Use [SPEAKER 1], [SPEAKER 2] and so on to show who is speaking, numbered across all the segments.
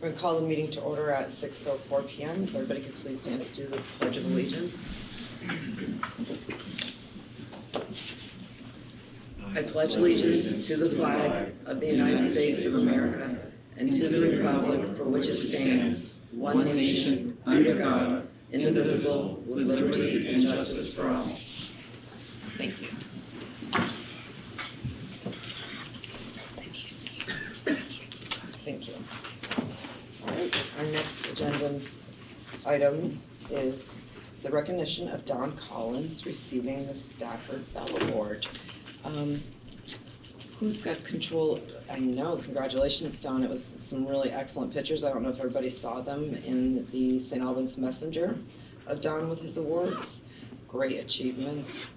[SPEAKER 1] We're gonna call the meeting to order at six oh four P M. If everybody could please stand to do the pledge of allegiance. I pledge allegiance to the flag of the United States of America and to the republic for which it stands, one nation, under God, indivisible, with liberty and justice for all. Thank you. Thank you. All right, our next agenda item is the recognition of Don Collins receiving the Stafford Bell Award. Um, Who's got control? I know, congratulations, Don. It was some really excellent pictures. I don't know if everybody saw them in the St. Albans Messenger of Don with his awards. Great achievement.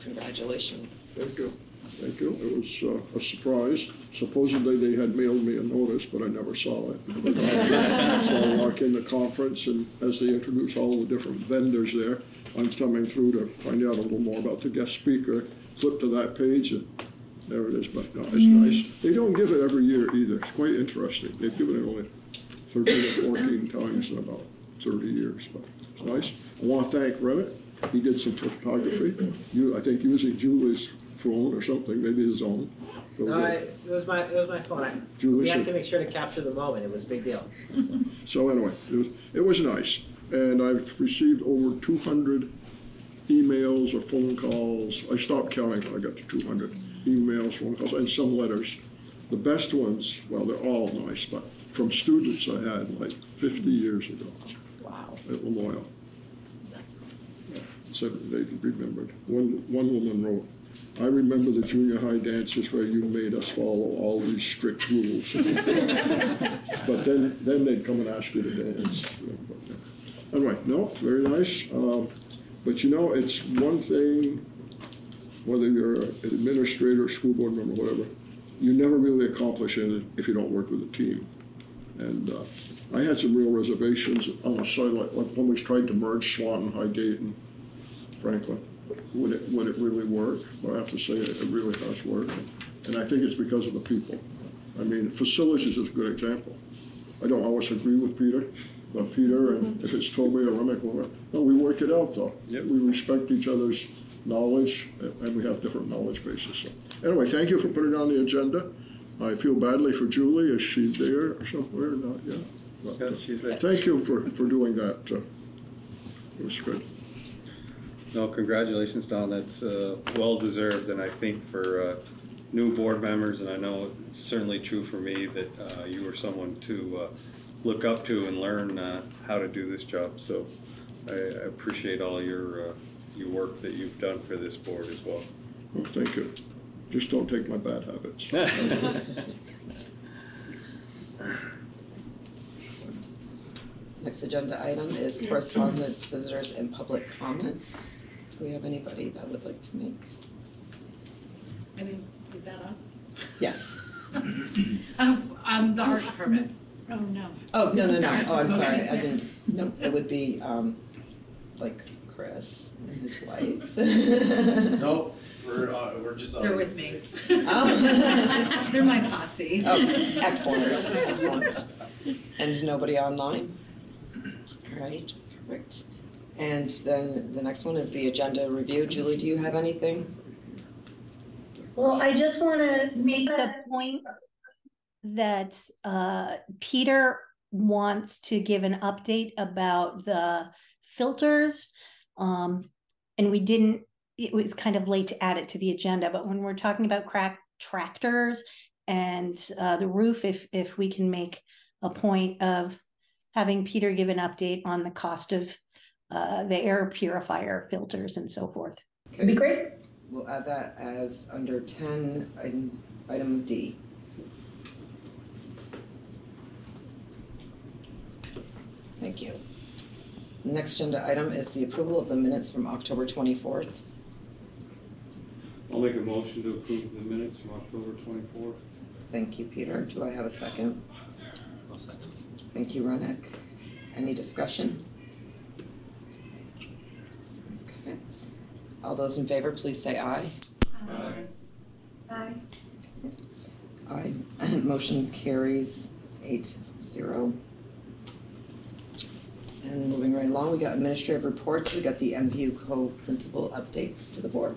[SPEAKER 1] Congratulations.
[SPEAKER 2] Thank you, thank you. It was uh, a surprise. Supposedly they had mailed me a notice, but I never saw it. So I walk in the conference and as they introduce all the different vendors there, I'm thumbing through to find out a little more about the guest speaker. Flip to that page and there it is, but no, it's nice. They don't give it every year either. It's quite interesting. They've given it only thirteen or fourteen times in about thirty years, but it's nice. I want to thank Remitt. He did some photography. You, I think using Julie's phone or something, maybe his own.
[SPEAKER 3] No, I, it was my, it was my phone. I, we had to make sure to capture the moment. It was a big deal.
[SPEAKER 2] So anyway, it was, it was nice. And I've received over two hundred emails or phone calls. I stopped counting when I got to two hundred emails, phone calls, and some letters. The best ones, well, they're all nice, but from students I had like fifty years ago
[SPEAKER 1] Wow.
[SPEAKER 2] at Lamoille.
[SPEAKER 1] That's
[SPEAKER 2] So they remembered. One, one woman wrote, I remember the junior high dances where you made us follow all these strict rules. But then, then they'd come and ask you to dance. Anyway, no, very nice. Um, But you know, it's one thing, whether you're an administrator, school board member, whatever, you never really accomplish it if you don't work with a team. And uh, I had some real reservations on the side, like like when we tried to merge Swanton, Highgate, and Franklin. Would it, would it really work? But I have to say, it it really has worked. And I think it's because of the people. I mean, facilities is a good example. I don't always agree with Peter, but Peter, and if it's Toby or Remick, well, no, we work it out though.
[SPEAKER 4] Yep.
[SPEAKER 2] We respect each other's knowledge, and and we have different knowledge bases. So Anyway, thank you for putting it on the agenda. I feel badly for Julie. Is she there or somewhere? Not yet. But,
[SPEAKER 4] Yeah,
[SPEAKER 2] uh,
[SPEAKER 4] she's there.
[SPEAKER 2] Thank you for, for doing that. uh, It was good.
[SPEAKER 4] No, congratulations, Don. That's uh, well deserved, and I think for uh, new board members, and I know it's certainly true for me that uh, you were someone to uh, look up to and learn uh, how to do this job. So I I appreciate all your uh, your work that you've done for this board as well.
[SPEAKER 2] Well, Thank you. Just don't take my bad habits.
[SPEAKER 1] Next agenda item is correspondence, visitors, and public comments. Do we have anybody that would like to make?
[SPEAKER 5] I mean, is that us?
[SPEAKER 1] Yes.
[SPEAKER 5] Um, um, the art department. Oh, no.
[SPEAKER 1] Oh, no,
[SPEAKER 5] This
[SPEAKER 1] no,
[SPEAKER 5] is
[SPEAKER 1] no.
[SPEAKER 5] not-
[SPEAKER 1] Oh, I'm sorry. I didn't, no, it would be, um, like Chris and his wife.
[SPEAKER 6] Nope, we're, uh, we're just.
[SPEAKER 5] They're with me.
[SPEAKER 1] Oh.
[SPEAKER 5] They're my posse.
[SPEAKER 1] Oh, excellent, excellent. And nobody online? All right, perfect. And then the next one is the agenda review. Julie, do you have anything?
[SPEAKER 7] Well, I just want to
[SPEAKER 8] make the point that uh, Peter wants to give an update about the filters. Um, and we didn't, it was kind of late to add it to the agenda, but when we're talking about crack tractors and uh, the roof, if if we can make a point of having Peter give an update on the cost of uh, the air purifier filters and so forth.
[SPEAKER 1] Okay,
[SPEAKER 7] be
[SPEAKER 1] so
[SPEAKER 7] great.
[SPEAKER 1] We'll add that as under ten, item, item D. Thank you. Next agenda item is the approval of the minutes from October twenty-fourth.
[SPEAKER 4] I'll make a motion to approve the minutes from October twenty-fourth.
[SPEAKER 1] Thank you, Peter. Do I have a second?
[SPEAKER 6] I'll second.
[SPEAKER 1] Thank you, Renick. Any discussion? Okay. All those in favor, please say aye.
[SPEAKER 7] Bye.
[SPEAKER 1] Aye. Motion carries eight zero. And moving right along, we got administrative reports, we got the MVU co-principal updates to the board.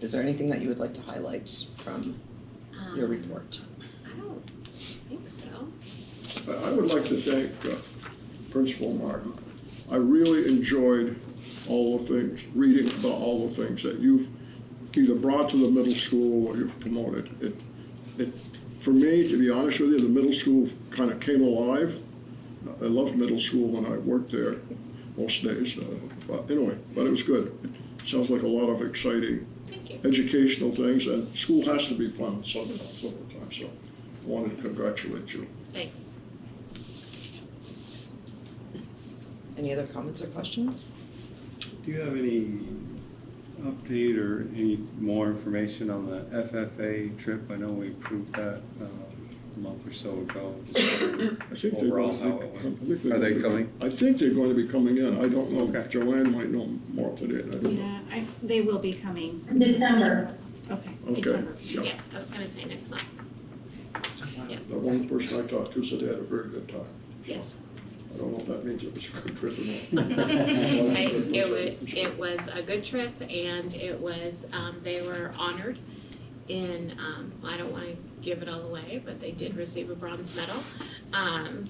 [SPEAKER 1] Is there anything that you would like to highlight from your
[SPEAKER 9] Um,
[SPEAKER 1] report?
[SPEAKER 9] I don't think so.
[SPEAKER 2] I I would like to thank uh, Principal Martin. I really enjoyed all the things, reading about all the things that you've either brought to the middle school or you've promoted. It, it, for me, to be honest with you, the middle school kind of came alive. I loved middle school when I worked there most days, uh, but anyway, but it was good. It Sounds like a lot of exciting educational things, and school has to be fun some, some of the time, so I wanted to congratulate you.
[SPEAKER 9] Thanks.
[SPEAKER 1] Any other comments or questions?
[SPEAKER 4] Do you have any update or any more information on the FFA trip? I know we approved that uh, a month or so ago.
[SPEAKER 2] I think they're
[SPEAKER 4] Overall,
[SPEAKER 2] going
[SPEAKER 4] how
[SPEAKER 2] to
[SPEAKER 4] it
[SPEAKER 2] be.
[SPEAKER 4] went.
[SPEAKER 2] I think they're
[SPEAKER 4] they
[SPEAKER 2] going to be-
[SPEAKER 4] coming?
[SPEAKER 2] I think they're going to be coming in. I don't know.
[SPEAKER 4] Okay.
[SPEAKER 2] Joanne might know more today, I don't know.
[SPEAKER 5] Yeah, I, they will be coming.
[SPEAKER 7] December.
[SPEAKER 5] Okay.
[SPEAKER 2] Okay,
[SPEAKER 9] December.
[SPEAKER 2] yeah.
[SPEAKER 9] Yeah, I was gonna say next month. Yeah,
[SPEAKER 2] The one person I talked to said they had a very good time.
[SPEAKER 9] yes.
[SPEAKER 2] I don't know if that means it was a good trip or not.
[SPEAKER 9] I- It was, it was a good trip and it was, um, they were honored in, um, I don't wanna give it all away, but they did receive a bronze medal. Um,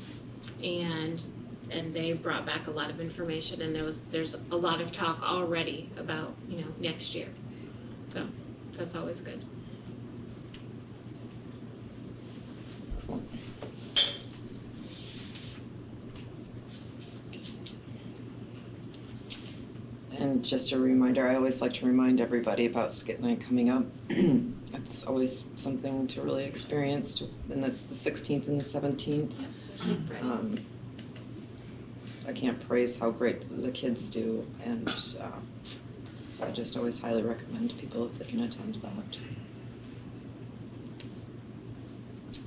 [SPEAKER 9] and, and they brought back a lot of information and there was, there's a lot of talk already about, you know, next year. So, that's always good.
[SPEAKER 1] Excellent. And just a reminder, I always like to remind everybody about Skit Night coming up. It's always something to really experience, to- and that's the sixteenth and the seventeenth. Um, I can't praise how great the kids do, and uh, so I just always highly recommend people if they can attend that.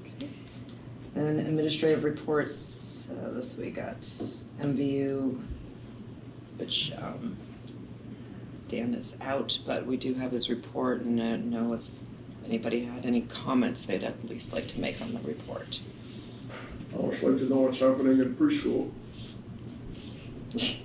[SPEAKER 1] Okay. Then administrative reports, uh, this we got MVU, which um, Dan is out, but we do have his report and I don't know if anybody had any comments they'd at least like to make on the report.
[SPEAKER 2] I always like to know what's happening in preschool.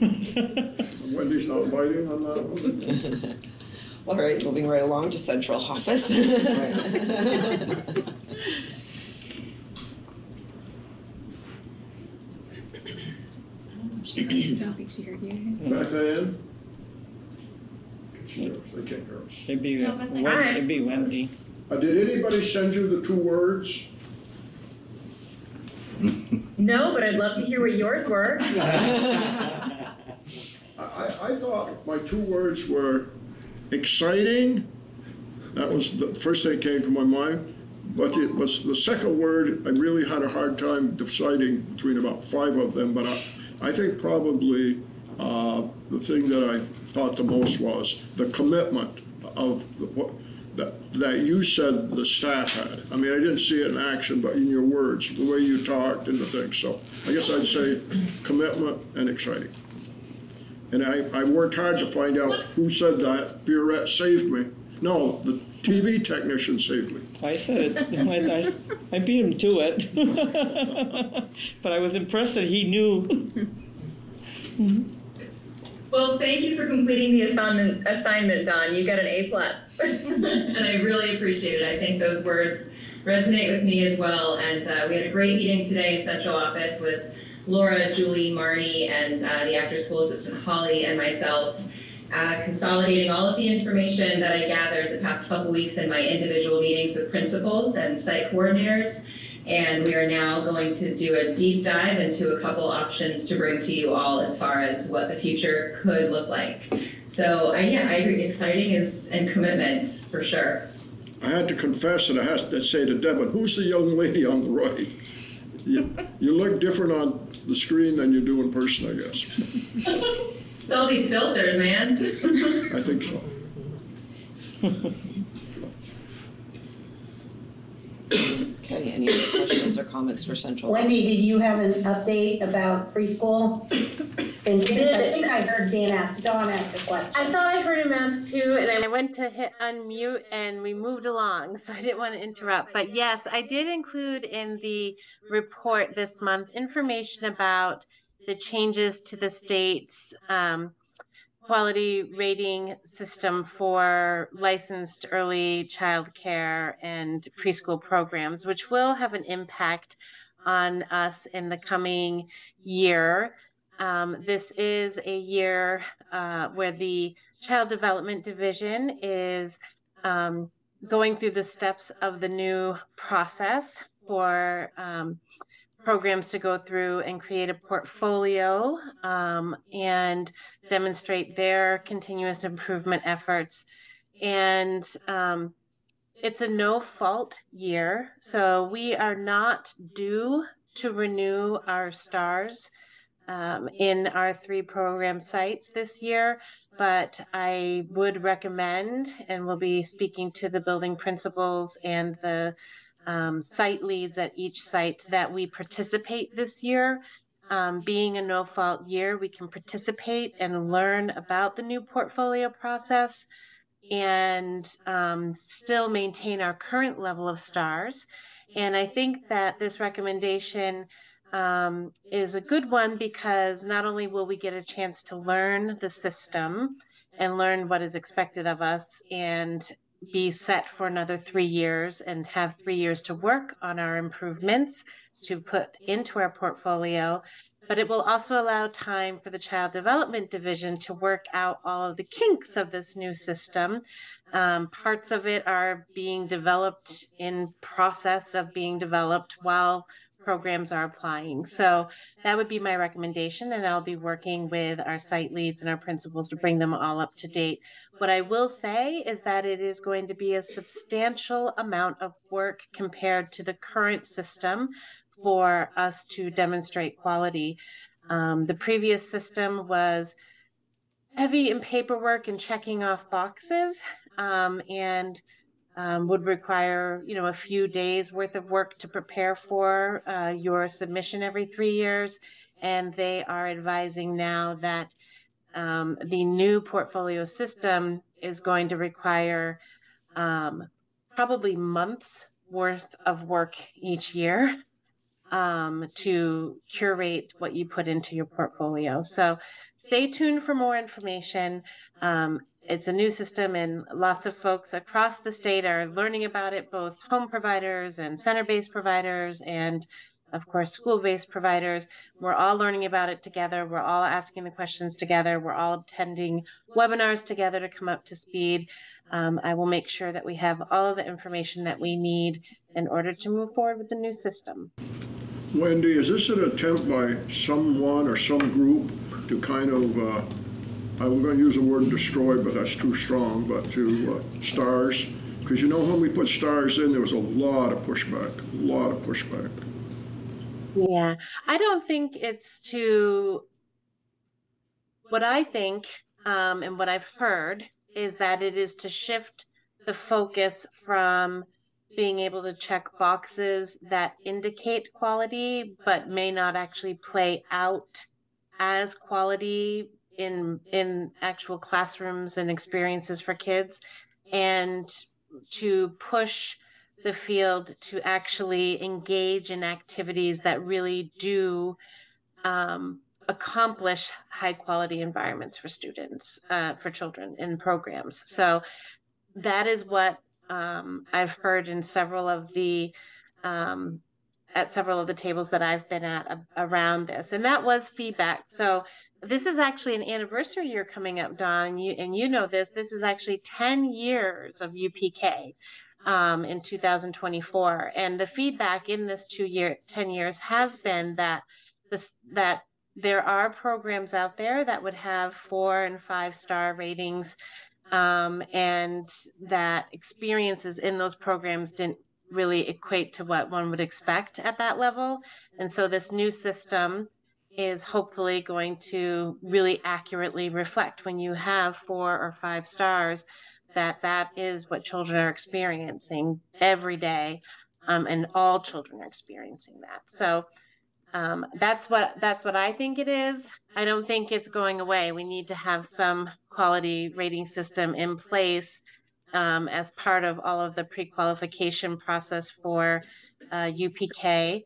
[SPEAKER 2] Wendy's not biting on that one?
[SPEAKER 1] All right, moving right along to central office.
[SPEAKER 5] I don't think she heard you.
[SPEAKER 2] Beth Ann? Can she hear us? They can't hear us.
[SPEAKER 10] It'd be,
[SPEAKER 5] No, but they-
[SPEAKER 10] Wen- it'd be Wendy.
[SPEAKER 2] Uh, did anybody send you the two words?
[SPEAKER 11] No, but I'd love to hear what yours were.
[SPEAKER 2] I, I, I thought my two words were exciting. That was the first thing that came to my mind. But it was the second word, I really had a hard time deciding between about five of them. But I, I think probably uh, the thing that I thought the most was the commitment of the, that, that you said the staff had. I mean, I didn't see it in action, but in your words, the way you talked and the things. So I guess I'd say commitment and exciting. And I, I worked hard to find out who said that. Pierrette saved me. No, the TV technician saved me.
[SPEAKER 10] I said it, I, I s- I beat him to it. But I was impressed that he knew.
[SPEAKER 11] Well, thank you for completing the assignment, assignment, Don. You got an A. And I really appreciate it. I think those words resonate with me as well. And uh, we had a great meeting today in central office with Laura, Julie, Marnie, and uh, the after-school assistant Holly and myself, uh, consolidating all of the information that I gathered the past couple weeks in my individual meetings with principals and site coordinators. And we are now going to do a deep dive into a couple options to bring to you all as far as what the future could look like. So, uh, yeah, I agree, exciting is, and commitment, for sure.
[SPEAKER 2] I had to confess that I had to say to Devin, who's the young lady on the right? You, you look different on the screen than you do in person, I guess.
[SPEAKER 11] It's all these filters, man.
[SPEAKER 2] I think so.
[SPEAKER 1] Okay, any other questions or comments for central?
[SPEAKER 7] Wendy,
[SPEAKER 1] office?
[SPEAKER 7] did you have an update about preschool? Thank you. I think I heard Dan ask, Dawn ask a question.
[SPEAKER 12] I thought I heard him ask too, and I went to hit unmute and we moved along, so I didn't want to interrupt. But yes, I did include in the report this month information about the changes to the state's um, quality rating system for licensed early child care and preschool programs, which will have an impact on us in the coming year. Um, this is a year uh, where the Child Development Division is um, going through the steps of the new process for um, programs to go through and create a portfolio um, and demonstrate their continuous improvement efforts. And um, it's a no fault year. So we are not due to renew our stars um, in our three program sites this year, but I would recommend and we'll be speaking to the building principals and the um, site leads at each site that we participate this year. Um, being a no fault year, we can participate and learn about the new portfolio process and um, still maintain our current level of stars. And I think that this recommendation um, is a good one because not only will we get a chance to learn the system and learn what is expected of us and be set for another three years and have three years to work on our improvements to put into our portfolio, but it will also allow time for the Child Development Division to work out all of the kinks of this new system. Um, parts of it are being developed in process of being developed while programs are applying. So that would be my recommendation, and I'll be working with our site leads and our principals to bring them all up to date. What I will say is that it is going to be a substantial amount of work compared to the current system for us to demonstrate quality. Um, the previous system was heavy in paperwork and checking off boxes, um, and um, would require, you know, a few days worth of work to prepare for uh, your submission every three years. And they are advising now that um, the new portfolio system is going to require um, probably months worth of work each year um, to curate what you put into your portfolio. So stay tuned for more information. Um, it's a new system and lots of folks across the state are learning about it, both home providers and center-based providers and of course, school-based providers. We're all learning about it together. We're all asking the questions together. We're all attending webinars together to come up to speed. Um, I will make sure that we have all the information that we need in order to move forward with the new system.
[SPEAKER 2] Wendy, is this an attempt by someone or some group to kind of uh, I'm going to use the word destroy, but that's too strong, but to uh, stars. Because you know when we put stars in, there was a lot of pushback, a lot of pushback.
[SPEAKER 12] Yeah, I don't think it's to. What I think um, and what I've heard is that it is to shift the focus from being able to check boxes that indicate quality but may not actually play out as quality in in actual classrooms and experiences for kids and to push the field to actually engage in activities that really do um, accomplish high quality environments for students, uh, for children in programs. So that is what um, I've heard in several of the um, at several of the tables that I've been at around this, and that was feedback. So this is actually an anniversary year coming up, Don, and you and you know this. This is actually 10 years of UPK um, in 2024, and the feedback in this two year 10 years has been that this that there are programs out there that would have four and five star ratings, um, and that experiences in those programs didn't really equate to what one would expect at that level, and so this new system is hopefully going to really accurately reflect when you have four or five stars that that is what children are experiencing every day um, and all children are experiencing that so Um, that's what that's what I think it is. I don't think it's going away. We need to have some quality rating system in place um, as part of all of the pre-qualification process for uh, UPK.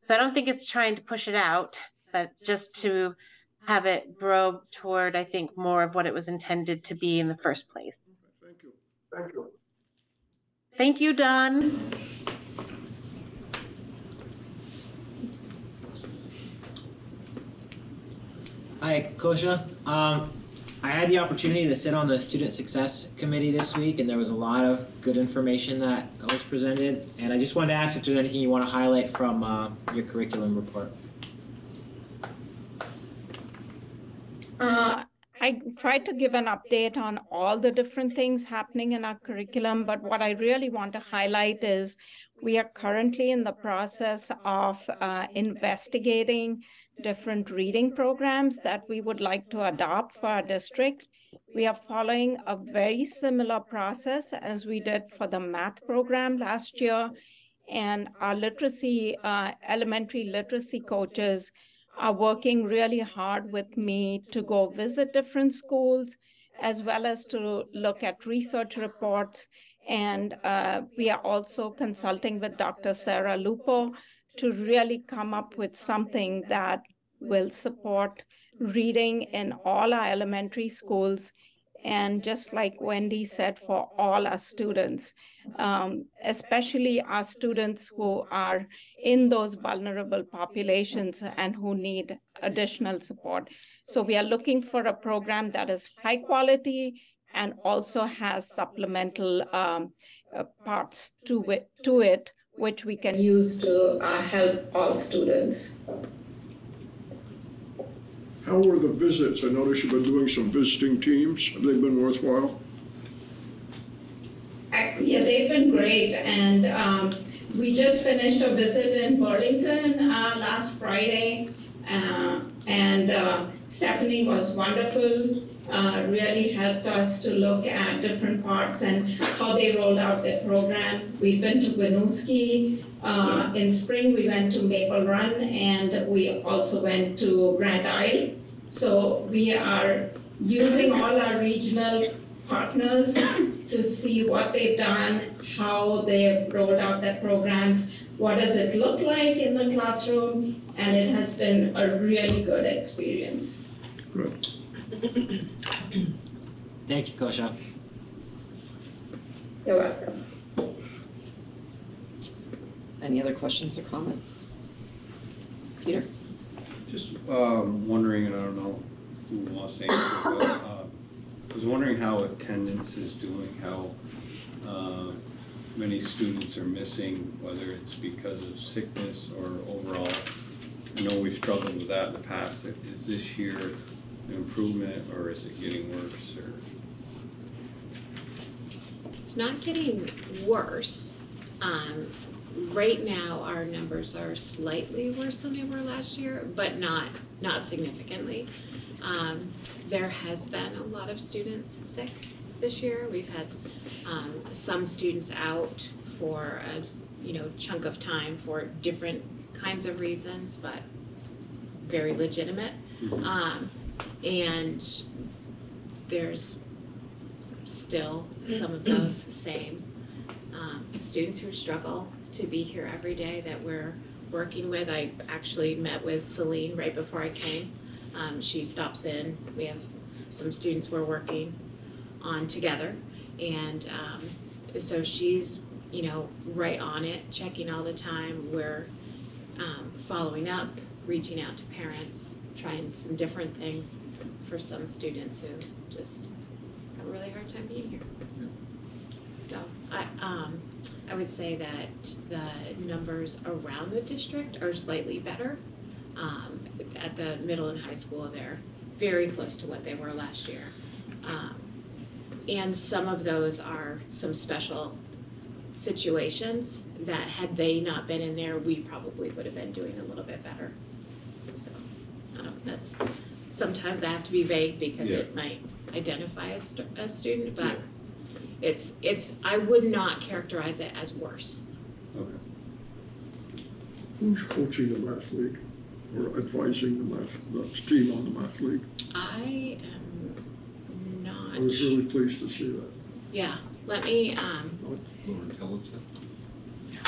[SPEAKER 12] So I don't think it's trying to push it out, but just to have it grow toward, I think, more of what it was intended to be in the first place.
[SPEAKER 2] Thank you. Thank you.
[SPEAKER 12] Thank you, Don.
[SPEAKER 3] Hi, Kosha. Um, I had the opportunity to sit on the Student Success Committee this week, and there was a lot of good information that was presented. And I just wanted to ask if there's anything you want to highlight from uh, your curriculum report.
[SPEAKER 13] Uh, I tried to give an update on all the different things happening in our curriculum, but what I really want to highlight is we are currently in the process of uh, investigating different reading programs that we would like to adopt for our district. We are following a very similar process as we did for the math program last year. And our literacy, uh, elementary literacy coaches are working really hard with me to go visit different schools, as well as to look at research reports. And uh, we are also consulting with Dr. Sarah Lupo to really come up with something that will support reading in all our elementary schools. And just like Wendy said, for all our students, um, especially our students who are in those vulnerable populations and who need additional support. So we are looking for a program that is high quality and also has supplemental um, uh, parts to it, to it, which we can use to uh, help all students.
[SPEAKER 2] How were the visits? I noticed you've been doing some visiting teams. Have they been worthwhile?
[SPEAKER 13] Yeah, they've been great, and um, we just finished a visit in Burlington uh, last Friday, uh, and uh, Stephanie was wonderful. Uh, really helped us to look at different parts and how they rolled out their program. We've been to Winooski. Uh, in spring, we went to Maple Run, and we also went to Grand Isle. So we are using all our regional partners to see what they've done, how they've rolled out their programs, what does it look like in the classroom, and it has been a really good experience.
[SPEAKER 2] Good.
[SPEAKER 3] Thank you, Kosha.
[SPEAKER 13] You're welcome.
[SPEAKER 1] Any other questions or comments? Peter?
[SPEAKER 4] Just um, wondering, and I don't know who wants to answer, but uh, I was wondering how attendance is doing, how uh, many students are missing, whether it's because of sickness or overall. I know we've struggled with that in the past. Is this year an improvement or is it getting worse or?
[SPEAKER 9] It's not getting worse. Um, right now, our numbers are slightly worse than they were last year, but not, not significantly. Um, there has been a lot of students sick this year. We've had, um, some students out for a, you know, chunk of time for different kinds of reasons, but very legitimate. Um, and there's still some of those same um, students who struggle to be here every day that we're working with. I actually met with Celine right before I came. Um, she stops in. We have some students we're working on together. And um, so she's, you know, right on it, checking all the time. We're um, following up, reaching out to parents, trying some different things for some students who just have a really hard time being here. So I, um, I would say that the numbers around the district are slightly better. Um, at the middle and high school, they're very close to what they were last year. Um, and some of those are some special situations that had they not been in there, we probably would have been doing a little bit better. So, I don't, that's, sometimes I have to be vague because it might identify a, stu- a student, but it's, it's, I would not characterize it as worse.
[SPEAKER 4] Okay.
[SPEAKER 2] Who's coaching the math league or advising the math, the team on the math league?
[SPEAKER 9] I am not.
[SPEAKER 2] I was really pleased to see that.
[SPEAKER 9] Yeah, let me, um,
[SPEAKER 6] Lauren Tillotson.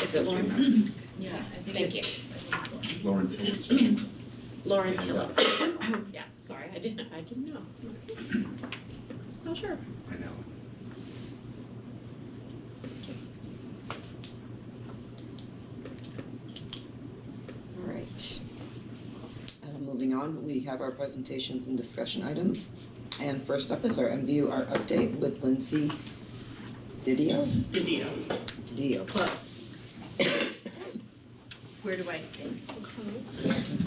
[SPEAKER 9] is it Lauren?
[SPEAKER 5] Yeah, I think
[SPEAKER 9] Thank you.
[SPEAKER 6] Lauren Tillotson.
[SPEAKER 9] Lauren Tillett. Yeah, sorry, I didn't, I didn't know. Not sure.
[SPEAKER 6] I know.
[SPEAKER 1] All right. Uh, moving on, we have our presentations and discussion items. And first up is our MVU, our update with Lindsay Didio.
[SPEAKER 5] Didio.
[SPEAKER 1] Didio.
[SPEAKER 5] Close. Where do I stand?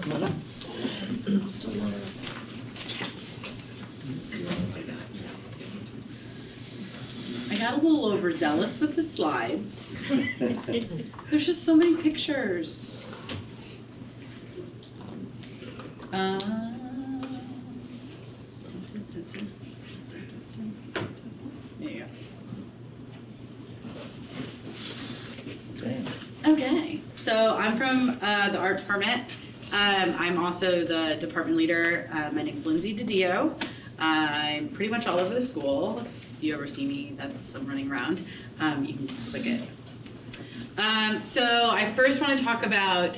[SPEAKER 1] Come on up.
[SPEAKER 5] I got a little overzealous with the slides. There's just so many pictures. Uh, There you go. Okay, so I'm from uh, the art department. Um, I'm also the department leader. Uh, my name's Lindsay DiDio. I'm pretty much all over the school. You ever see me, that's I'm running around. Um, you can click it. Um, so I first want to talk about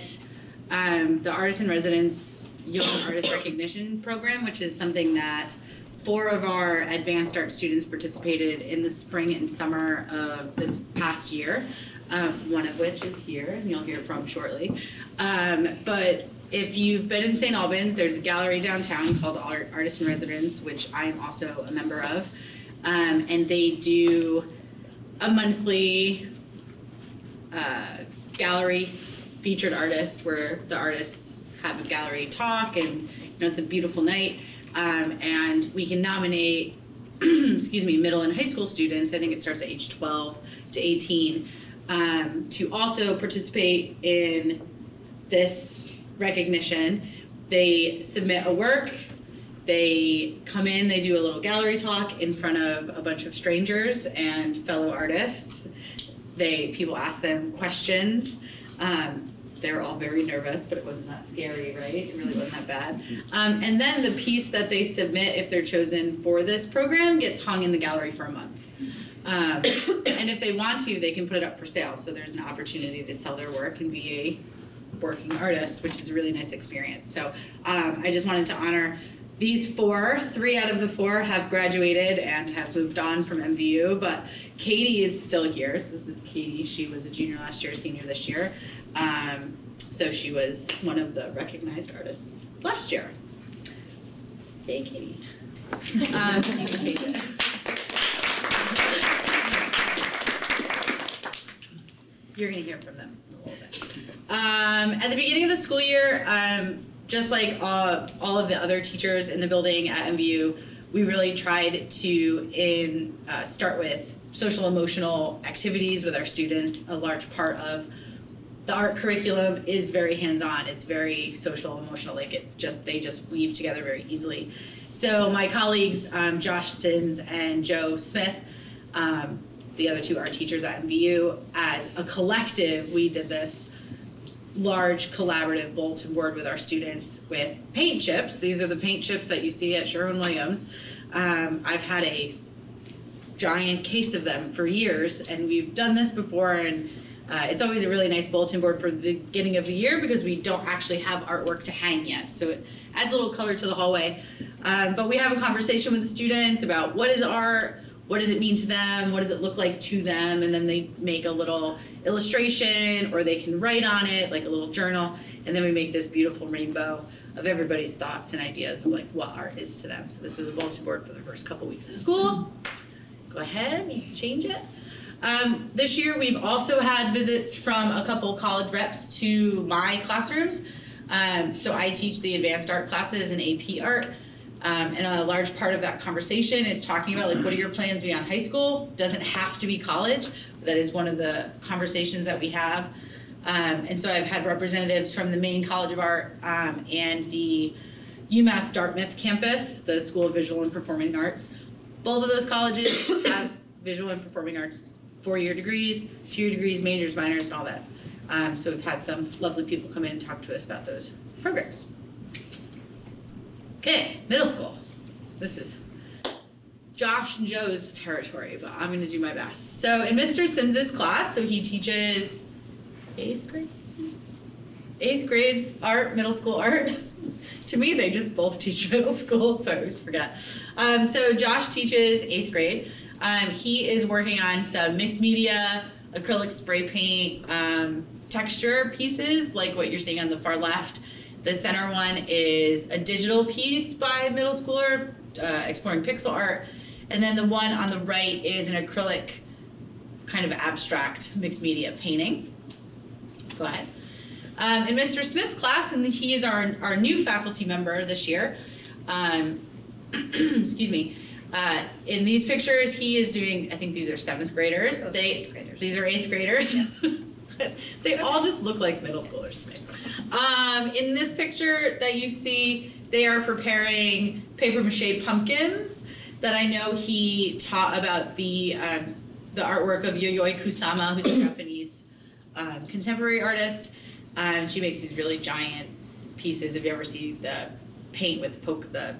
[SPEAKER 5] um, the Artist in Residence Young Artist Recognition Program, which is something that four of our advanced art students participated in the spring and summer of this past year. Um, one of which is here, and you'll hear from shortly. Um, but if you've been in St. Albans, there's a gallery downtown called Art, Artist in Residence, which I'm also a member of. Um, and they do a monthly uh, gallery featured artist where the artists have a gallery talk and you know it's a beautiful night. Um, and we can nominate excuse me middle and high school students. I think it starts at age 12 to 18 um, to also participate in this recognition they submit a work they come in they do a little gallery talk in front of a bunch of strangers and fellow artists. They people ask them questions. Um, they were all very nervous but it wasn't that scary right? It really wasn't that bad. Um, and then the piece that they submit if they're chosen for this program gets hung in the gallery for a month. Um, and if they want to they can put it up for sale. So there's an opportunity to sell their work and be a working artist which is a really nice experience. So um, i just wanted to honor these four, three out of the four have graduated and have moved on from MVU, but Katie is still here. So this is Katie. She was a junior last year, senior this year. Um, so she was one of the recognized artists last year. Hey, Katie. Um, you, Katie. You're gonna hear from them in a little bit. Um, at the beginning of the school year, um, just like uh, all of the other teachers in the building at MVU, we really tried to in uh, start with social emotional activities with our students. A large part of the art curriculum is very hands-on. It's very social emotional. Like it just they just weave together very easily. So my colleagues um, Josh Sims and Joe Smith. Um, the other two art teachers at MVU, as a collective, we did this large collaborative bulletin board with our students with paint chips. These are the paint chips that you see at Sherwin Williams. Um, I've had a giant case of them for years, and we've done this before, and uh, it's always a really nice bulletin board for the beginning of the year because we don't actually have artwork to hang yet. So it adds a little color to the hallway. Um, but we have a conversation with the students about what is art, what does it mean to them, what does it look like to them, and then they make a little illustration or they can write on it, like a little journal, and then we make this beautiful rainbow of everybody's thoughts and ideas of like what art is to them. So this was a bulletin board for the first couple weeks of school. Go ahead, you can change it. Um, this year we've also had visits from a couple college reps to my classrooms. Um, so I teach the advanced art classes and AP art. Um, and a large part of that conversation is talking about like what are your plans beyond high school? Doesn't have to be college. That is one of the conversations that we have. Um, and so I've had representatives from the Maine College of Art um, and the UMass Dartmouth campus, the School of Visual and Performing Arts. Both of those colleges have visual and performing arts four-year degrees, two-year degrees, majors, minors, and all that. Um, so we've had some lovely people come in and talk to us about those programs. Okay, middle school. This is Josh and Joe's territory, but I'm gonna do my best. So in Mr. Sims's class, so he teaches eighth grade? Eighth grade art, middle school art. to me, they just both teach middle school, so I always forget. Um, so Josh teaches eighth grade. Um, he is working on some mixed media, acrylic spray paint, um, texture pieces, like what you're seeing on the far left. The center one is a digital piece by a middle schooler uh, exploring pixel art. And then the one on the right is an acrylic kind of abstract mixed media painting. Go ahead. Um, in Mr. Smith's class, and he is our, our new faculty member this year, um, excuse me, uh, in these pictures, he is doing, I think these are seventh graders.
[SPEAKER 1] Those are
[SPEAKER 5] They,
[SPEAKER 1] eighth graders.
[SPEAKER 5] These are eighth graders. they all just look like middle schoolers to me. Um, in this picture that you see, they are preparing paper mache pumpkins that I know he taught about the um, the artwork of Yayoi Kusama, who's a Japanese um, contemporary artist. Um, she makes these really giant pieces. If you ever see the paint with polka, the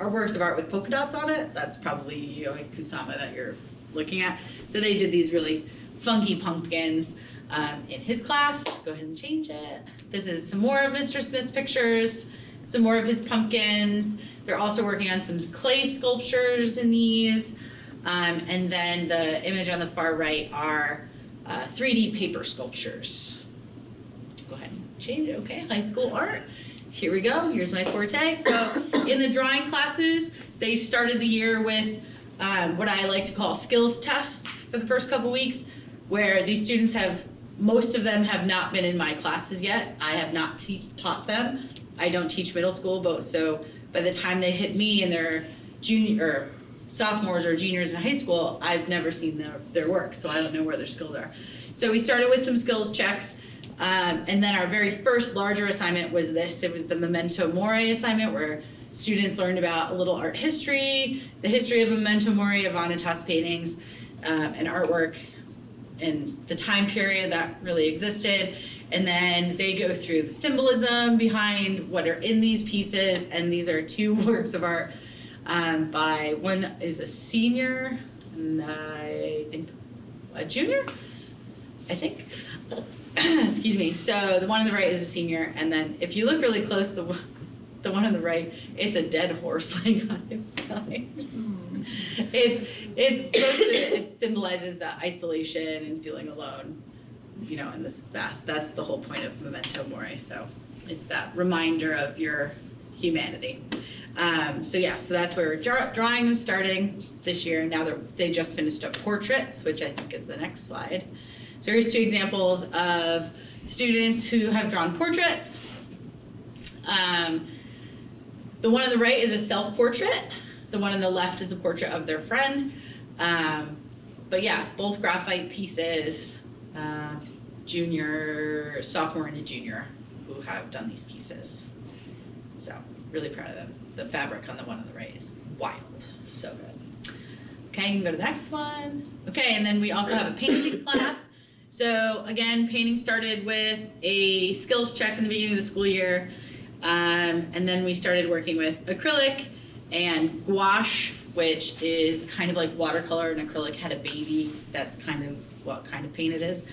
[SPEAKER 5] our works of art with polka dots on it, that's probably Yayoi Kusama that you're looking at. So they did these really funky pumpkins um, in his class. Go ahead and change it. This is some more of Mr. Smith's pictures, some more of his pumpkins. They're also working on some clay sculptures in these. Um, and then the image on the far right are uh, 3D paper sculptures. Go ahead and change it. Okay, high school art. Here we go. Here's my forte. So in the drawing classes, they started the year with um, what I like to call skills tests for the first couple weeks, where these students have most of them have not been in my classes yet. I have not te- taught them. I don't teach middle school, but so by the time they hit me and they're junior or sophomores or juniors in high school, I've never seen their, their work, so I don't know where their skills are. So we started with some skills checks. Um, and then our very first larger assignment was this. It was the Memento Mori assignment where students learned about a little art history, the history of Memento Mori, of Vanitas paintings, um, and artwork, and the time period that really existed. And then they go through the symbolism behind what are in these pieces. And these are two works of art um, by one is a senior, and I think a junior, I think. Excuse me. So the one on the right is a senior, and then if you look really close, the the one on the right, it's a dead horse laying on its side. it's it's supposed to it symbolizes the isolation and feeling alone, you know, in this vast. That's the whole point of memento mori. So it's that reminder of your humanity. Um, so yeah, so that's where draw- drawing was starting this year. Now they're, they just finished up portraits, which I think is the next slide. So here's two examples of students who have drawn portraits. Um, the one on the right is a self-portrait. The one on the left is a portrait of their friend. Um, but yeah, both graphite pieces, uh, junior, sophomore, and a junior who have done these pieces. So really proud of them. The fabric on the one on the right is wild, so good. Okay, you can go to the next one. Okay, and then we also have a painting class. So again, painting started with a skills check in the beginning of the school year. Um, and then we started working with acrylic and gouache, which is kind of like watercolor and acrylic had a baby. That's kind of what kind of paint it is.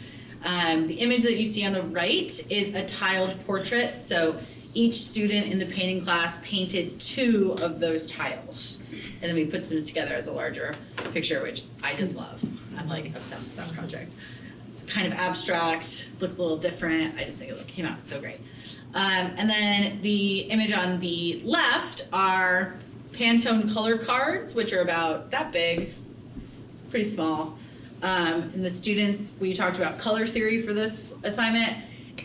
[SPEAKER 5] Um, the image that you see on the right is a tiled portrait. So each student in the painting class painted two of those tiles. And then we put them together as a larger picture, which I just love. I'm like obsessed with that project. It's kind of abstract, looks a little different. I just think it came out so great. Um, and then the image on the left are Pantone color cards, which are about that big, pretty small. Um, and the students, we talked about color theory for this assignment,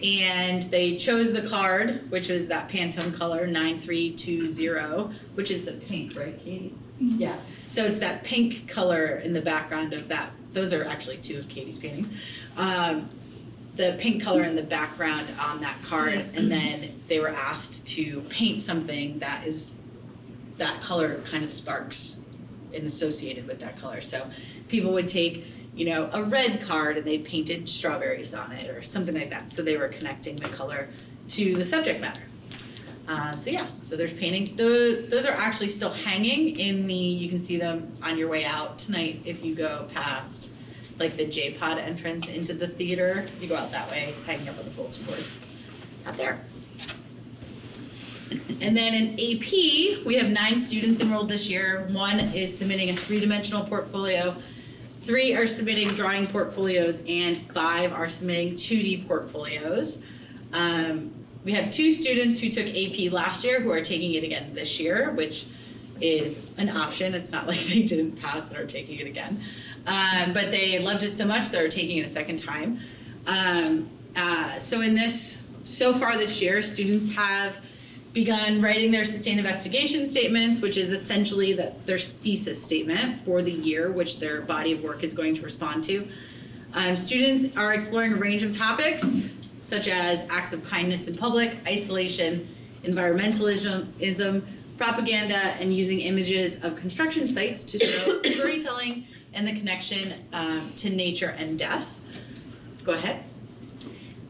[SPEAKER 5] and they chose the card, which is that Pantone color 9320, which is the pink, right, Katie? Yeah. So it's that pink color in the background of that. Those are actually two of Katie's paintings. Um, the pink color in the background on that card, and then they were asked to paint something that is that color kind of sparks and associated with that color. So people would take, you know, a red card and they'd painted strawberries on it or something like that. So they were connecting the color to the subject matter. Uh, so yeah, so there's painting. The, those are actually still hanging in the, you can see them on your way out tonight if you go past like the J-Pod entrance into the theater. You go out that way, it's hanging up on the bulletin board out there. And then in AP, we have nine students enrolled this year. One is submitting a three-dimensional portfolio. Three are submitting drawing portfolios and five are submitting 2D portfolios. Um, we have two students who took AP last year who are taking it again this year, which is an option. It's not like they didn't pass and are taking it again. Um, but they loved it so much they're taking it a second time. Um, uh, so in this, so far this year, students have begun writing their sustained investigation statements, which is essentially the, their thesis statement for the year, which their body of work is going to respond to. Um, students are exploring a range of topics, such as acts of kindness in public, isolation, environmentalism, propaganda, and using images of construction sites to show storytelling and the connection um, to nature and death. Go ahead.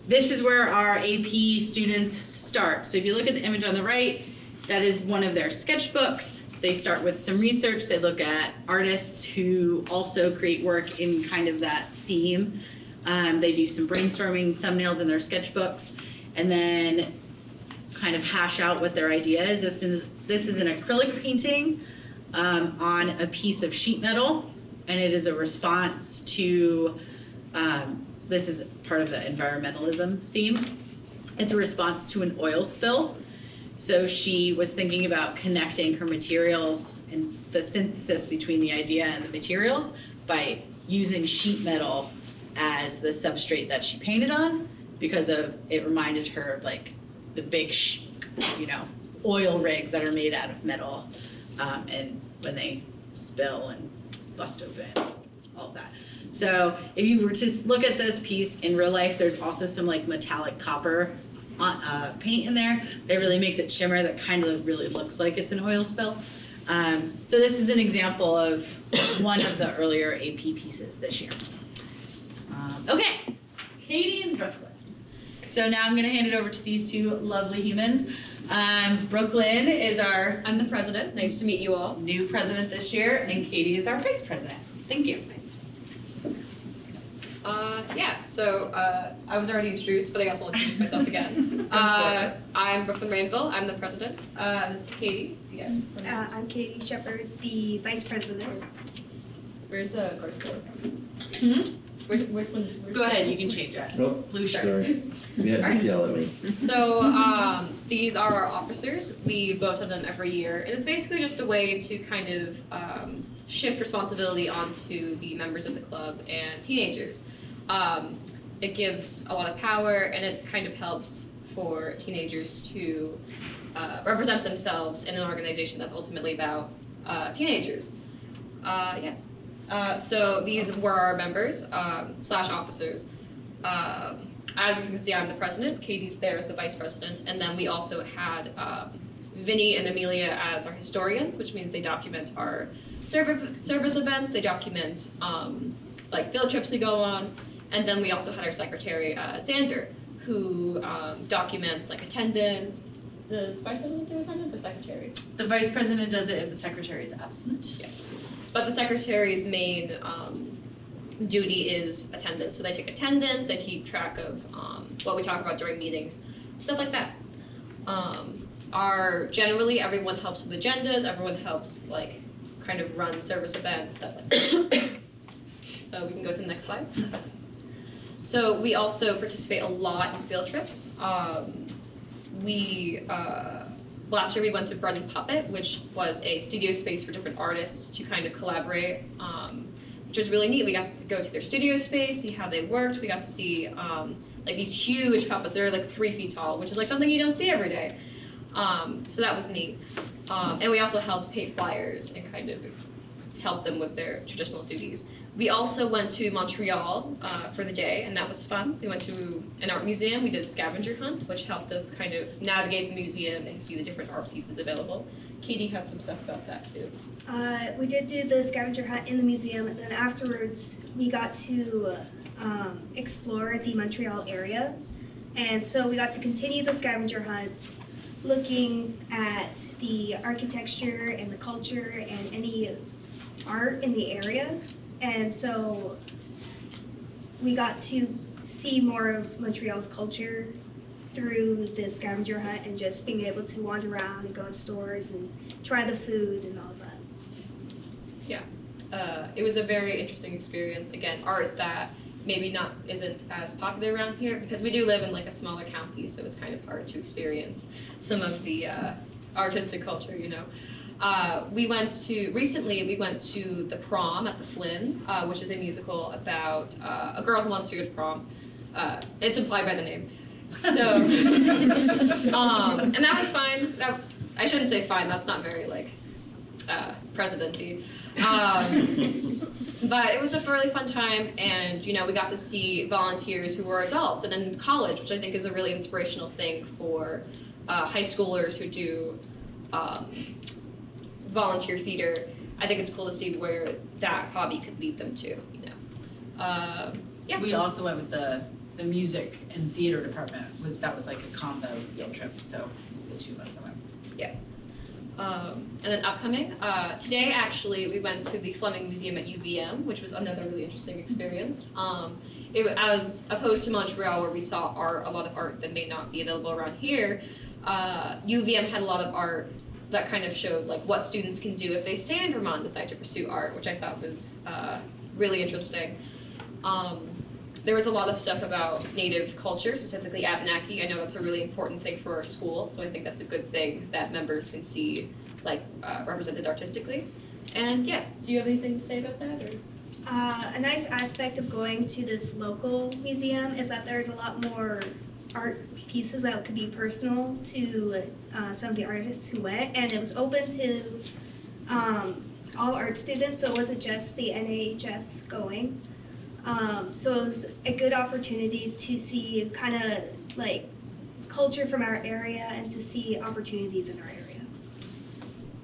[SPEAKER 5] This is where our AP students start. So if you look at the image on the right, that is one of their sketchbooks. They start with some research. They look at artists who also create work in kind of that theme. Um, they do some brainstorming thumbnails in their sketchbooks and then kind of hash out what their idea is. This is, this is an acrylic painting um, on a piece of sheet metal and it is a response to um, this is part of the environmentalism theme. It's a response to an oil spill. So she was thinking about connecting her materials and the synthesis between the idea and the materials by using sheet metal as the substrate that she painted on because of it reminded her of like the big, you know, oil rigs that are made out of metal um, and when they spill and bust open, all that. So if you were to look at this piece in real life, there's also some like metallic copper on, uh, paint in there that really makes it shimmer that kind of really looks like it's an oil spill. Um, so this is an example of one of the earlier AP pieces this year. Um, okay, Katie and Brooklyn. So now I'm gonna hand it over to these two lovely humans. Um, Brooklyn is our.
[SPEAKER 14] I'm the president. Nice to meet you all.
[SPEAKER 5] New president this year, and Katie is our vice president. Thank you.
[SPEAKER 14] Uh, yeah, so uh, I was already introduced, but I guess I'll introduce myself again. uh, I'm Brooklyn Rainville. I'm the president. Uh, this is Katie. Yeah.
[SPEAKER 15] Uh, I'm Katie Shepard, the vice president.
[SPEAKER 14] Where's uh,
[SPEAKER 5] Hmm?
[SPEAKER 14] Where's, where's, where's,
[SPEAKER 5] Go ahead, you can change that.
[SPEAKER 16] Oh,
[SPEAKER 5] Blue shirt.
[SPEAKER 16] sorry. Yeah, just yell at me.
[SPEAKER 14] So um, these are our officers. We vote on them every year, and it's basically just a way to kind of um, shift responsibility onto the members of the club and teenagers. Um, it gives a lot of power, and it kind of helps for teenagers to uh, represent themselves in an organization that's ultimately about uh, teenagers. Uh, yeah. Uh, so these were our members um, slash officers. Um, as you can see, I'm the president. Katie's there as the vice president, and then we also had um, Vinny and Amelia as our historians, which means they document our service service events. They document um, like field trips we go on, and then we also had our secretary uh, Xander, who um, documents like attendance. The vice president do attendance or secretary?
[SPEAKER 5] The vice president does it if the secretary is absent.
[SPEAKER 14] Yes. But the secretary's main um, duty is attendance. So they take attendance, they keep track of um, what we talk about during meetings, stuff like that. Um, our generally everyone helps with agendas, everyone helps like kind of run service events, stuff like that. so we can go to the next slide. So we also participate a lot in field trips. Um, we uh, last year we went to Bread and Puppet, which was a studio space for different artists to kind of collaborate, um, which was really neat. We got to go to their studio space, see how they worked. We got to see um, like these huge puppets. They're like three feet tall, which is like something you don't see every day. Um, so that was neat. Um, and we also helped pay flyers and kind of help them with their traditional duties. We also went to Montreal uh, for the day, and that was fun. We went to an art museum. We did a scavenger hunt, which helped us kind of navigate the museum and see the different art pieces available. Katie had some stuff about that too.
[SPEAKER 15] Uh, we did do the scavenger hunt in the museum, and then afterwards we got to um, explore the Montreal area. And so we got to continue the scavenger hunt, looking at the architecture and the culture and any art in the area. And so we got to see more of Montreal's culture through the scavenger hunt and just being able to wander around and go in stores and try the food and all of that.
[SPEAKER 14] Yeah, uh, it was a very interesting experience. Again, art that maybe not isn't as popular around here because we do live in like a smaller county, so it's kind of hard to experience some of the uh, artistic culture, you know. Uh, we went to recently. We went to the prom at the Flynn, uh, which is a musical about uh, a girl who wants to go to prom. Uh, it's implied by the name. So, um, and that was fine. That, I shouldn't say fine. That's not very like uh, presidenty. Um, but it was a really fun time, and you know we got to see volunteers who were adults and in college, which I think is a really inspirational thing for uh, high schoolers who do um, volunteer theater. I think it's cool to see where that hobby could lead them to. You know, uh, yeah.
[SPEAKER 5] We also went with the the music and theater department. Was that was like a combo field trip? So it was the two of us that went.
[SPEAKER 14] Yeah. Um, and then upcoming, uh, today actually we went to the Fleming Museum at UVM, which was another really interesting experience. Um, it, as opposed to Montreal, where we saw art, a lot of art that may not be available around here, uh, UVM had a lot of art that kind of showed like what students can do if they stay in Vermont and decide to pursue art, which I thought was uh, really interesting. Um, there was a lot of stuff about native culture, specifically Abenaki. I know that's a really important thing for our school, so I think that's a good thing that members can see like uh, represented artistically. And yeah, do you have anything to say about that? Or?
[SPEAKER 15] Uh, a nice aspect of going to this local museum is that there's a lot more art pieces that could be personal to uh, some of the artists who went, and it was open to um, all art students, so it wasn't just the NAHS going. Um, so it was a good opportunity to see kind of like culture from our area and to see opportunities in our area.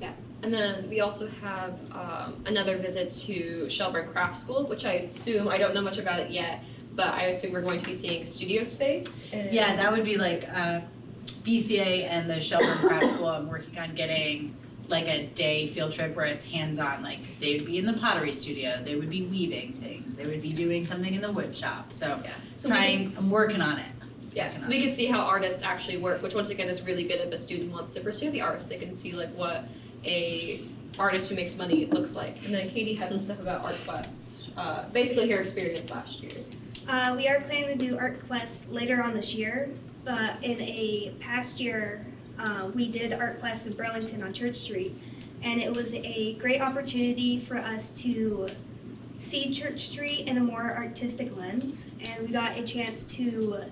[SPEAKER 14] Yeah, and then we also have um, another visit to Shelburne Craft School, which I assume I don't know much about it yet, but I assume we're going to be seeing studio space. And
[SPEAKER 5] Yeah, that would be like uh, BCA and the Shelburne Craft School. I'm working on getting like a day field trip where it's hands-on. Like they would be in the pottery studio, they would be weaving things, they would be doing something in the wood shop. So, yeah.
[SPEAKER 14] So we
[SPEAKER 5] trying, I'm working on it.
[SPEAKER 14] Yeah, so we can see how artists actually work, which once again is really good if a student wants to pursue the arts. They can see like what a artist who makes money looks like. And then Katie had some stuff about Art Quest, uh, basically her experience last year.
[SPEAKER 15] Uh, we are planning to do Art Quest later on this year, but in a past year, uh, we did Art Quest in Burlington on Church Street, and it was a great opportunity for us to see Church Street in a more artistic lens, and we got a chance to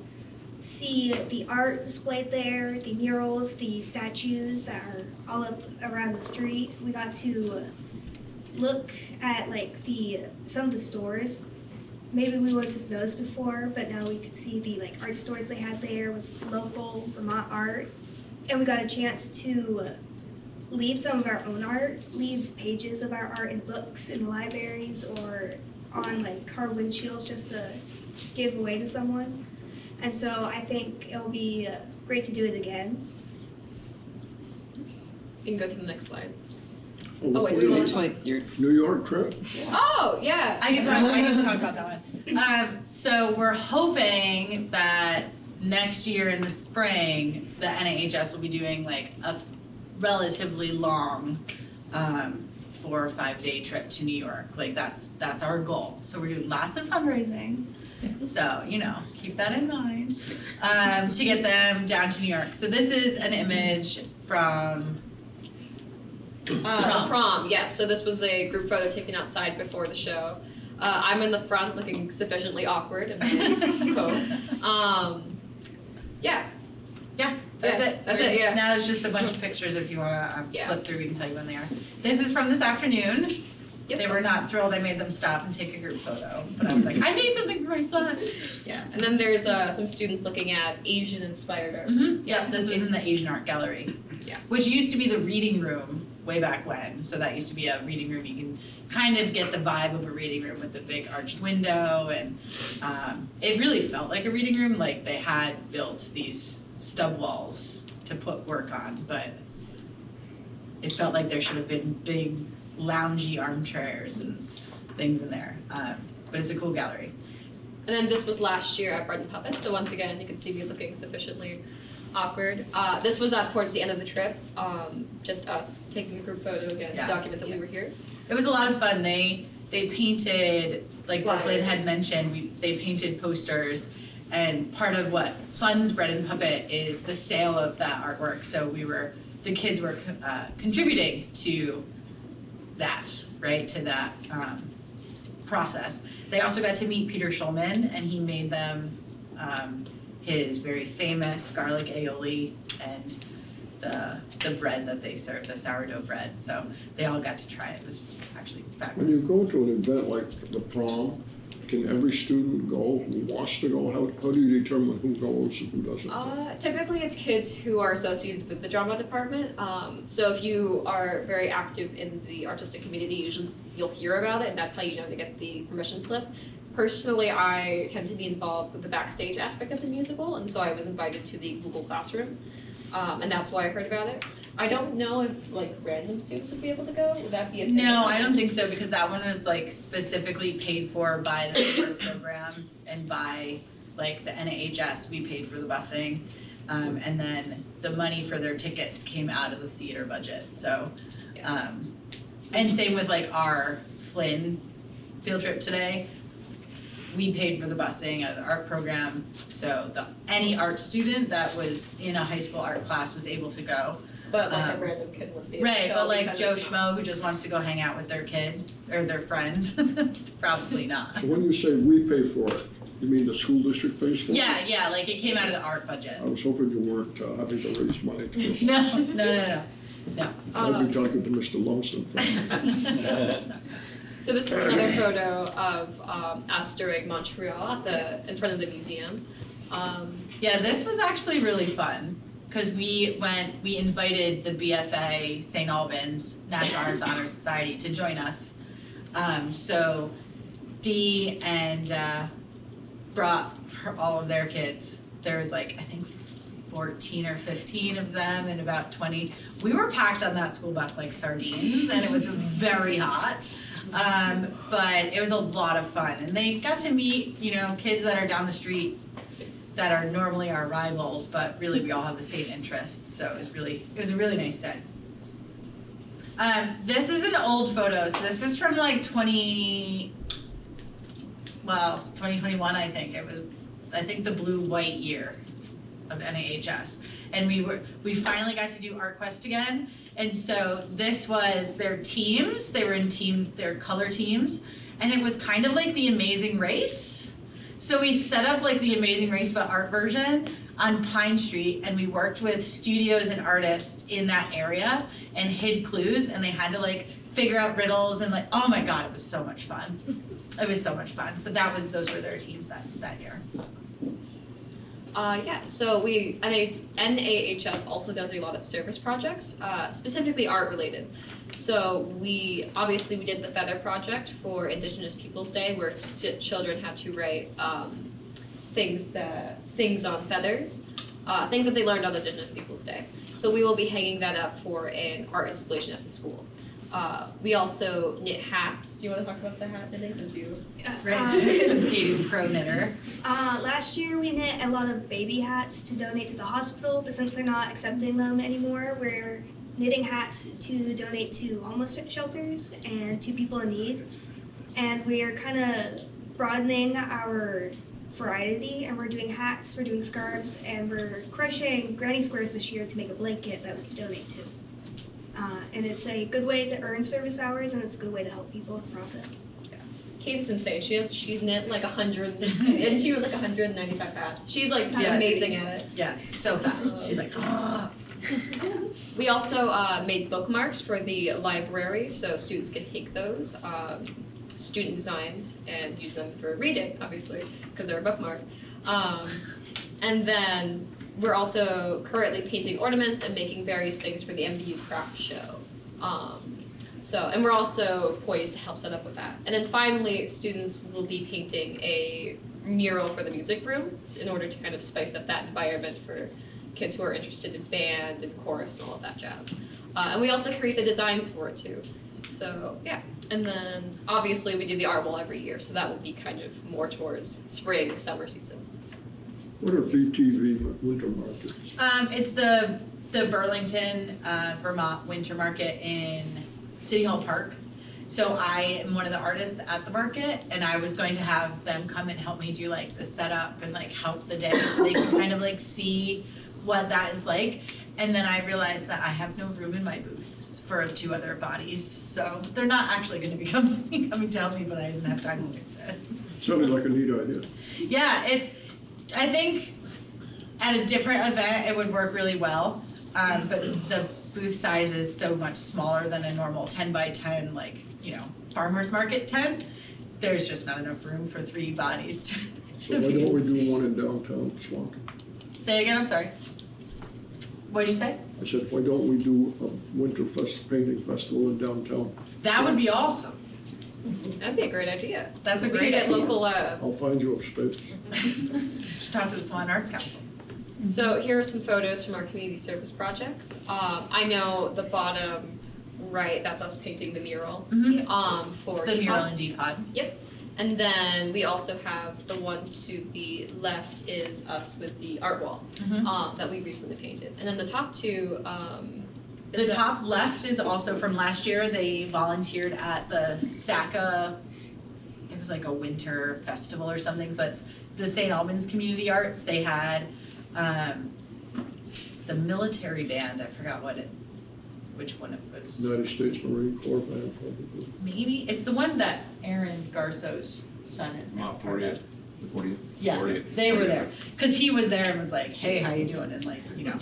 [SPEAKER 15] see the art displayed there, the murals, the statues that are all up around the street. We got to look at like the some of the stores maybe we wouldn't have noticed before, but now we could see the like art stores they had there with local Vermont art, and we got a chance to leave some of our own art, leave pages of our art in books in libraries or on like car windshields just to give away to someone. And so I think it'll be uh, great to do it again.
[SPEAKER 14] You can go to the next slide.
[SPEAKER 2] Oh,
[SPEAKER 14] Oh, wait, do we want to?
[SPEAKER 2] New York trip?
[SPEAKER 14] Oh, yeah.
[SPEAKER 5] I can talk, I can talk about that one. Um, so we're hoping that next year in the spring, the NAHS will be doing like a f- relatively long, um, four or five day trip to New York. Like that's, that's our goal. So we're doing lots of fundraising. So, you know, keep that in mind, um, to get them down to New York. So this is an image from
[SPEAKER 14] Uh, prom, yes. So this was a group photo taken outside before the show. Uh, I'm in the front looking sufficiently awkward in my coat. Um, yeah.
[SPEAKER 5] Yeah, that's
[SPEAKER 14] Yeah,
[SPEAKER 5] it.
[SPEAKER 14] that's
[SPEAKER 5] There's-
[SPEAKER 14] it, yeah.
[SPEAKER 5] Now there's just a bunch of pictures if you wanna um,
[SPEAKER 14] Yeah.
[SPEAKER 5] flip through, we can tell you when they are. This is from this afternoon. Yep. They were not thrilled I made them stop and take a group photo, but I was like, I need something for my slide.
[SPEAKER 14] Yeah. And then there's uh, some students looking at Asian inspired art.
[SPEAKER 5] Mhm, Yep, this was in the Asian Art Gallery. Yeah. Which used to be the reading room way back when. So that used to be a reading room. You can kind of get the vibe of a reading room with the big arched window, and um, it really felt like a reading room. Like they had built these stub walls to put work on, but it felt like there should have been big loungy armchairs and things in there. Um, but it's a cool gallery.
[SPEAKER 14] And then this was last year at Bread and Puppet, so once again, you can see me looking sufficiently awkward. Uh, this was at towards the end of the trip, um, just us taking a group photo again
[SPEAKER 5] Yeah.
[SPEAKER 14] to document that we were here.
[SPEAKER 5] It was a lot of fun. They they painted like Brooklyn had mentioned. We, they painted posters, and part of what funds Bread and Puppet is the sale of that artwork. So we were the kids were uh, contributing to that right to that um, process. They also got to meet Peter Schumann, and he made them um, his very famous garlic aioli and the the bread that they serve, the sourdough bread. So they all got to try it. It was actually fabulous.
[SPEAKER 2] When you go to an event like the prom, can every student go who wants to go? How, how do you determine who goes and who doesn't?
[SPEAKER 14] Uh, typically, it's kids who are associated with the drama department. Um, so if you are very active in the artistic community, usually you'll hear about it, and that's how you know to get the permission slip. Personally, I tend to be involved with the backstage aspect of the musical, and so I was invited to the Google Classroom, um, and that's why I heard about it. I don't know if like random students would be able to go. Would that be a thing?
[SPEAKER 5] No, I don't think so because that one was like specifically paid for by the program and by like the NHS. We paid for the busing. Um, and then the money for their tickets came out of the theater budget. So, um, and same with like our Flynn field trip today. We paid for the busing out of the art program. So the any art student that was in a high school art class was able to go.
[SPEAKER 14] But like
[SPEAKER 5] Um,
[SPEAKER 14] a random kid would be
[SPEAKER 5] Right, but like Joe Schmo who just wants to go hang out with their kid or their friend, probably not.
[SPEAKER 2] So when you say we pay for it, you mean the school district pays for it?
[SPEAKER 5] Yeah, yeah, like it came out of the art budget.
[SPEAKER 2] I was hoping you weren't uh, having to raise money. for-
[SPEAKER 5] No, no, no, no,
[SPEAKER 2] I'd be talking to Mr. Lumsden.
[SPEAKER 14] So this is another photo of um, Montreal at the in front of the museum. Um,
[SPEAKER 5] Yeah, this was actually really fun because we went, we invited the BFA St. Albans National Arts Honor Society to join us. Um, so Dee and uh, brought her, all of their kids. There was like, I think 14 or 15 of them and about 20. We were packed on that school bus like sardines and it was very hot. Um, but it was a lot of fun and they got to meet, you know, kids that are down the street that are normally our rivals, but really we all have the same interests. So it was really, it was a really nice day. Um, this is an old photo. So this is from like 20, well, 2021, I think. It was, I think the blue white year of NAHS. And we were, we finally got to do ArtQuest again. And so this was their teams. They were in team, their color teams. And it was kind of like the amazing race. So we set up like the Amazing Race but art version on Pine Street and we worked with studios and artists in that area and hid clues and they had to like figure out riddles and like oh my god it was so much fun. It was so much fun. But that was those were their teams that that year.
[SPEAKER 14] Uh, yeah, so we, NA, NAHS also does a lot of service projects, uh, specifically art related. So we, obviously we did the feather project for Indigenous Peoples Day where children had to write, um, things that, things on feathers, uh, things that they learned on Indigenous Peoples Day. So we will be hanging that up for an art installation at the school. Uh, we also knit hats. Do you want to talk about the hat knitting since you?
[SPEAKER 5] Right.
[SPEAKER 15] Um,
[SPEAKER 5] Since Katie's a pro knitter.
[SPEAKER 15] Uh, last year we knit a lot of baby hats to donate to the hospital, but since they're not accepting them anymore, we're knitting hats to donate to homeless shelters and to people in need. And we are kind of broadening our variety, and we're doing hats, we're doing scarves, and we're crocheting granny squares this year to make a blanket that we can donate to. Uh, and it's a good way to earn service hours, and it's a good way to help people in the process.
[SPEAKER 14] Katie's insane. She has she's knit like a hundred and she like hundred and ninety five hats. She's like
[SPEAKER 5] Yeah.
[SPEAKER 14] amazing at it.
[SPEAKER 5] Yeah, so fast. She's like
[SPEAKER 14] We also uh, made bookmarks for the library, so students can take those um, student designs and use them for reading, obviously, because they're a bookmark. Um, and then we're also currently painting ornaments and making various things for the MVU craft show. Um, so, and we're also poised to help set up with that. And then finally, students will be painting a mural for the music room in order to kind of spice up that environment for kids who are interested in band and chorus and all of that jazz. Uh, and we also create the designs for it too. So yeah, and then obviously we do the art wall every year, so that will be kind of more towards spring, summer season.
[SPEAKER 2] What are BTV winter markets?
[SPEAKER 5] Um, it's the the Burlington, uh, Vermont Winter Market in City Hall Park. So I am one of the artists at the market, and I was going to have them come and help me do like the setup and like help the day, so they can kind of like see what that is like. And then I realized that I have no room in my booths for two other bodies, so they're not actually going to be coming coming to help me, but I didn't have time to fix it.
[SPEAKER 2] Sounded like a neat idea.
[SPEAKER 5] Yeah, it. I think at a different event it would work really well, um, but the booth size is so much smaller than a normal ten by ten, like you know, farmers market tent. There's just not enough room for three bodies to.
[SPEAKER 2] So why don't we do one in downtown Swanton?
[SPEAKER 5] Say again. I'm sorry. What did you say?
[SPEAKER 2] I said, why don't we do a winter fest, painting festival in downtown?
[SPEAKER 5] That would be awesome.
[SPEAKER 14] That'd be a great idea.
[SPEAKER 5] That's a great idea.
[SPEAKER 14] local uh,
[SPEAKER 2] I'll find you a space.
[SPEAKER 5] Should talk to the Swan Arts Council.
[SPEAKER 14] So here are some photos from our community service projects. Um, I know the bottom right, that's us painting the mural.
[SPEAKER 5] Mhm.
[SPEAKER 14] Um, for
[SPEAKER 5] It's the mural
[SPEAKER 14] Depot.
[SPEAKER 5] in Depot.
[SPEAKER 14] Yep. And then we also have the one to the left is us with the art wall
[SPEAKER 5] Mhm.
[SPEAKER 14] um, that we recently painted. And then the top two um, is
[SPEAKER 5] The
[SPEAKER 14] the-
[SPEAKER 5] top left is also from last year. They volunteered at the SACA, it was like a winter festival or something, so that's the St. Albans Community Arts. They had um, the military band, I forgot what it, which one it was.
[SPEAKER 2] United States Marine Corps band, probably.
[SPEAKER 5] Maybe, it's the one that Aaron Garso's son is now
[SPEAKER 17] Mount
[SPEAKER 5] part of.
[SPEAKER 17] Fortieth, the fortieth.
[SPEAKER 5] Yeah, 40th. they were there, cause he was there and was like, hey, how you doing, and like, you know,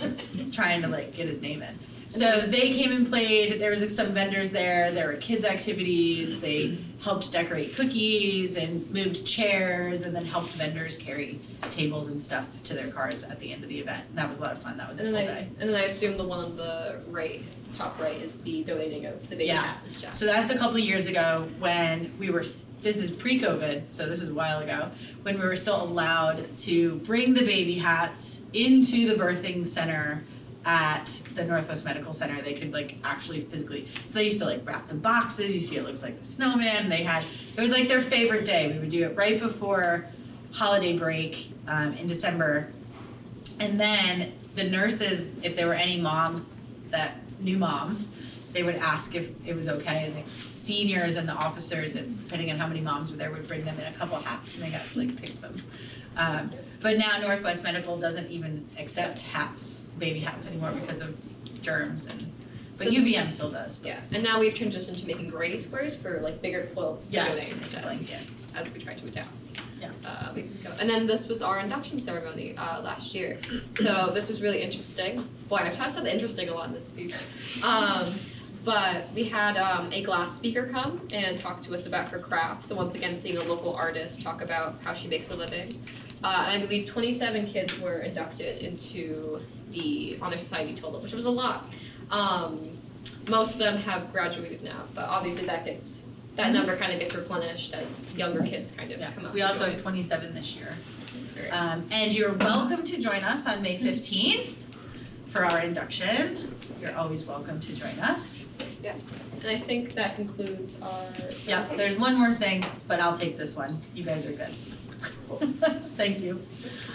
[SPEAKER 5] trying to like get his name in. So they came and played, there was like, some vendors there, there were kids' activities, they helped decorate cookies and moved chairs and then helped vendors carry tables and stuff to their cars at the end of the event, and that was a lot of fun, that was a
[SPEAKER 14] And
[SPEAKER 5] full
[SPEAKER 14] I,
[SPEAKER 5] day.
[SPEAKER 14] and then I assume the one on the right, top right, is the donating of the baby
[SPEAKER 5] Yeah.
[SPEAKER 14] hats and stuff.
[SPEAKER 5] So that's a couple of years ago when we were, this is pre-COVID, so this is a while ago, when we were still allowed to bring the baby hats into the birthing center at the Northwest Medical Center. They could like actually physically, so they used to like wrap the boxes. You see, it looks like the snowman. They had, it was like their favorite day. We would do it right before holiday break um, in December. And then the nurses, if there were any moms that new moms, they would ask if it was okay, and the seniors and the officers, and depending on how many moms were there, would bring them in a couple hats, and they got to like pick them. Um, but now Northwest Medical doesn't even accept hats, baby hats anymore because of germs and, but
[SPEAKER 14] So-
[SPEAKER 5] UVM still does.
[SPEAKER 14] Yeah, and now we've transitioned to making granny squares for like bigger quilts to
[SPEAKER 5] Yes,
[SPEAKER 14] donate instead,
[SPEAKER 5] blanket.
[SPEAKER 14] as we try to adapt.
[SPEAKER 5] Yeah.
[SPEAKER 14] Uh, we can go, and then this was our induction ceremony, uh, last year, so this was really interesting. Boy, I've talked about interesting a lot in this speech. Um, but we had, um, a glass speaker come and talk to us about her craft, so once again, seeing a local artist talk about how she makes a living. Uh, and I believe twenty-seven kids were inducted into the Honor Society total, which was a lot. Um, most of them have graduated now, but obviously that gets, that
[SPEAKER 5] Mhm.
[SPEAKER 14] number kind of gets replenished as younger kids kind of
[SPEAKER 5] Yeah,
[SPEAKER 14] come up
[SPEAKER 5] we also
[SPEAKER 14] join.
[SPEAKER 5] have twenty-seven this year. Um, and you're welcome to join us on May fifteenth for our induction. You're always welcome to join us.
[SPEAKER 14] Yeah, and I think that concludes our.
[SPEAKER 5] Yep, there's one more thing, but I'll take this one. You guys are good. Thank you.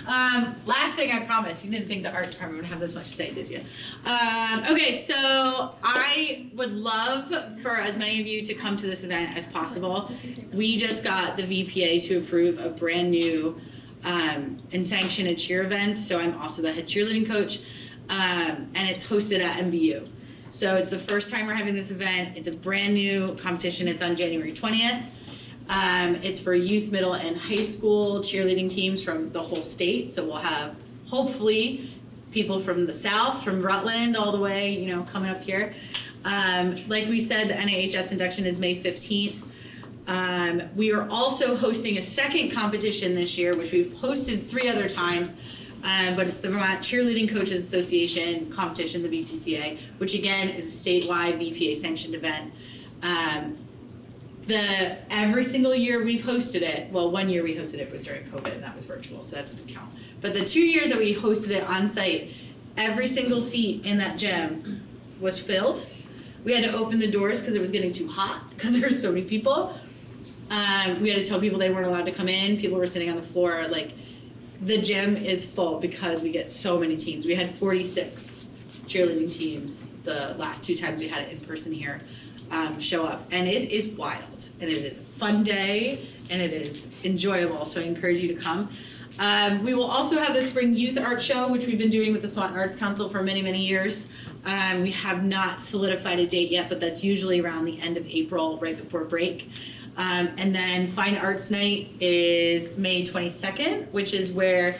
[SPEAKER 5] Um, last thing I promise, you didn't think the art department would have this much to say, did you? Um, okay, so I would love for as many of you to come to this event as possible. We just got the VPA to approve a brand new um, and sanction a cheer event, so I'm also the head cheerleading coach, um, and it's hosted at MVU. So it's the first time we're having this event. It's a brand new competition. It's on January 20th. Um, it's for youth, middle, and high school cheerleading teams from the whole state. So we'll have hopefully people from the south, from Rutland, all the way, you know, coming up here. Um, like we said, the NAHS induction is May 15th. Um, we are also hosting a second competition this year, which we've hosted three other times, Um, but it's the Vermont Cheerleading Coaches Association competition, the VCCA, which again is a statewide VPA sanctioned event. Um, the every single year we've hosted it. Well, one year we hosted it was during COVID, and that was virtual, so that doesn't count. But the two years that we hosted it on site, every single seat in that gym was filled. We had to open the doors because it was getting too hot because there were so many people. Um, we had to tell people they weren't allowed to come in. People were sitting on the floor. Like the gym is full because we get so many teams. We had 46 cheerleading teams the last two times we had it in person here um, show up, and it is wild, and it is a fun day, and it is enjoyable. So I encourage you to come. Um, we will also have the Spring Youth Art Show, which we've been doing with the Swanton Arts Council for many, many years. Um, we have not solidified a date yet, but that's usually around the end of April, right before break. Um, and then Fine Arts Night is May 22nd, which is where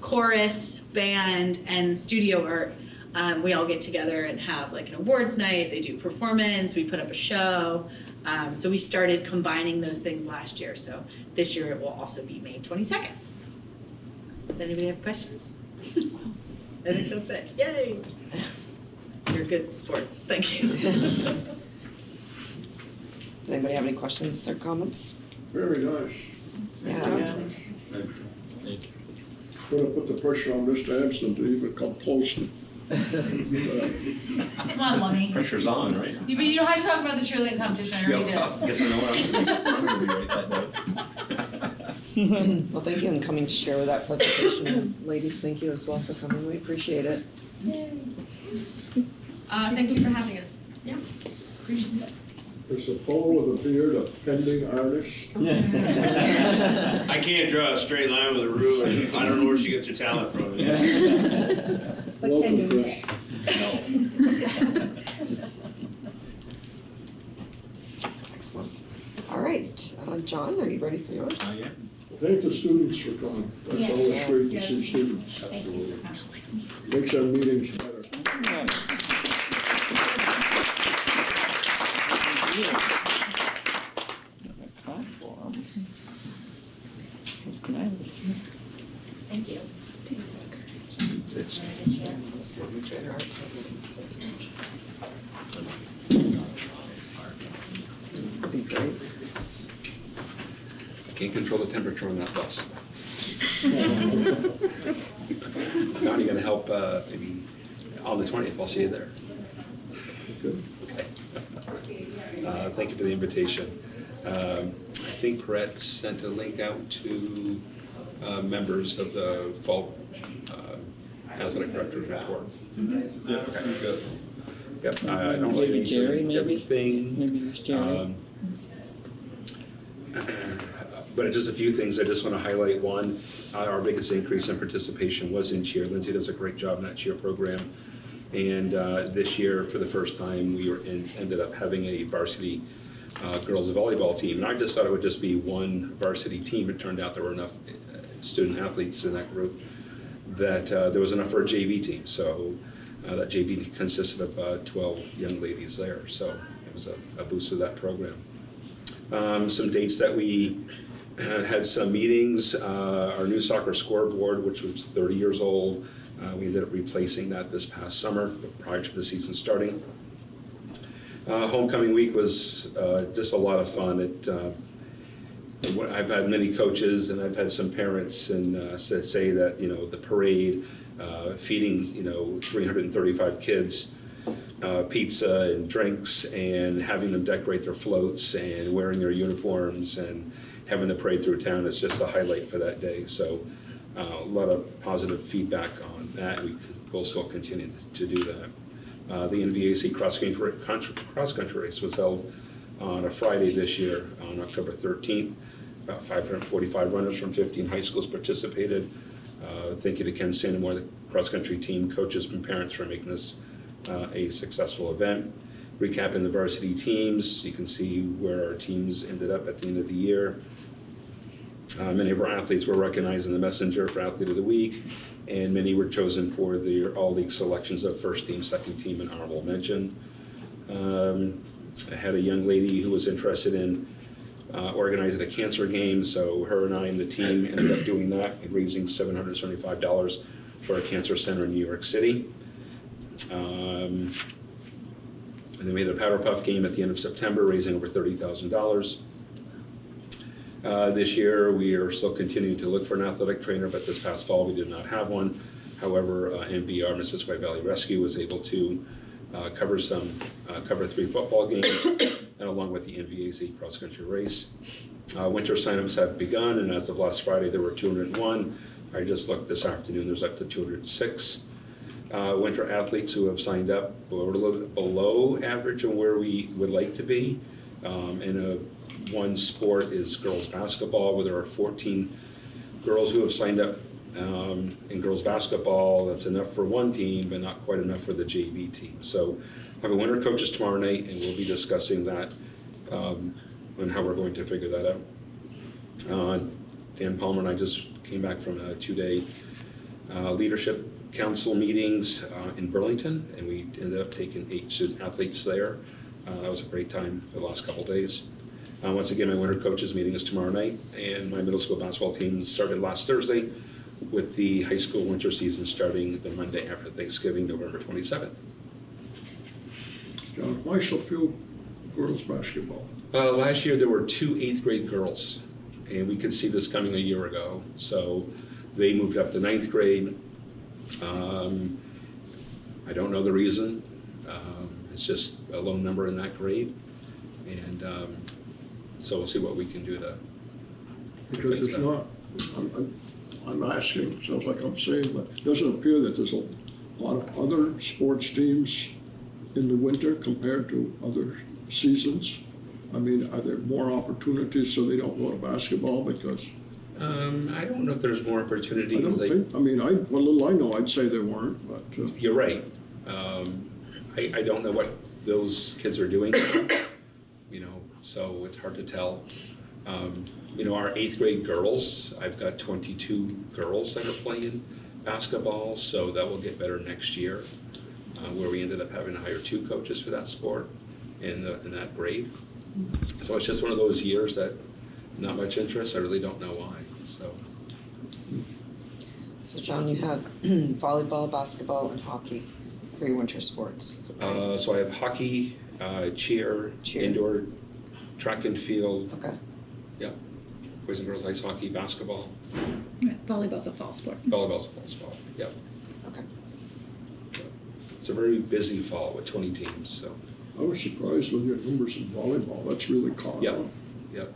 [SPEAKER 5] chorus, band, and studio art, um, we all get together and have like an awards night. They do performance, we put up a show. Um, so we started combining those things last year. So this year it will also be May 22nd. Does anybody have questions? I think that's it. Yay! You're good at sports. Thank you.
[SPEAKER 1] Does anybody have any questions or comments?
[SPEAKER 2] Very nice.
[SPEAKER 1] Yeah.
[SPEAKER 2] Gonna put the pressure on Mr. Anson to even come close to.
[SPEAKER 18] Come on, Lummy.
[SPEAKER 6] Pressure's on, right?
[SPEAKER 18] You, but you know how to talk about the cheerleading competition, I already
[SPEAKER 6] Yeah,
[SPEAKER 18] did.
[SPEAKER 6] Guess I know what I'm gonna do. Rewrite that note.
[SPEAKER 1] Well, thank you and coming to share with that presentation. Ladies, thank you as well for coming. We appreciate it.
[SPEAKER 14] Uh, thank you for having us.
[SPEAKER 18] Yeah, appreciate it.
[SPEAKER 2] There's a fellow with a beard, a pending artist.
[SPEAKER 17] I can't draw a straight line with a ruler. I don't know where she gets her talent from.
[SPEAKER 2] Welcome, Chris.
[SPEAKER 1] Excellent. All right, uh, John, are you ready for yours?
[SPEAKER 6] I am.
[SPEAKER 2] Thank the students for coming. That's
[SPEAKER 1] Yes.
[SPEAKER 2] always great to see students. Makes our meetings better.
[SPEAKER 10] Platform. That's nice.
[SPEAKER 14] Thank you.
[SPEAKER 1] Be great.
[SPEAKER 6] I can't control the temperature on that bus. Donnie, gonna help, uh, maybe on the twentieth, I'll see you there.
[SPEAKER 2] Good.
[SPEAKER 6] Okay. Uh, thank you for the invitation. Um, I think Brett sent a link out to, uh, members of the fall, uh, athletic director's report. Yeah, okay, good. Yep, I I don't really
[SPEAKER 10] Maybe Jerry, maybe?
[SPEAKER 6] everything.
[SPEAKER 10] Maybe it's Jerry.
[SPEAKER 6] Um, But just a few things, I just want to highlight. One, uh, our biggest increase in participation was in cheer. Lindsay does a great job in that cheer program. And uh, this year, for the first time, we were in, ended up having a varsity uh, girls volleyball team. And I just thought it would just be one varsity team. It turned out there were enough uh, student athletes in that group that uh, there was enough for a JV team. So uh, that JV consisted of uh, 12 young ladies there. So it was a, a boost to that program. Um, some dates that we had some meetings, uh, our new soccer scoreboard, which was 30 years old, uh, we ended up replacing that this past summer prior to the season starting. Uh, homecoming week was just a lot of fun. It, I've had many coaches and I've had some parents and uh, say that, you know, the parade, uh, feeding, you know, 335 kids uh, pizza and drinks and having them decorate their floats and wearing their uniforms and having the parade through town is just a highlight for that day. So uh, a lot of positive feedback on that. We will still continue to do that. Uh, The NVAC cross country, cross country race was held on a Friday this year, on October 13th. About 545 runners from 15 high schools participated. Uh, Thank you to Ken Santamore, the cross-country team, coaches, and parents for making this uh, a successful event. Recapping the varsity teams, you can see where our teams ended up at the end of the year. Uh, Many of our athletes were recognized in the Messenger for Athlete of the Week, and many were chosen for the all-league selections of first team, second team, and honorable mention. Um, I had a young lady who was interested in uh, organizing a cancer game, so her and I and the team ended up doing that and raising $775 for a cancer center in New York City. Um, And then we had a Powder Puff game at the end of September, raising over $30,000. Uh, This year, we are still continuing to look for an athletic trainer, but this past fall, we did not have one. However, uh, MVR, Missisquoi Valley Rescue, was able to uh, cover some, uh, cover three football games, and along with the NVAC cross-country race. Uh, Winter signups have begun, and as of last Friday, there were 201. I just looked this afternoon, there's up to 206. Uh, Winter athletes who have signed up, we're a little bit below average and where we would like to be. Um, And one sport is girls' basketball, where there are 14 girls who have signed up um, in girls' basketball. That's enough for one team, but not quite enough for the JV team. So I have a winter coaches tomorrow night, and we'll be discussing that um, and how we're going to figure that out. Uh, Dan Palmer and I just came back from a two-day uh, leadership council meetings uh, in Burlington, and we ended up taking eight student athletes there. Uh, That was a great time the last couple days. Uh, Once again, my winter coaches meeting is tomorrow night, and my middle school basketball team started last Thursday with the high school winter season starting the Monday after Thanksgiving, November 27th.
[SPEAKER 2] John, why few girls basketball?
[SPEAKER 6] Uh, last year, there were two eighth grade girls, and we could see this coming a year ago. So they moved up to ninth grade. Um, I don't know the reason. Um, it's just a low number in that grade. And um, so we'll see what we can do to.
[SPEAKER 2] Because it's not, I'm, I'm- I'm asking, sounds like I'm saying, but it doesn't appear that there's a lot of other sports teams in the winter compared to other seasons. I mean, are there more opportunities so they don't go to basketball because,
[SPEAKER 6] Um, I don't know if there's more
[SPEAKER 2] I don't think, I mean, I, what little I know, I'd say there weren't, but, uh,
[SPEAKER 6] You're right. Um, I, I don't know what those kids are doing, so it's hard to tell. Um, You know, our eighth grade girls, I've got twenty-two girls that are playing basketball, so that will get better next year. uh, Where we ended up having to hire two coaches for that sport in the, in that grade. So it's just one of those years that not much interest, I really don't know why, so.
[SPEAKER 1] So John, you have volleyball, basketball, and hockey for your winter sports.
[SPEAKER 6] Uh, so I have hockey, uh, cheer, indoor, track and field.
[SPEAKER 1] Okay.
[SPEAKER 6] Yeah. Boys and girls ice hockey, basketball,
[SPEAKER 19] Volleyball's a fall sport.
[SPEAKER 6] volleyball's a fall sport. Yep.
[SPEAKER 1] Okay.
[SPEAKER 6] It's a very busy fall with 20 teams. So.
[SPEAKER 2] I was surprised looking at numbers in volleyball, that's really caught
[SPEAKER 6] Yep.
[SPEAKER 2] on.
[SPEAKER 6] Yep.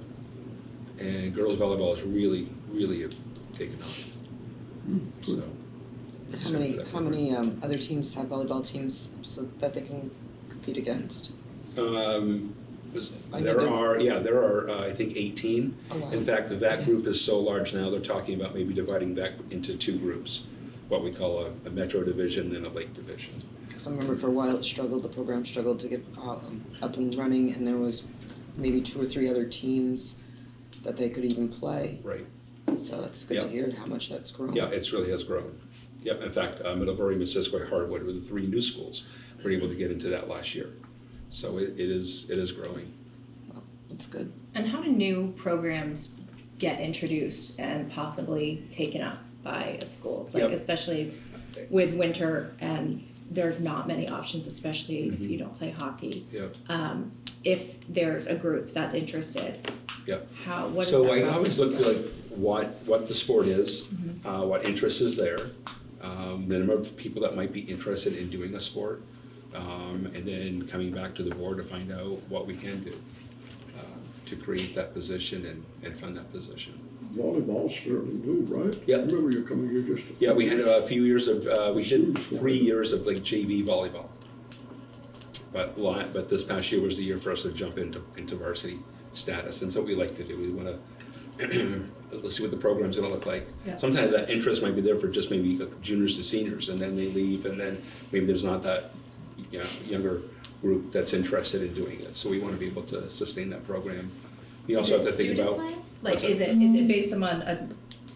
[SPEAKER 6] And girls volleyball is really, really taken off. So.
[SPEAKER 1] How many, how many um, other teams have volleyball teams so that they can compete against?
[SPEAKER 6] Um, was,
[SPEAKER 1] I know
[SPEAKER 6] there are, yeah, there are, uh, I think, 18.
[SPEAKER 1] Oh, wow.
[SPEAKER 6] In fact, that group is so large now, they're talking about maybe dividing that into two groups, what we call a, a metro division and a lake division.
[SPEAKER 1] Because I remember for a while it struggled, the program struggled to get um, up and running, and there was maybe two or three other teams that they could even play.
[SPEAKER 6] Right.
[SPEAKER 1] So it's good to
[SPEAKER 6] Yeah.
[SPEAKER 1] hear how much that's grown.
[SPEAKER 6] Yeah, it's really has grown. Yep, in fact, uh, Middlebury, Missisquoi, Harwood were the three new schools were able to get into that last year. So it, it is, it is growing.
[SPEAKER 1] That's good.
[SPEAKER 19] And how do new programs get introduced and possibly taken up by a school? Like
[SPEAKER 6] Yep.
[SPEAKER 19] especially with winter and there's not many options, especially if
[SPEAKER 6] Mhm.
[SPEAKER 19] you don't play hockey.
[SPEAKER 6] Yep,
[SPEAKER 19] Um, if there's a group that's interested,
[SPEAKER 6] yep.
[SPEAKER 19] how, what is that
[SPEAKER 6] So I always look
[SPEAKER 19] look
[SPEAKER 6] to like what, what the sport is,
[SPEAKER 19] Mhm.
[SPEAKER 6] uh, what interest is there, um, the number of people that might be interested in doing a sport, um, and then coming back to the board to find out what we can do uh, to create that position and, and fund that position.
[SPEAKER 2] Volleyball's fairly new, right?
[SPEAKER 6] Yeah.
[SPEAKER 2] I remember you coming here just a few
[SPEAKER 6] Yeah, we had a few years of, uh, we did three years of like JV volleyball. But li but this past year was the year for us to jump into, into varsity status, and so we like to do, we wanna, let's see what the program's gonna look like.
[SPEAKER 19] Yeah.
[SPEAKER 6] Sometimes that interest might be there for just maybe juniors to seniors, and then they leave, and then maybe there's not that, you know, younger group that's interested in doing it, so we wanna be able to sustain that program. We also have to think about.
[SPEAKER 19] Like, is it, is it based on a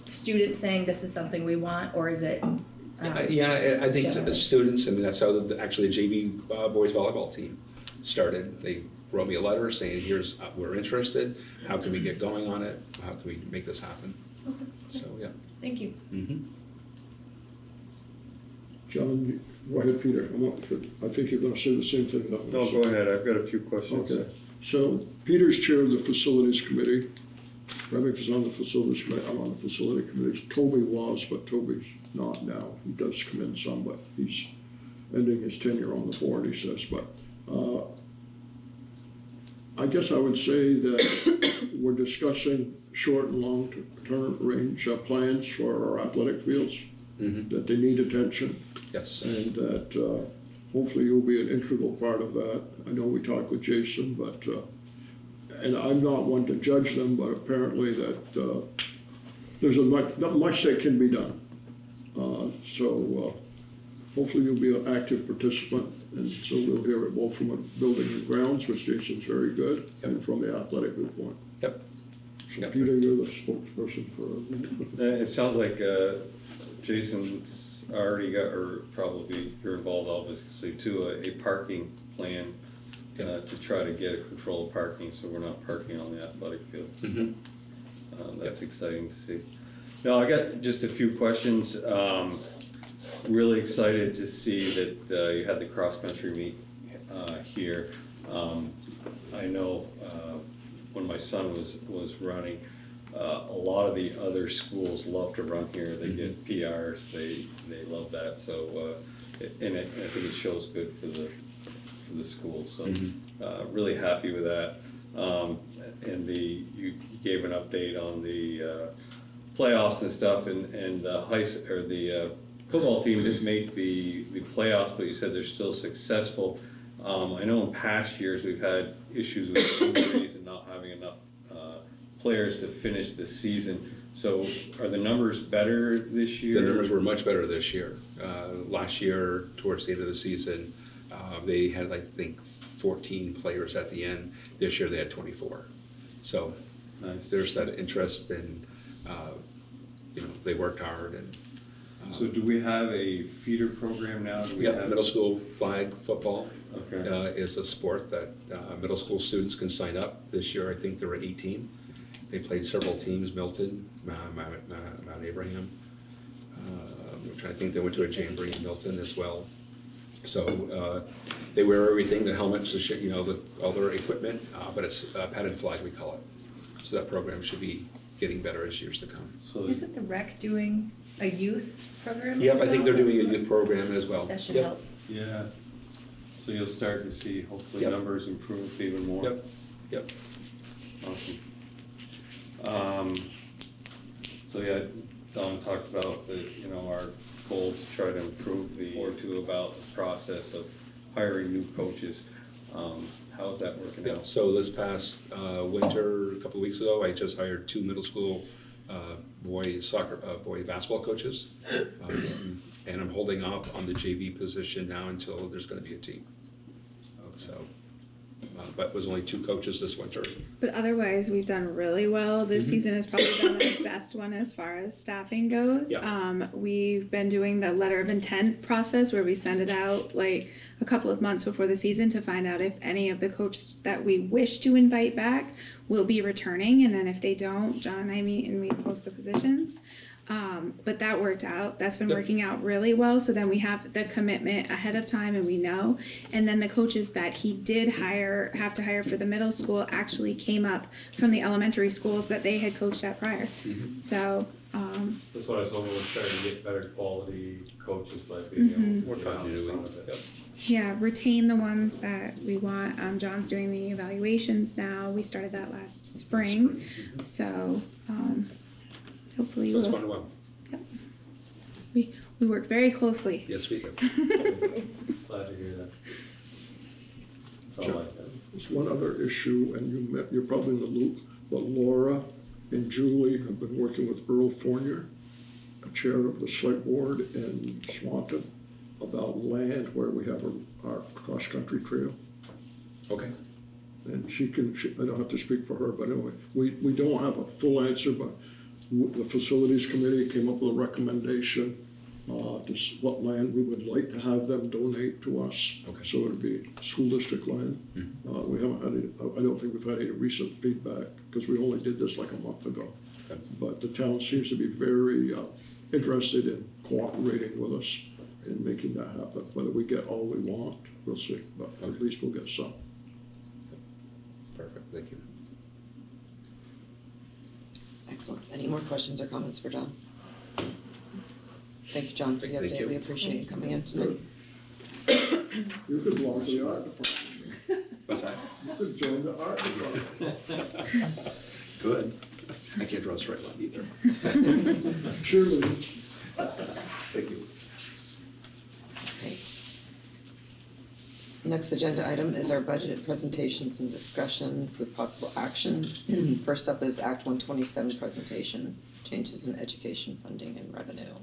[SPEAKER 19] student saying this is something we want, or is it? um,
[SPEAKER 6] Uh, Yeah, I- I think
[SPEAKER 19] generally?
[SPEAKER 6] the students, I mean, that's how the, actually the JV uh, boys volleyball team started. They wrote me a letter saying, here's, uh, we're interested, how can we get going on it? How can we make this happen? So, yeah.
[SPEAKER 19] Thank you.
[SPEAKER 6] Mhm.
[SPEAKER 2] John, go ahead, Peter, I want, I think you're gonna say the same thing. about
[SPEAKER 4] No, go ahead, I've got a few questions.
[SPEAKER 2] Okay, so Peter's chair of the facilities committee. Remick is on the facilities committee, I'm on the facility committee. Toby was, but Toby's not now. He does come in some, but he's ending his tenure on the board, he says, but, uh, I guess I would say that we're discussing short and long-term range uh, plans for our athletic fields, that they need attention.
[SPEAKER 6] Yes.
[SPEAKER 2] And that uh, hopefully you'll be an integral part of that. I know we talked with Jason, but, uh, and I'm not one to judge them, but apparently that uh, there's a much, not much that can be done. Uh, So uh, hopefully you'll be an active participant, and so we'll hear it both from a building and grounds, which Jason's very good, and from the athletic viewpoint.
[SPEAKER 6] Yep.
[SPEAKER 2] So Peter, you're the spokesperson for.
[SPEAKER 4] Uh, It sounds like uh, Jason's already got, or probably you're involved obviously too, a, a parking plan uh, to try to get a control of parking, so we're not parking on the athletic field. Um, That's exciting to see. Now, I got just a few questions. Um, Really excited to see that uh, you had the cross-country meet uh, here. Um, I know uh, when my son was, was running, uh, a lot of the other schools love to run here. They get PRs, they, they love that, so, uh, it- and it- I think it shows good for the, for the school, so, uh, really happy with that. Um, And the, you gave an update on the uh, playoffs and stuff, and, and the high, or the uh, football team didn't make the, the playoffs, but you said they're still successful. Um, I know in past years, we've had issues with injuries and not having enough players to finish the season. So are the numbers better this year?
[SPEAKER 6] The numbers were much better this year. Uh, Last year, towards the end of the season, uh, they had, I think, 14 players at the end. This year, they had 24. So there's that interest and, uh, you know, they worked hard and. uh,
[SPEAKER 4] So do we have a feeder program now? Do have-
[SPEAKER 6] middle school flag football
[SPEAKER 4] Okay.
[SPEAKER 6] uh, is a sport that uh, middle school students can sign up. This year, I think there were 18. They played several teams, Milton, Mount Mount- Mount- Mount Abraham. Uh, I'm trying to think, they went to a jamboree in Milton as well. So uh, they wear everything, the helmets, the shit, you know, the, all their equipment, uh, but it's uh, padded flag, we call it. So that program should be getting better as years to come.
[SPEAKER 19] Isn't the rec doing a youth program?
[SPEAKER 6] Yep,
[SPEAKER 19] as
[SPEAKER 6] I think they're doing a youth program as well.
[SPEAKER 19] That should
[SPEAKER 6] Yep.
[SPEAKER 19] help.
[SPEAKER 4] Yeah, so you'll start to see hopefully
[SPEAKER 6] Yep.
[SPEAKER 4] numbers improve even more.
[SPEAKER 6] Yep, yep.
[SPEAKER 4] Awesome. Um, so yeah, Don talked about the, you know, our goal to try to improve the, or to about the process of hiring new coaches. Um, how's that working
[SPEAKER 6] Yeah,
[SPEAKER 4] out?
[SPEAKER 6] so this past uh, winter, a couple of weeks ago, I just hired two middle school uh, boy soccer, uh, boy basketball coaches. Um, And I'm holding off on the JV position now until there's gonna be a team. So, uh, but it was only two coaches this winter.
[SPEAKER 20] But otherwise, we've done really well. This
[SPEAKER 6] Mhm.
[SPEAKER 20] season has probably been our best one as far as staffing goes.
[SPEAKER 6] Yeah.
[SPEAKER 20] Um, we've been doing the letter of intent process where we send it out like a couple of months before the season to find out if any of the coaches that we wish to invite back will be returning. And then if they don't, John and I meet and we post the positions. Um, but that worked out. That's been
[SPEAKER 6] Yep.
[SPEAKER 20] working out really well. So then we have the commitment ahead of time and we know. And then the coaches that he did hire, have to hire for the middle school actually came up from the elementary schools that they had coached at prior. So, um,
[SPEAKER 4] That's what I was hoping, we're starting to get better quality coaches by being able
[SPEAKER 20] Mhm.
[SPEAKER 4] to.
[SPEAKER 6] More
[SPEAKER 4] get out in front of it.
[SPEAKER 20] yeah, retain the ones that we want. Um, John's doing the evaluations now. We started that last spring. So, um, hopefully
[SPEAKER 6] So it's
[SPEAKER 20] we'll,
[SPEAKER 6] going well.
[SPEAKER 20] we, we work very closely.
[SPEAKER 6] Yes, we do.
[SPEAKER 4] Glad to hear that. That's all I have.
[SPEAKER 2] There's one other issue, and you met, you're probably in the loop, but Laura and Julie have been working with Earl Fournier, a chair of the select board in Swanton, about land where we have our, our cross-country trail.
[SPEAKER 6] Okay.
[SPEAKER 2] And she can, she, I don't have to speak for her, but anyway, we, we don't have a full answer, but w- the facilities committee came up with a recommendation uh, this, what land we would like to have them donate to us.
[SPEAKER 6] Okay.
[SPEAKER 2] So it'd be school district land.
[SPEAKER 6] Mhm.
[SPEAKER 2] Uh, we haven't had any, I don't think we've had any recent feedback, because we only did this like a month ago.
[SPEAKER 6] Okay.
[SPEAKER 2] But the town seems to be very, uh, interested in cooperating with us in making that happen. Whether we get all we want, we'll see, but at least we'll get some.
[SPEAKER 6] Perfect, thank you.
[SPEAKER 1] Excellent. Any more questions or comments for John? Thank you, John, for the
[SPEAKER 6] Thank
[SPEAKER 1] update.
[SPEAKER 6] you.
[SPEAKER 1] We appreciate you coming in tonight.
[SPEAKER 2] You could belong to the art department.
[SPEAKER 6] What's that?
[SPEAKER 2] You could join the art department.
[SPEAKER 6] Good. I can't draw a straight line either.
[SPEAKER 2] Surely.
[SPEAKER 6] Thank you.
[SPEAKER 1] Great. Next agenda item is our budget presentations and discussions with possible action. First up is Act one twenty-seven presentation, changes in education funding and revenue.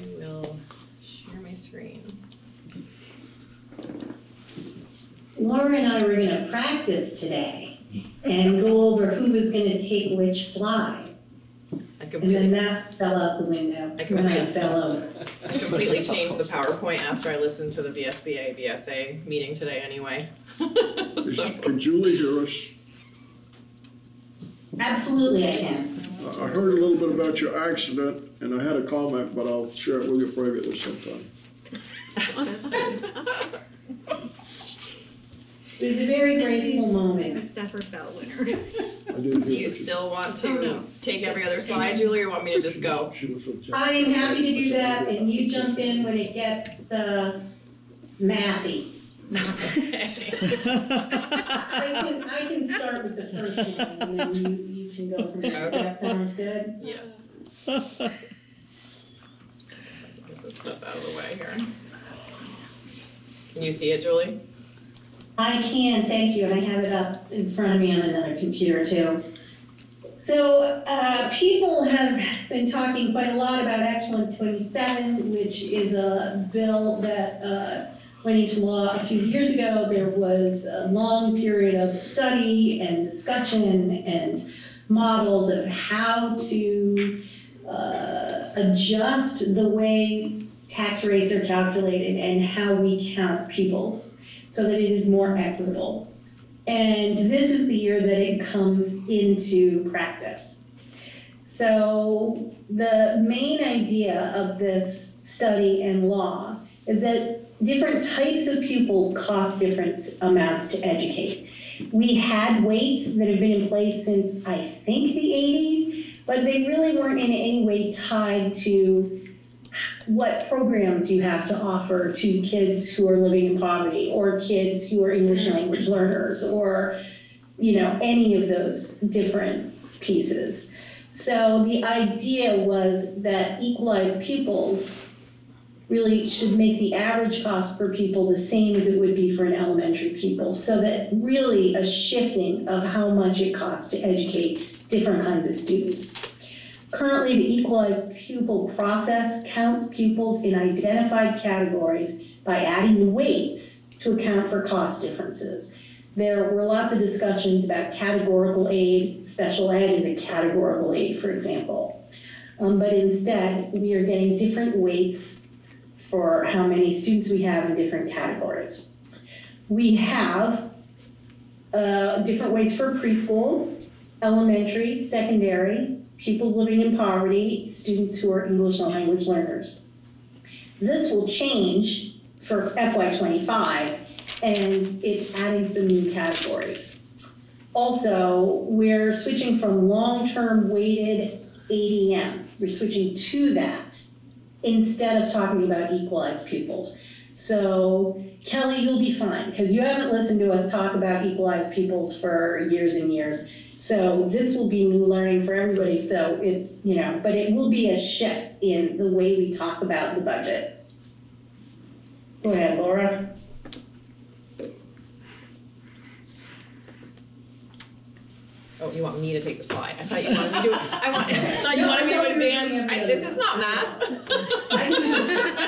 [SPEAKER 21] I will share my screen.
[SPEAKER 7] Laura and I were gonna practice today and go over who was gonna take which slide.
[SPEAKER 21] I
[SPEAKER 7] And then
[SPEAKER 21] completely,
[SPEAKER 7] that fell out the window
[SPEAKER 21] I
[SPEAKER 7] when I
[SPEAKER 21] completely-
[SPEAKER 7] fell over.
[SPEAKER 21] I completely changed the PowerPoint after I listened to the VSBA, VSA meeting today anyway.
[SPEAKER 2] Is-
[SPEAKER 21] So,
[SPEAKER 2] Can Julie hear us?
[SPEAKER 7] Absolutely I can.
[SPEAKER 2] I I heard a little bit about your accident, and I had a comment, but I'll share it with you privately sometime.
[SPEAKER 7] It was a very graceful moment.
[SPEAKER 9] Stafford Bell winner.
[SPEAKER 2] I didn't
[SPEAKER 21] do you
[SPEAKER 2] hear what she-
[SPEAKER 21] still want to take every other slide, Julie, or want me to just go?
[SPEAKER 2] She was with Jeff.
[SPEAKER 7] I am happy to do that and you jump in when it gets, uh, mathy. I can, I can start with the first one and then you, you can go from there. Does that sound good?
[SPEAKER 21] Yes. Get this stuff out of the way here. Can you see it, Julie?
[SPEAKER 7] I can, thank you, and I have it up in front of me on another computer too. So, uh, people have been talking quite a lot about Act one twenty-seven, which is a bill that, uh, went into law a few years ago. There was a long period of study and discussion and models of how to, uh, adjust the way tax rates are calculated and how we count pupils so that it is more equitable. And this is the year that it comes into practice. So the main idea of this study and law is that different types of pupils cost different amounts to educate. We had weights that have been in place since, I think, the eighties, but they really weren't in any way tied to what programs you have to offer to kids who are living in poverty or kids who are English language learners or, you know, any of those different pieces. So the idea was that equalized pupils really should make the average cost per pupil the same as it would be for an elementary pupil. So that really a shifting of how much it costs to educate different kinds of students. Currently, the equalized pupil process counts pupils in identified categories by adding weights to account for cost differences. There were lots of discussions about categorical aid, special ed is a categorical aid, for example. Um, but instead, we are getting different weights for how many students we have in different categories. We have uh, different weights for preschool, elementary, secondary, pupils living in poverty, students who are English language learners. This will change for FY twenty-five, and it's adding some new categories. Also, we're switching from long-term weighted ADM, we're switching to that instead of talking about equalized pupils. So Kelly, you'll be fine, because you haven't listened to us talk about equalized pupils for years and years. So this will be new learning for everybody, so it's, you know, but it will be a shift in the way we talk about the budget. Go ahead, Laura.
[SPEAKER 21] Oh, you want me to take the slide? I thought you wanted me to, I want, I thought you wanted me to advance, I, this is not math.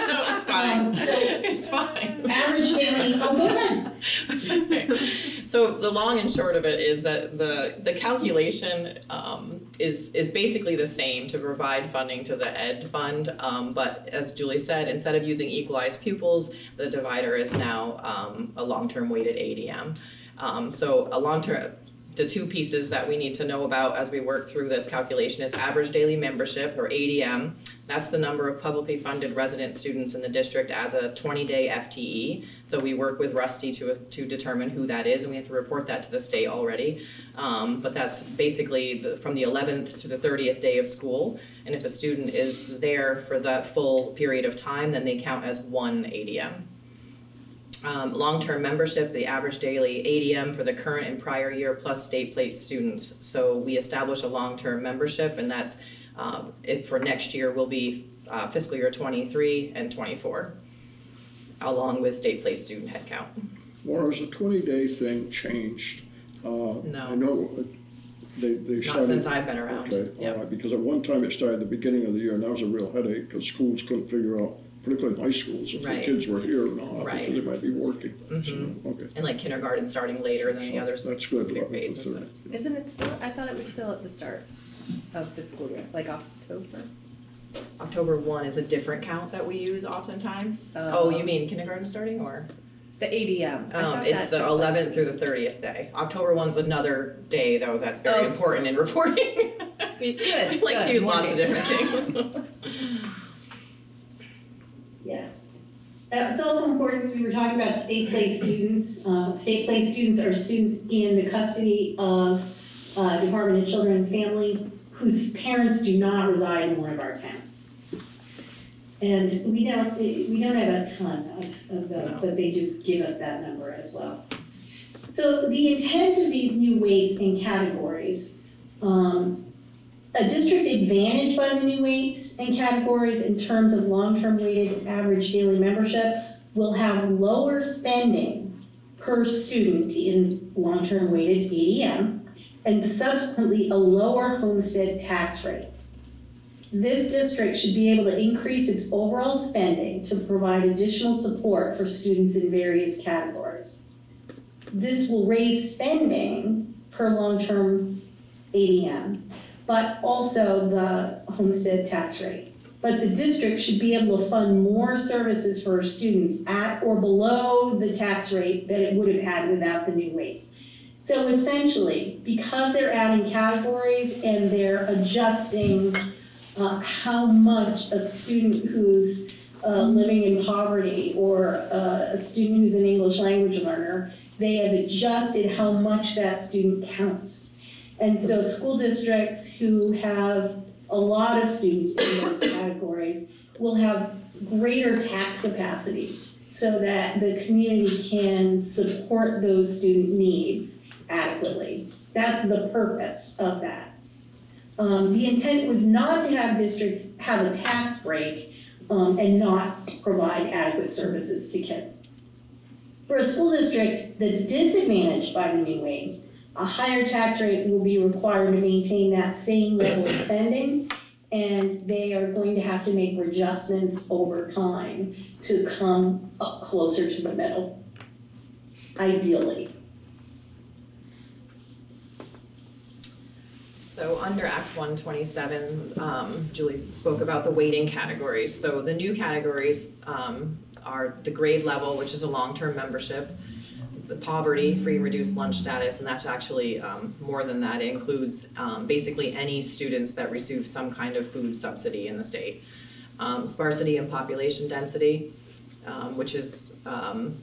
[SPEAKER 21] No, it's fine,
[SPEAKER 7] Um,
[SPEAKER 21] it's fine.
[SPEAKER 7] Average family, oh, go ahead.
[SPEAKER 21] Okay. So the long and short of it is that the, the calculation um, is, is basically the same to provide funding to the ed fund. Um, But as Julie said, instead of using equalized pupils, the divider is now um, a long-term weighted ADM. Um, So a long-term, the two pieces that we need to know about as we work through this calculation is average daily membership, or ADM. That's the number of publicly funded resident students in the district as a twenty-day FTE. So we work with Rusty to, to determine who that is, and we have to report that to the state already. Um, but that's basically the, from the eleventh to the thirtieth day of school. And if a student is there for that full period of time, then they count as one ADM. Um, long-term membership, the average daily ADM for the current and prior year plus state place students. So we establish a long-term membership and that's, if for next year will be uh, fiscal year twenty-three and twenty-four, along with state place student headcount.
[SPEAKER 2] Laura, has the twenty-day thing changed? Uh,
[SPEAKER 21] No.
[SPEAKER 2] I know uh, they, they
[SPEAKER 21] Not
[SPEAKER 2] started.
[SPEAKER 21] since I've been around,
[SPEAKER 2] Okay,
[SPEAKER 21] yep.
[SPEAKER 2] all right, because at one time it started at the beginning of the year, and that was a real headache, because schools couldn't figure out, particularly high schools, if the
[SPEAKER 21] Right.
[SPEAKER 2] kids were here or not,
[SPEAKER 21] Right.
[SPEAKER 2] because they might be working.
[SPEAKER 21] Mhm.
[SPEAKER 2] So, Okay,
[SPEAKER 21] And like kindergarten starting later than the
[SPEAKER 2] So
[SPEAKER 21] others.
[SPEAKER 2] that's good, eleven to
[SPEAKER 21] grades and stuff.
[SPEAKER 2] thirty.
[SPEAKER 19] Isn't it still, I thought it was still at the start of the school year, like October?
[SPEAKER 21] October one is a different count that we use oftentimes.
[SPEAKER 19] Oh.
[SPEAKER 21] Oh, you mean kindergarten starting or?
[SPEAKER 19] The ADM. I
[SPEAKER 21] Um,
[SPEAKER 19] thought
[SPEAKER 21] it's
[SPEAKER 19] that
[SPEAKER 21] the
[SPEAKER 19] took
[SPEAKER 21] eleventh through the thirtieth day. October one's another day though, that's very
[SPEAKER 19] Oh.
[SPEAKER 21] important in reporting.
[SPEAKER 19] Good,
[SPEAKER 21] I like to
[SPEAKER 19] good,
[SPEAKER 21] use
[SPEAKER 19] more
[SPEAKER 21] lots of
[SPEAKER 19] dates.
[SPEAKER 21] different things.
[SPEAKER 7] Yes. Uh, It's also important, we were talking about state place students. Uh, State place students are students in the custody of uh, Department of Children and Families whose parents do not reside in one of our towns. And we don't, we don't have a ton of, of those, but they do give us that number as well. So the intent of these new weights and categories, um, a district advantaged by the new weights and categories in terms of long-term weighted average daily membership will have lower spending per student in long-term weighted ADM and subsequently a lower homestead tax rate. This district should be able to increase its overall spending to provide additional support for students in various categories. This will raise spending per long-term ADM, but also the homestead tax rate. But the district should be able to fund more services for students at or below the tax rate that it would have had without the new rates. So essentially, because they're adding categories and they're adjusting uh, how much a student who's uh, living in poverty or uh, a student who's an English language learner, they have adjusted how much that student counts. And so school districts who have a lot of students in those categories will have greater tax capacity so that the community can support those student needs adequately. That's the purpose of that. Um, the intent was not to have districts have a tax break, um, and not provide adequate services to kids. For a school district that's disadvantaged by the new ways, a higher tax rate will be required to maintain that same level of spending, and they are going to have to make adjustments over time to come up closer to the middle, ideally.
[SPEAKER 21] So under Act one twenty-seven, um, Julie spoke about the weighting categories. So the new categories, um, are the grade level, which is a long-term membership, the poverty, free and reduced lunch status, and that's actually, um, more than that. It includes, um, basically any students that receive some kind of food subsidy in the state. Um, sparsity and population density, um, which is, um,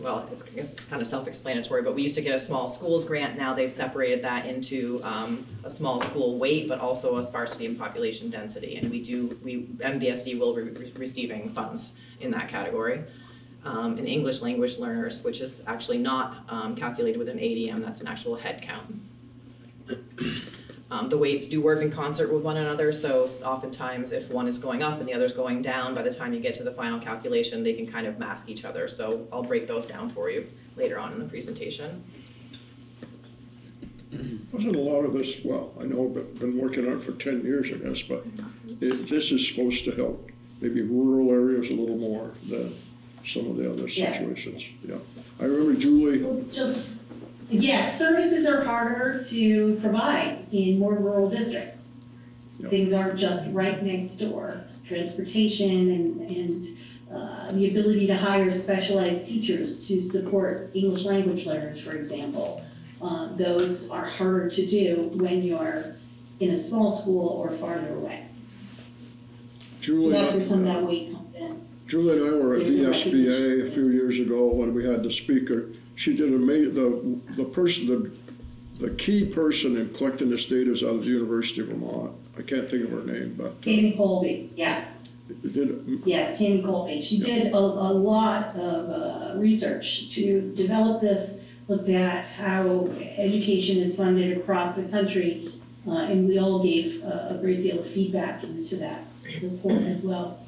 [SPEAKER 21] well, it's, I guess it's kind of self-explanatory, but we used to get a small schools grant, now they've separated that into, um, a small school weight, but also a sparsity and population density, and we do, we, MVSD will be re- receiving funds in that category. Um, and English language learners, which is actually not, um, calculated with an ADM, that's an actual head count. Um, the weights do work in concert with one another, so oftentimes if one is going up and the other's going down, by the time you get to the final calculation, they can kind of mask each other, so I'll break those down for you later on in the presentation.
[SPEAKER 2] Wasn't a lot of this, well, I know, I've been working on it for ten years, I guess, but it, this is supposed to help maybe rural areas a little more than some of the other
[SPEAKER 7] Yes.
[SPEAKER 2] situations, yeah. I remember Julie,
[SPEAKER 7] Just, yes, services are harder to provide in more rural districts.
[SPEAKER 2] Yeah.
[SPEAKER 7] Things aren't just right next door. Transportation and, and uh, the ability to hire specialized teachers to support English language learners, for example. Uh, Those are harder to do when you're in a small school or farther away. So
[SPEAKER 2] Julie.
[SPEAKER 7] that's where some of that weight comes in.
[SPEAKER 2] Julie and I were at
[SPEAKER 7] Is
[SPEAKER 2] the SBA a few years ago when we had the speaker. She did a ma, the, the person, the, the key person in collecting this data is out of the University of Vermont. I can't think of her name, but. uh,
[SPEAKER 7] Kolbe, yeah.
[SPEAKER 2] Did,
[SPEAKER 7] Yes, Tammy Kolbe. She did a, a lot of uh, research to develop this, looked at how education is funded across the country, uh, and we all gave uh, a great deal of feedback into that report as well.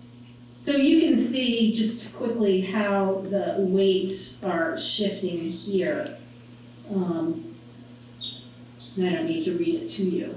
[SPEAKER 7] So you can see just quickly how the weights are shifting here. Um, I don't need to read it to you.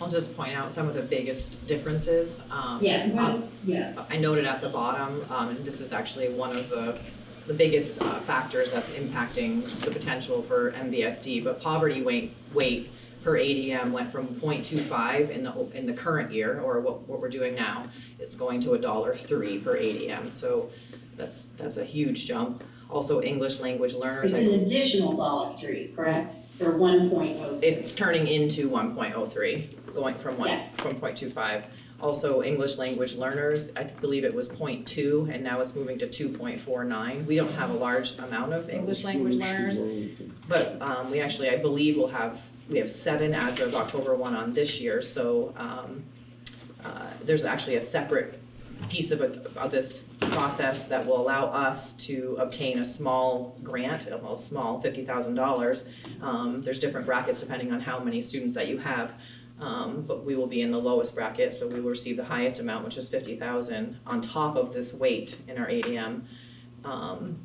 [SPEAKER 21] I'll just point out some of the biggest differences. Um,
[SPEAKER 7] Yeah, well, yeah.
[SPEAKER 21] I noted at the bottom, um, and this is actually one of the, the biggest uh, factors that's impacting the potential for MVSD, but poverty weight, weight per ADM went from 0.25 in the, in the current year, or what, what we're doing now, it's going to a dollar three per ADM, so that's, that's a huge jump. Also, English language learners.
[SPEAKER 7] It's an additional dollar three, correct? Or one point oh.
[SPEAKER 21] it's turning into one point oh three, going from one,
[SPEAKER 7] Yeah.
[SPEAKER 21] from point two five. Also, English language learners, I believe it was 0.2, and now it's moving to two point four nine. We don't have a large amount of English language learners, but, um, we actually, I believe we'll have, we have seven as of October one on this year, so, um, uh, there's actually a separate piece of, it- of this process that will allow us to obtain a small grant, a small fifty thousand dollars. Um, there's different brackets depending on how many students that you have. Um, but we will be in the lowest bracket, so we will receive the highest amount, which is fifty thousand, on top of this weight in our ADM. Um,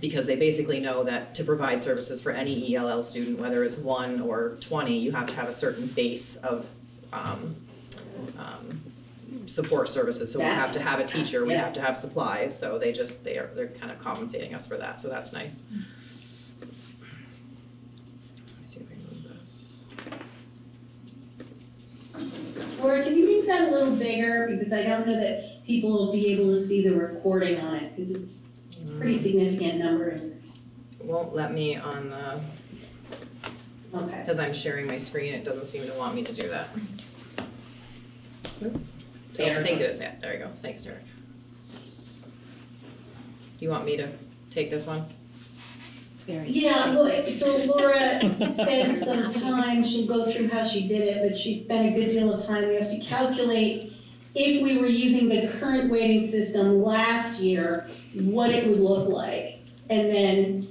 [SPEAKER 21] because they basically know that to provide services for any ELL student, whether it's one or twenty, you have to have a certain base of, um, um, support services, so we have to have a teacher, we have to have supplies, so they just, they are, they're kind of compensating us for that, so that's nice. Let me see if I can move this.
[SPEAKER 7] Laura, can you make that a little bigger, because I don't know that people will be able to see the recording on it, because it's a pretty mm. significant number increase.
[SPEAKER 21] Won't let me on the,
[SPEAKER 7] Okay.
[SPEAKER 21] because I'm sharing my screen, it doesn't seem to want me to do that. I think it is, yeah, there you go, thanks Derek. You want me to take this one?
[SPEAKER 19] It's very.
[SPEAKER 7] Yeah, look, so Laura spent some time, she'll go through how she did it, but she spent a good deal of time, we have to calculate if we were using the current weighting system last year, what it would look like, and then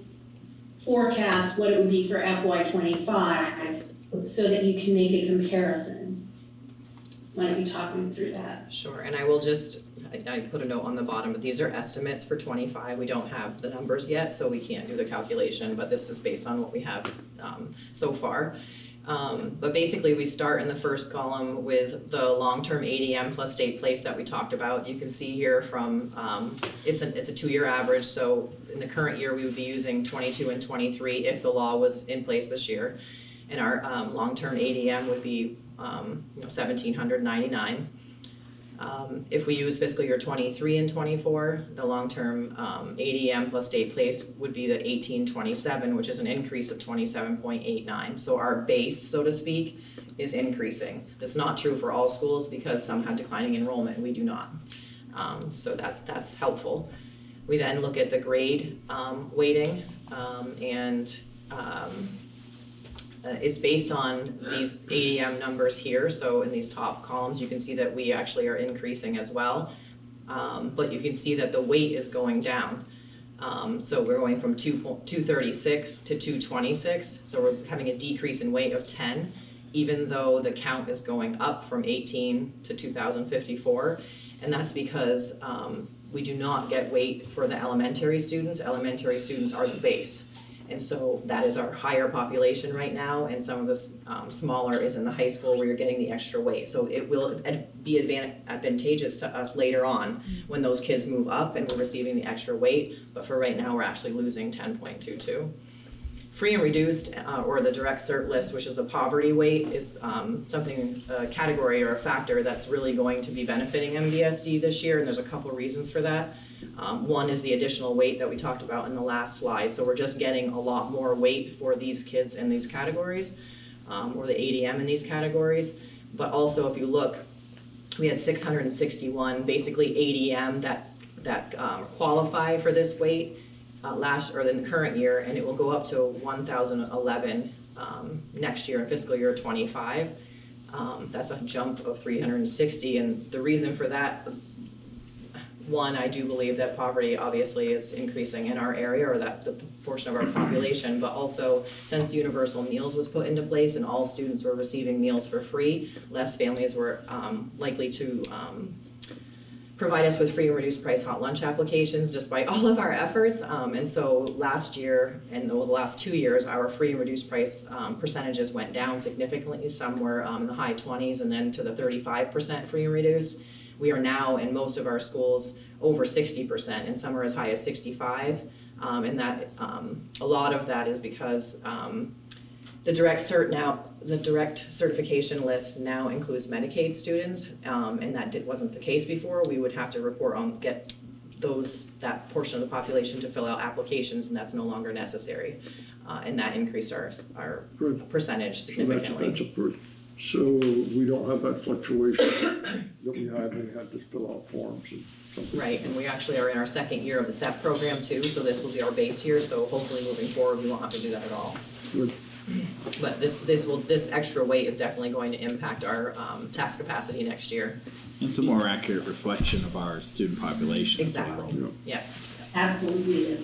[SPEAKER 7] forecast what it would be for FY twenty-five, so that you can make a comparison. Why don't you talk me through that?
[SPEAKER 21] Sure, and I will just, I, I put a note on the bottom, but these are estimates for twenty-five, we don't have the numbers yet, so we can't do the calculation, but this is based on what we have, um, so far. Um, but basically, we start in the first column with the long-term ADM plus state place that we talked about. You can see here from, um, it's a, it's a two-year average, so in the current year, we would be using twenty-two and twenty-three if the law was in place this year. And our, um, long-term ADM would be, um, you know, seventeen hundred ninety-nine. Um, if we use fiscal year twenty-three and twenty-four, the long-term, um, ADM plus state place would be the eighteen twenty-seven, which is an increase of twenty-seven point eight nine. So our base, so to speak, is increasing. That's not true for all schools because some have declining enrollment we do not. Um, so that's, that's helpful. We then look at the grade, um, weighting, um, and, uh, it's based on these ADM numbers here, so in these top columns, you can see that we actually are increasing as well. Um, but you can see that the weight is going down. Um, so we're going from two 236 to 226, so we're having a decrease in weight of 10, even though the count is going up from 18 to 2054. And that's because um, we do not get weight for the elementary students. Elementary students are the base. And so that is our higher population right now, and some of the um, smaller is in the high school where you're getting the extra weight. So it will be advan- advantageous to us later on when those kids move up and we're receiving the extra weight. But for right now, we're actually losing ten point two two. Free and reduced, uh, or the direct cert list, which is the poverty weight, is um, something, a category or a factor that's really going to be benefiting MVSD this year, and there's a couple reasons for that. Um, one is the additional weight that we talked about in the last slide, so we're just getting a lot more weight for these kids in these categories, um, or the ADM in these categories. But also, if you look, we had six hundred and sixty-one, basically ADM that, that um, qualify for this weight uh, last, or in the current year, and it will go up to one thousand eleven um, next year in fiscal year twenty-five. Um, that's a jump of three hundred and sixty, and the reason for that, one, I do believe that poverty obviously is increasing in our area, or that the portion of our population, but also since universal meals was put into place and all students were receiving meals for free, less families were um, likely to um, provide us with free and reduced price hot lunch applications despite all of our efforts. Um, and so last year and over the last two years, our free and reduced price um, percentages went down significantly. Some were um, in the high 20s and then to the 35% free and reduced. We are now in most of our schools over 60% and some are as high as 65. Um, and that um, a lot of that is because um, the direct cert now, the direct certification list now includes Medicaid students, um, and that did, wasn't the case before. We would have to report on, get those, that portion of the population to fill out applications, and that's no longer necessary. Uh, and that increased our, our
[SPEAKER 2] Good.
[SPEAKER 21] percentage
[SPEAKER 2] So that's,
[SPEAKER 21] significantly.
[SPEAKER 2] that's so we don't have that fluctuation that we had when we had to fill out forms and something.
[SPEAKER 21] Right, and we actually are in our second year of the CEP program too, so this will be our base year, so hopefully moving forward, we won't have to do that at all.
[SPEAKER 2] Good.
[SPEAKER 21] But this, this will, this extra weight is definitely going to impact our, um, tax capacity next year.
[SPEAKER 22] It's a more accurate reflection of our student population as well.
[SPEAKER 21] Exactly, yeah.
[SPEAKER 7] Absolutely.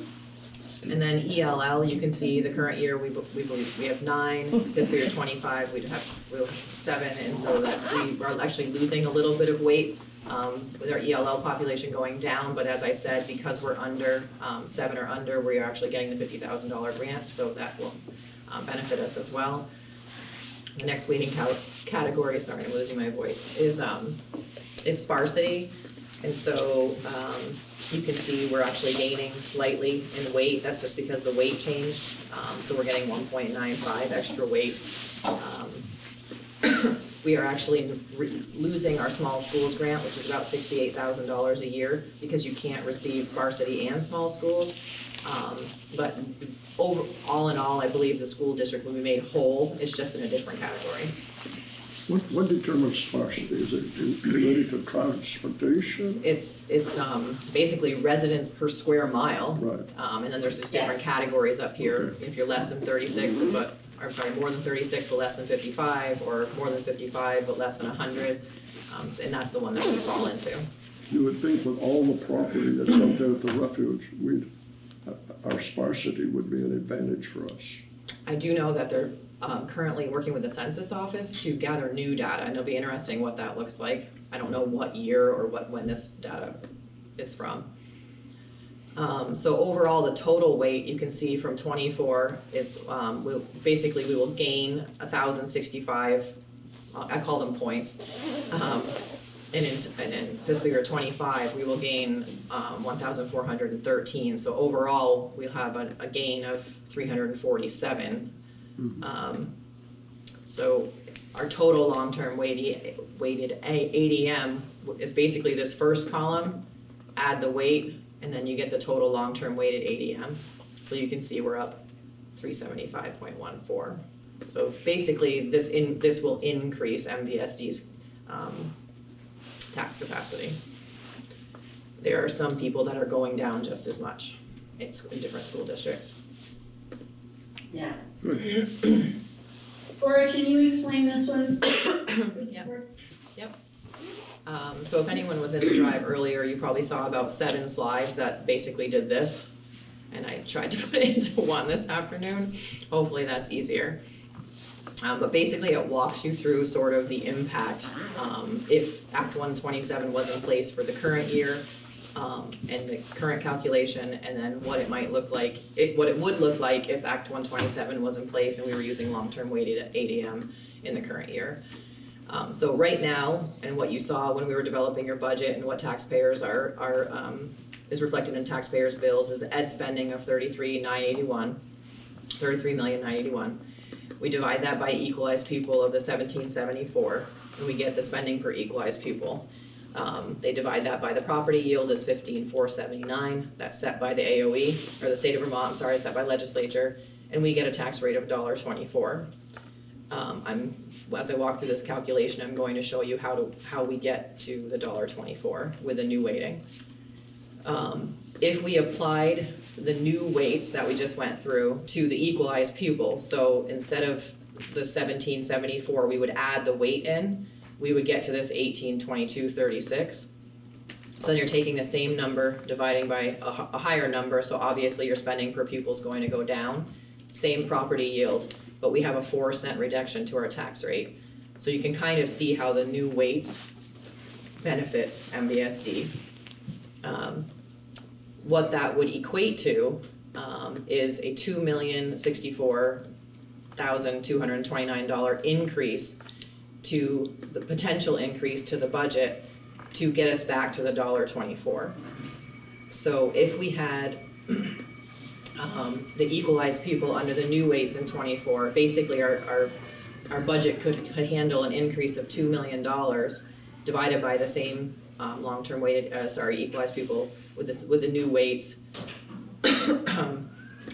[SPEAKER 21] And then ELL, you can see the current year, we, we believe, we have nine, fiscal year twenty-five, we'd have, we'll have seven, and so that we are actually losing a little bit of weight, um, with our ELL population going down, but as I said, because we're under, um, seven or under, we are actually getting the fifty thousand dollar grant, so that will, um, benefit us as well. The next weighting category, sorry, I'm losing my voice, is, um, is sparsity. And so, um, you can see we're actually gaining slightly in weight, that's just because the weight changed. Um, so we're getting one point nine five extra weight. Um, We are actually losing our small schools grant, which is about sixty-eight thousand dollars a year, because you can't receive sparsity and small schools. Um, but over, all in all, I believe the school district will be made whole, it's just in a different category.
[SPEAKER 2] What, what determines sparsity? Is it related to transportation?
[SPEAKER 21] It's, it's, um, basically residents per square mile.
[SPEAKER 2] Right.
[SPEAKER 21] Um, and then there's just different categories up here, if you're less than thirty-six, but, or sorry, more than thirty-six but less than fifty-five, or more than fifty-five but less than hundred. Um, and that's the one that we fall into.
[SPEAKER 2] You would think with all the property that's up there at the refuge, we'd, our sparsity would be an advantage for us.
[SPEAKER 21] I do know that they're, um, currently working with the census office to gather new data, and it'll be interesting what that looks like. I don't know what year or what, when this data is from. Um, so overall, the total weight, you can see from twenty-four is, um, we'll, basically, we will gain thousand sixty-five, uh, I call them points. Um, and in, and in fiscal year twenty-five, we will gain, um, one thousand four hundred and thirteen, so overall, we'll have a, a gain of three hundred and forty-seven. Um, so our total long-term weighted, weighted ADM is basically this first column, add the weight, and then you get the total long-term weighted ADM. So you can see we're up three seventy-five point one four. So basically, this in, this will increase MVSD's, um, tax capacity. There are some people that are going down just as much. It's in different school districts.
[SPEAKER 7] Yeah. Cora, can you explain this one?
[SPEAKER 21] Yep. Yep. Um, so if anyone was in the drive earlier, you probably saw about seven slides that basically did this. And I tried to put it into one this afternoon. Hopefully that's easier. Um, but basically it walks you through sort of the impact, um, if Act one twenty-seven was in place for the current year, um, and the current calculation, and then what it might look like, it, what it would look like if Act one twenty-seven was in place and we were using long-term weighted ADM in the current year. Um, so right now, and what you saw when we were developing your budget and what taxpayers are, are, um, is reflected in taxpayers' bills is ed spending of thirty-three nine eighty-one, thirty-three million nine eighty-one. We divide that by equalized pupil of the seventeen seventy-four, and we get the spending per equalized pupil. Um, they divide that by the property yield is fifteen four seventy-nine, that's set by the AOE, or the state of Vermont, I'm sorry, set by legislature, and we get a tax rate of dollar twenty-four. Um, I'm, as I walk through this calculation, I'm going to show you how to, how we get to the dollar twenty-four with the new weighting. Um, if we applied the new weights that we just went through to the equalized pupil, so instead of the seventeen seventy-four, we would add the weight in, we would get to this eighteen twenty-two thirty-six. So then you're taking the same number, dividing by a higher number, so obviously your spending per pupil is going to go down. Same property yield, but we have a four cent reduction to our tax rate. So you can kind of see how the new weights benefit MVSD. Um, what that would equate to, um, is a two million sixty-four thousand two hundred and twenty-nine dollar increase to the potential increase to the budget to get us back to the dollar twenty-four. So if we had um, the equalized people under the new weights in twenty-four, basically our, our, our budget could, could handle an increase of two million dollars divided by the same, um, long-term weighted, uh, sorry, equalized people with this, with the new weights.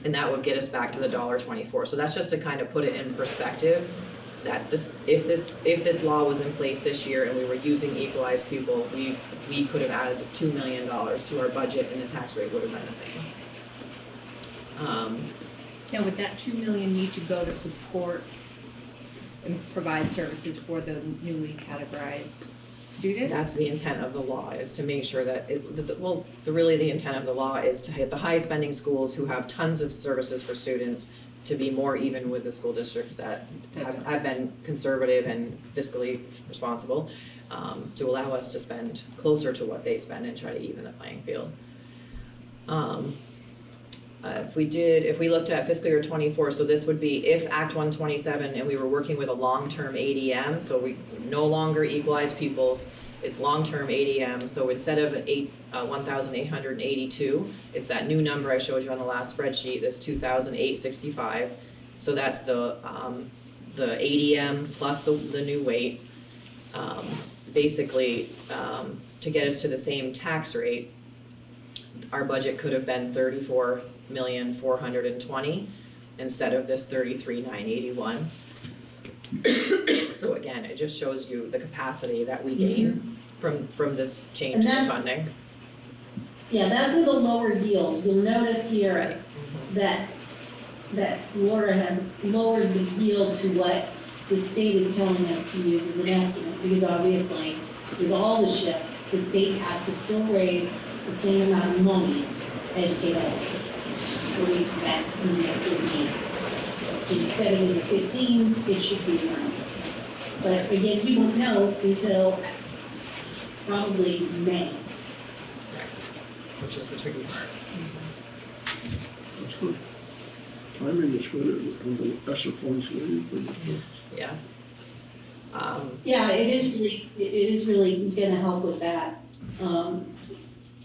[SPEAKER 21] And that would get us back to the dollar twenty-four, so that's just to kind of put it in perspective, that this, if this, if this law was in place this year and we were using equalized people, we, we could have added two million dollars to our budget and the tax rate would have been the same. Um,
[SPEAKER 19] Now, would that two million need to go to support and provide services for the newly categorized students?
[SPEAKER 21] That's the intent of the law, is to make sure that, it, the- the- well, the, really the intent of the law is to hit the high spending schools who have tons of services for students to be more even with the school districts that have, have been conservative and fiscally responsible, um, to allow us to spend closer to what they spend and try to even the playing field. Um, uh, if we did, if we looked at fiscal year twenty-four, so this would be if Act one twenty-seven and we were working with a long-term ADM, so we no longer equalize pupils, it's long-term ADM, so instead of eight, uh, one thousand eight hundred and eighty-two, it's that new number I showed you on the last spreadsheet, eight sixty-five. So that's the, um, the ADM plus the, the new weight. Um, basically, um, to get us to the same tax rate, our budget could have been thirty-four million, four hundred and twenty, instead of this thirty-three, nine eighty-one. So again, it just shows you the capacity that we gain mm-hmm. from, from this change
[SPEAKER 7] And
[SPEAKER 21] in
[SPEAKER 7] that's-
[SPEAKER 21] funding.
[SPEAKER 7] Yeah, that's with a lower yield. You'll notice here mm-hmm. that, that Laura has lowered the yield to what the state is telling us to use as an estimate, because obviously, with all the shifts, the state has to still raise the same amount of money to educate all of us. So we expect, it would be, instead of in the fifteens, it should be around this. But again, we won't know until probably May.
[SPEAKER 21] Which is the tricky part.
[SPEAKER 2] That's good. Timing is good, when the ESSER funds leave, but
[SPEAKER 21] Yeah. Um,
[SPEAKER 7] Yeah, it is really, it is really gonna help with that. Um,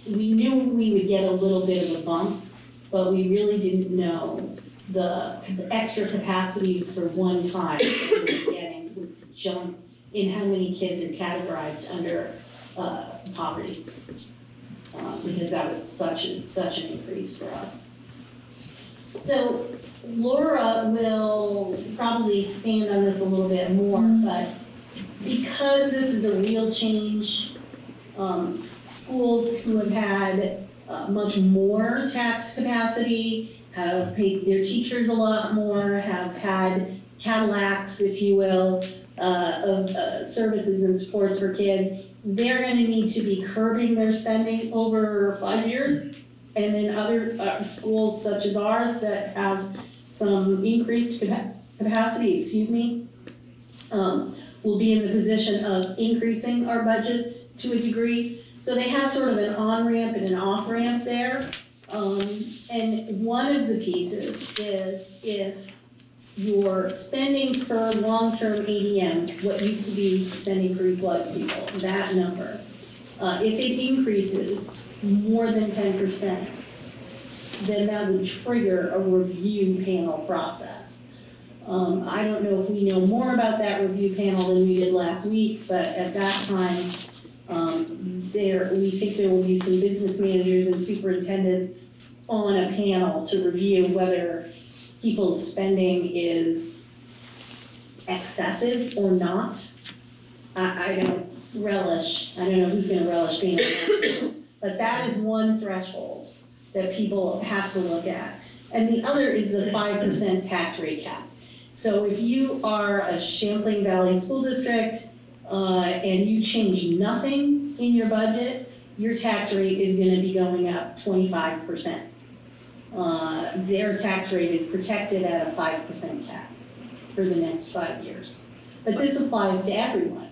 [SPEAKER 7] we knew we would get a little bit of a bump, but we really didn't know the, the extra capacity for one time we were getting the jump in how many kids are categorized under, uh, poverty. Uh, because that was such a, such an increase for us. So Laura will probably expand on this a little bit more, but because this is a real change, um, schools who have had uh, much more tax capacity, have paid their teachers a lot more, have had Cadillacs, if you will, uh, of, uh, services and supports for kids, they're gonna need to be curbing their spending over five years. And then other, uh, schools such as ours that have some increased capacity, excuse me, um, will be in the position of increasing our budgets to a degree. So they have sort of an on-ramp and an off-ramp there. Um, and one of the pieces is if your spending per long-term ADM, what used to be spending per equalized people, that number, uh, if it increases more than ten percent, then that would trigger a review panel process. Um, I don't know if we know more about that review panel than we did last week, but at that time, um, there, we think there will be some business managers and superintendents on a panel to review whether people's spending is excessive or not. I, I don't relish, I don't know who's gonna relish being on but that is one threshold that people have to look at. And the other is the five percent tax rate cap. So if you are a Champlain Valley School District, uh, and you change nothing in your budget, your tax rate is gonna be going up twenty-five percent. Uh, their tax rate is protected at a five percent cap for the next five years. But this applies to everyone.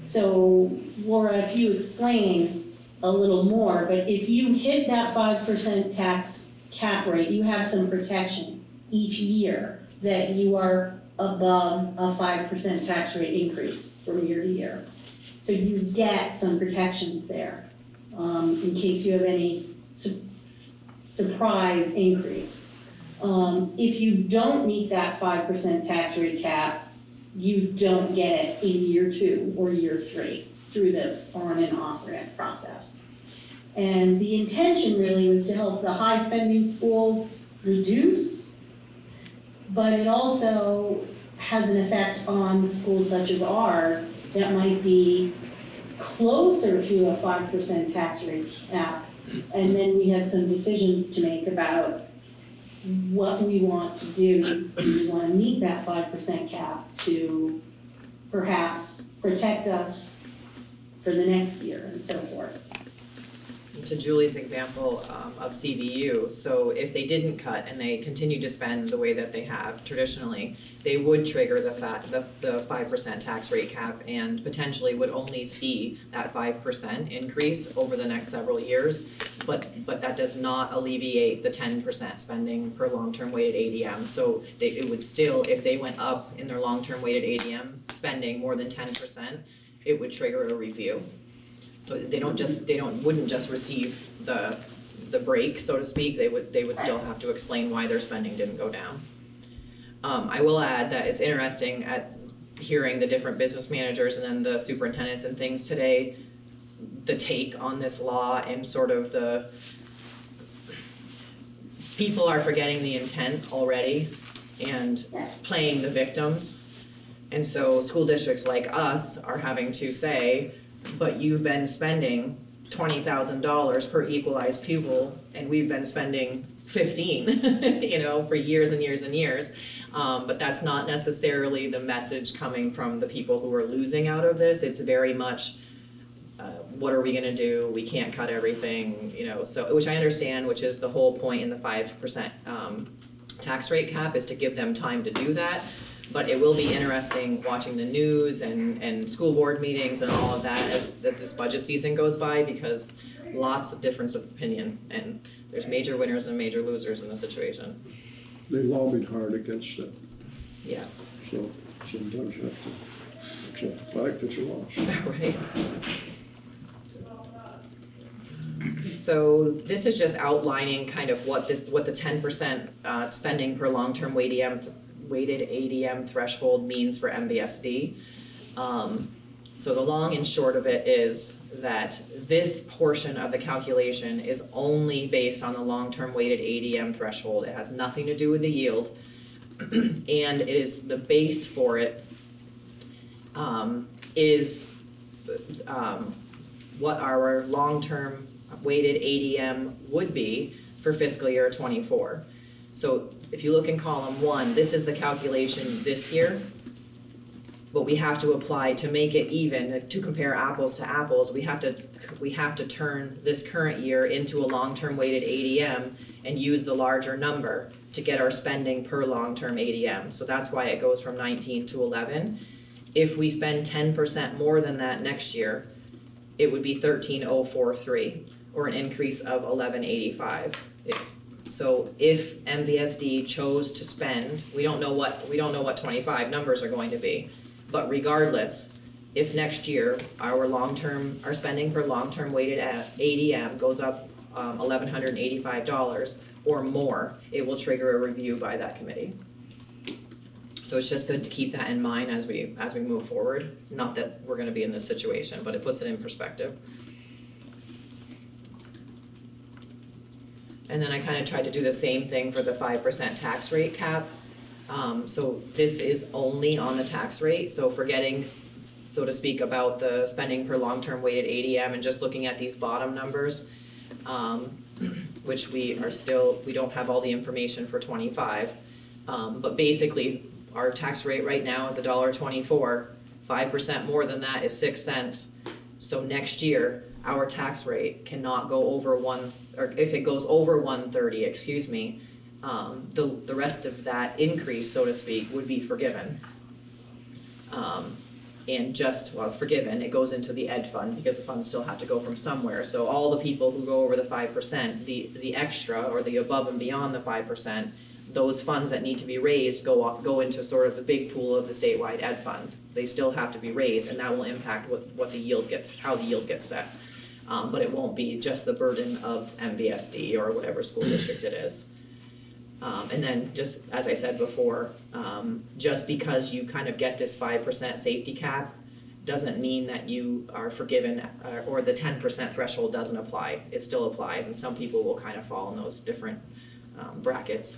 [SPEAKER 7] So Laura, if you explain a little more, but if you hit that five percent tax cap rate, you have some protection each year that you are above a five percent tax rate increase from year to year. So you get some protections there, um, in case you have any su- surprise increase. Um, if you don't meet that five percent tax rate cap, you don't get it in year two or year three through this on and off ramp process. And the intention really was to help the high spending schools reduce, but it also has an effect on schools such as ours that might be closer to a five percent tax rate cap. And then we have some decisions to make about what we want to do. Do we want to meet that five percent cap to perhaps protect us for the next year and so forth?
[SPEAKER 21] To Julie's example um, of CVU, so if they didn't cut and they continued to spend the way that they have traditionally, they would trigger the fat, the, the five percent tax rate cap and potentially would only see that five percent increase over the next several years. But, but that does not alleviate the ten percent spending per long-term weighted ADM. So they, it would still, if they went up in their long-term weighted ADM spending more than ten percent, it would trigger a review. So they don't just, they don't, wouldn't just receive the, the break, so to speak, they would, they would still have to explain why their spending didn't go down. Um, I will add that it's interesting at hearing the different business managers and then the superintendents and things today, the take on this law and sort of the, people are forgetting the intent already and playing the victims. And so school districts like us are having to say, but you've been spending twenty thousand dollars per equalized pupil, and we've been spending fifteen, you know, for years and years and years. Um, but that's not necessarily the message coming from the people who are losing out of this. It's very much, uh, what are we gonna do? We can't cut everything, you know, so, which I understand, which is the whole point in the five percent, um, tax rate cap is to give them time to do that. But it will be interesting watching the news and, and school board meetings and all of that as, as this budget season goes by, because lots of difference of opinion, and there's major winners and major losers in the situation,
[SPEAKER 2] They've lobbied hard against it,
[SPEAKER 21] yeah.
[SPEAKER 2] so sometimes you have to accept the fact that you lost.
[SPEAKER 21] Right. So this is just outlining kind of what this, what the ten percent uh spending per long-term weighted weighted ADM threshold means for MVSD. Um, so the long and short of it is that this portion of the calculation is only based on the long-term weighted ADM threshold. It has nothing to do with the yield. And it is, the base for it um, is um, what our long-term weighted ADM would be for fiscal year twenty-four. So if you look in column one, this is the calculation this year. But we have to apply to make it even, to compare apples to apples, we have to, we have to turn this current year into a long-term weighted ADM and use the larger number to get our spending per long-term ADM. So that's why it goes from nineteen to eleven. If we spend ten percent more than that next year, it would be thirteen oh four three, or an increase of eleven eighty-five. So if MVSD chose to spend, we don't know what, we don't know what twenty-five numbers are going to be, but regardless, if next year our long-term, our spending for long-term weighted ADM goes up um eleven hundred and eighty-five dollars or more, it will trigger a review by that committee. So it's just good to keep that in mind as we, as we move forward, not that we're gonna be in this situation, but it puts it in perspective. And then I kind of tried to do the same thing for the five percent tax rate cap. Um, so this is only on the tax rate, so forgetting, so to speak, about the spending per long-term weighted ADM and just looking at these bottom numbers. Um, which we are still, we don't have all the information for twenty-five. Um, but basically, our tax rate right now is $1.24. five percent more than that is six cents. So next year, our tax rate cannot go over one, or if it goes over one thirty, excuse me, um, the, the rest of that increase, so to speak, would be forgiven. Um, and just, well, forgiven, it goes into the ed fund, because the funds still have to go from somewhere, so all the people who go over the five percent, the, the extra, or the above and beyond the five percent, those funds that need to be raised go off, go into sort of the big pool of the statewide ed fund. They still have to be raised, and that will impact what, what the yield gets, how the yield gets set. Um, but it won't be just the burden of MVSD or whatever school district it is. Um, and then just, as I said before, um, just because you kind of get this five percent safety cap doesn't mean that you are forgiven, uh, or the ten percent threshold doesn't apply. It still applies, and some people will kind of fall in those different, um, brackets.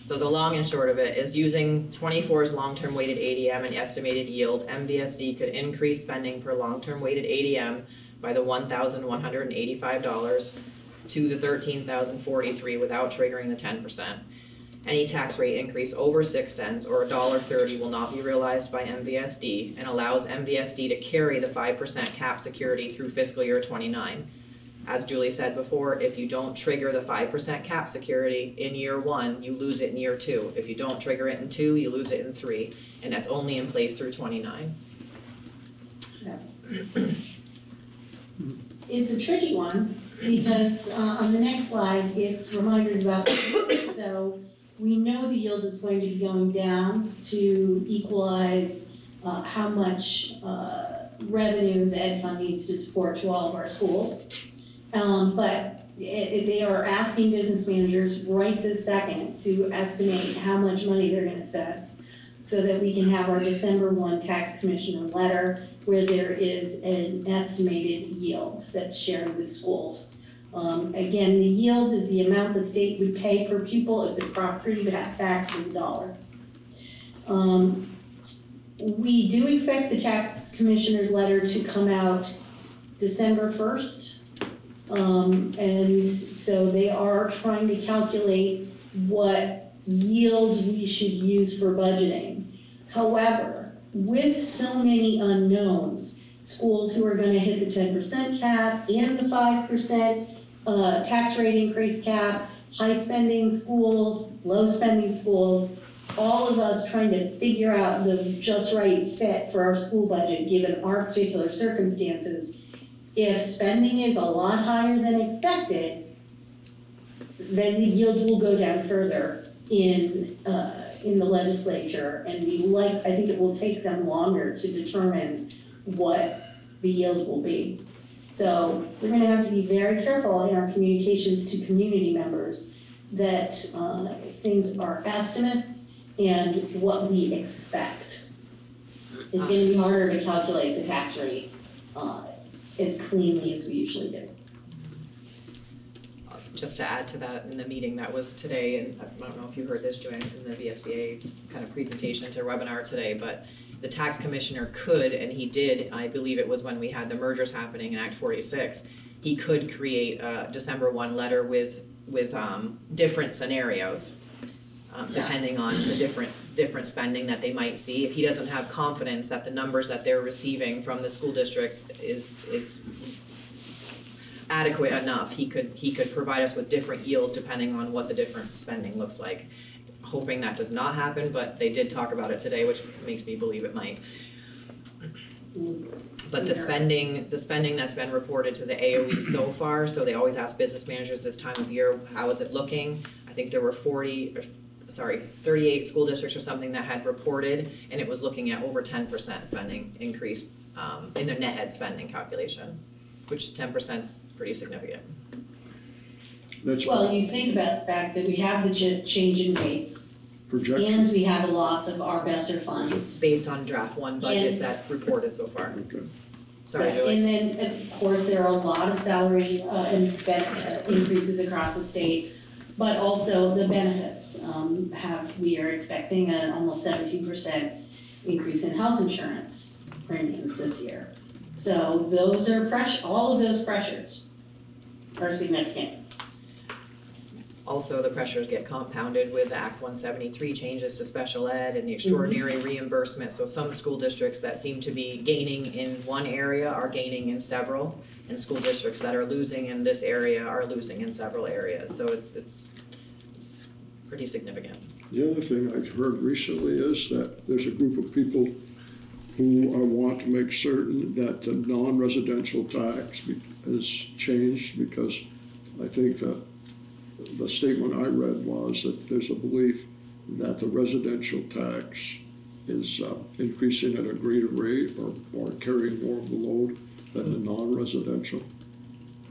[SPEAKER 21] So the long and short of it is using 24's long-term weighted ADM and estimated yield, MVSD could increase spending per long-term weighted ADM by the one thousand one hundred and eighty-five dollars to the thirteen thousand forty-three without triggering the ten percent. Any tax rate increase over six cents or a dollar thirty will not be realized by MVSD and allows MVSD to carry the five percent cap security through fiscal year twenty-nine. As Julie said before, if you don't trigger the five percent cap security in year one, you lose it in year two. If you don't trigger it in two, you lose it in three, and that's only in place through twenty-nine.
[SPEAKER 7] It's a tricky one, because uh, on the next slide, it's reminders about, the so we know the yield is going to be going down to equalize uh, how much uh, revenue the ed fund needs to support to all of our schools. Um, But i- i- they are asking business managers right this second to estimate how much money they're gonna spend so that we can have our December one tax commissioner letter where there is an estimated yield that's shared with schools. Um, again, the yield is the amount the state would pay per pupil if the property tax was a dollar. Um, we do expect the tax commissioner's letter to come out December first. Um, and so they are trying to calculate what yield we should use for budgeting. However, with so many unknowns, schools who are gonna hit the ten percent cap and the five percent uh, tax rate increase cap, high spending schools, low spending schools, all of us trying to figure out the just right fit for our school budget, given our particular circumstances. If spending is a lot higher than expected, then the yield will go down further in, uh, in the legislature. And we like, I think it will take them longer to determine what the yield will be. So we're gonna have to be very careful in our communications to community members that, uh, things are estimates and what we expect. It's gonna be harder to calculate the tax rate, uh, as cleanly as we usually do.
[SPEAKER 21] Just to add to that, in the meeting that was today, and I don't know if you heard this, Joanne, in the VSBA kind of presentation into webinar today, but the tax commissioner could, and he did, I believe it was when we had the mergers happening in Act forty-six, he could create a December one letter with, with, um, different scenarios, um, depending on the different, different spending that they might see. If he doesn't have confidence that the numbers that they're receiving from the school districts is, is adequate enough, he could, he could provide us with different yields depending on what the different spending looks like. hoping that does not happen, but they did talk about it today, which makes me believe it might. But the spending, the spending that's been reported to the AOE so far, so they always ask business managers this time of year, how is it looking? I think there were forty, or, sorry, thirty-eight school districts or something that had reported, and it was looking at over ten percent spending increase, um, in their net ed spending calculation, which ten percent's pretty significant.
[SPEAKER 2] That's
[SPEAKER 7] Well, you think about the fact that we have the ch- change in rates,
[SPEAKER 2] projection.
[SPEAKER 7] and we have a loss of our ESSER funds.
[SPEAKER 21] Based on draft one budgets
[SPEAKER 7] And-
[SPEAKER 21] that reported so far.
[SPEAKER 2] Okay.
[SPEAKER 21] Sorry,
[SPEAKER 7] Right,
[SPEAKER 21] Julie.
[SPEAKER 7] And then, of course, there are a lot of salary uh, and ben- uh, increases across the state, but also the benefits. Um, Have, we are expecting an almost seventeen percent increase in health insurance premiums this year. So those are pressure, all of those pressures are significant.
[SPEAKER 21] Also, the pressures get compounded with Act one seventy-three changes to special ed and the mm-hmm. extraordinary reimbursement. So some school districts that seem to be gaining in one area are gaining in several. And school districts that are losing in this area are losing in several areas. So it's, it's, it's pretty significant.
[SPEAKER 2] The other thing I've heard recently is that there's a group of people who want to make certain that the non-residential tax be- is changed because I think that the statement I read was that there's a belief that the residential tax is uh, increasing at a greater rate or, or carrying more of the load than the non-residential.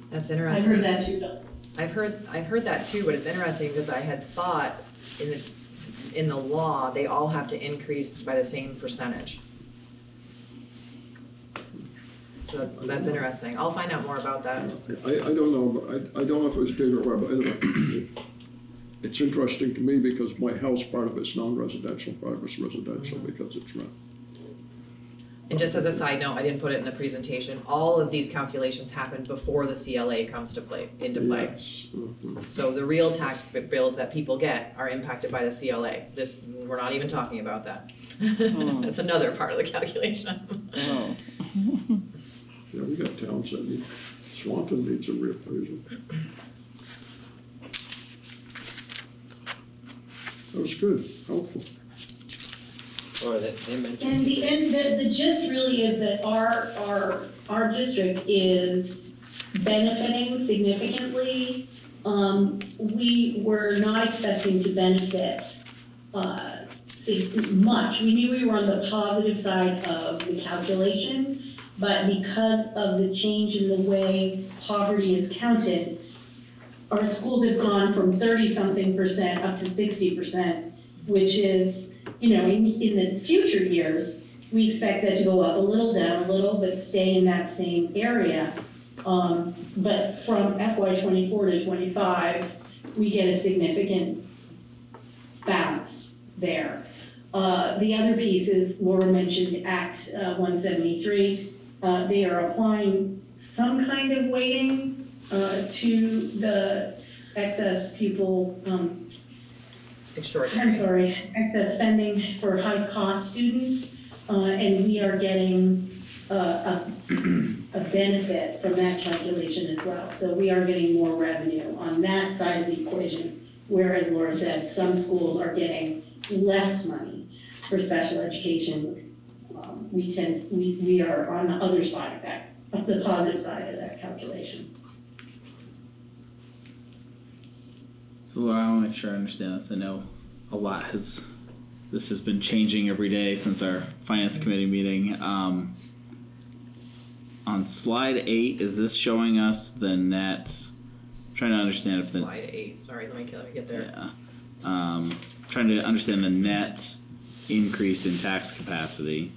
[SPEAKER 21] That's
[SPEAKER 7] I've
[SPEAKER 21] interesting.
[SPEAKER 7] heard that too, though.
[SPEAKER 21] I've heard, I've heard that too, but it's interesting because I had thought in the, in the law, they all have to increase by the same percentage. So that's, that's interesting. I'll find out more about that.
[SPEAKER 2] I, I don't know, but I, I don't know if it was data or what, but anyway, it's interesting to me because my house, part of it's non-residential, part of it's residential because it's rent.
[SPEAKER 21] And just as a side note, I didn't put it in the presentation, all of these calculations happen before the CLA comes to play, into play.
[SPEAKER 2] Yes. mhm.
[SPEAKER 21] So the real tax b- bills that people get are impacted by the CLA. This, we're not even talking about that. That's another part of the calculation.
[SPEAKER 10] Oh.
[SPEAKER 2] Yeah, we got towns that need, Swanton needs a reappraisal. That was good, helpful.
[SPEAKER 3] Or that they mentioned.
[SPEAKER 7] And the, and the, the gist really is that our, our, our district is benefiting significantly. Um, we were not expecting to benefit, uh, sig- much. We knew we were on the positive side of the calculation, but because of the change in the way poverty is counted, our schools have gone from thirty-something percent up to sixty percent, which is, you know, in, in the future years, we expect that to go up a little, down a little, but stay in that same area. Um, but from FY twenty-four to twenty-five, we get a significant bounce there. Uh, the other piece is Laura mentioned Act, uh, one seventy-three. Uh, they are applying some kind of weighting, uh, to the excess pupil, um, I'm sorry, excess spending for high-cost students, uh, and we are getting, uh, a, a benefit from that calculation as well. So we are getting more revenue on that side of the equation, whereas Laura said, some schools are getting less money for special education. Um, We tend, we, we are on the other side of that, of the positive side of that calculation.
[SPEAKER 22] So Laura, I want to make sure I understand this. I know a lot has, this has been changing every day since our finance committee meeting. Um, on slide eight, is this showing us the net? Trying to understand if the
[SPEAKER 21] Slide eight, sorry, let me, let me get there.
[SPEAKER 22] yeah, um, trying to understand the net increase in tax capacity.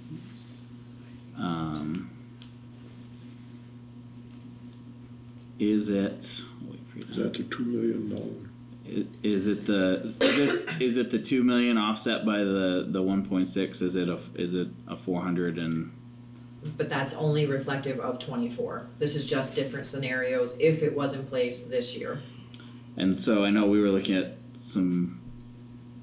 [SPEAKER 22] Um, is it? wait for
[SPEAKER 2] Is that the two million dollar?
[SPEAKER 22] Is it the is it is it the two million offset by the the one point six? Is it a is it a four hundred and
[SPEAKER 21] But that's only reflective of twenty-four. This is just different scenarios if it was in place this year.
[SPEAKER 22] and so I know we were looking at some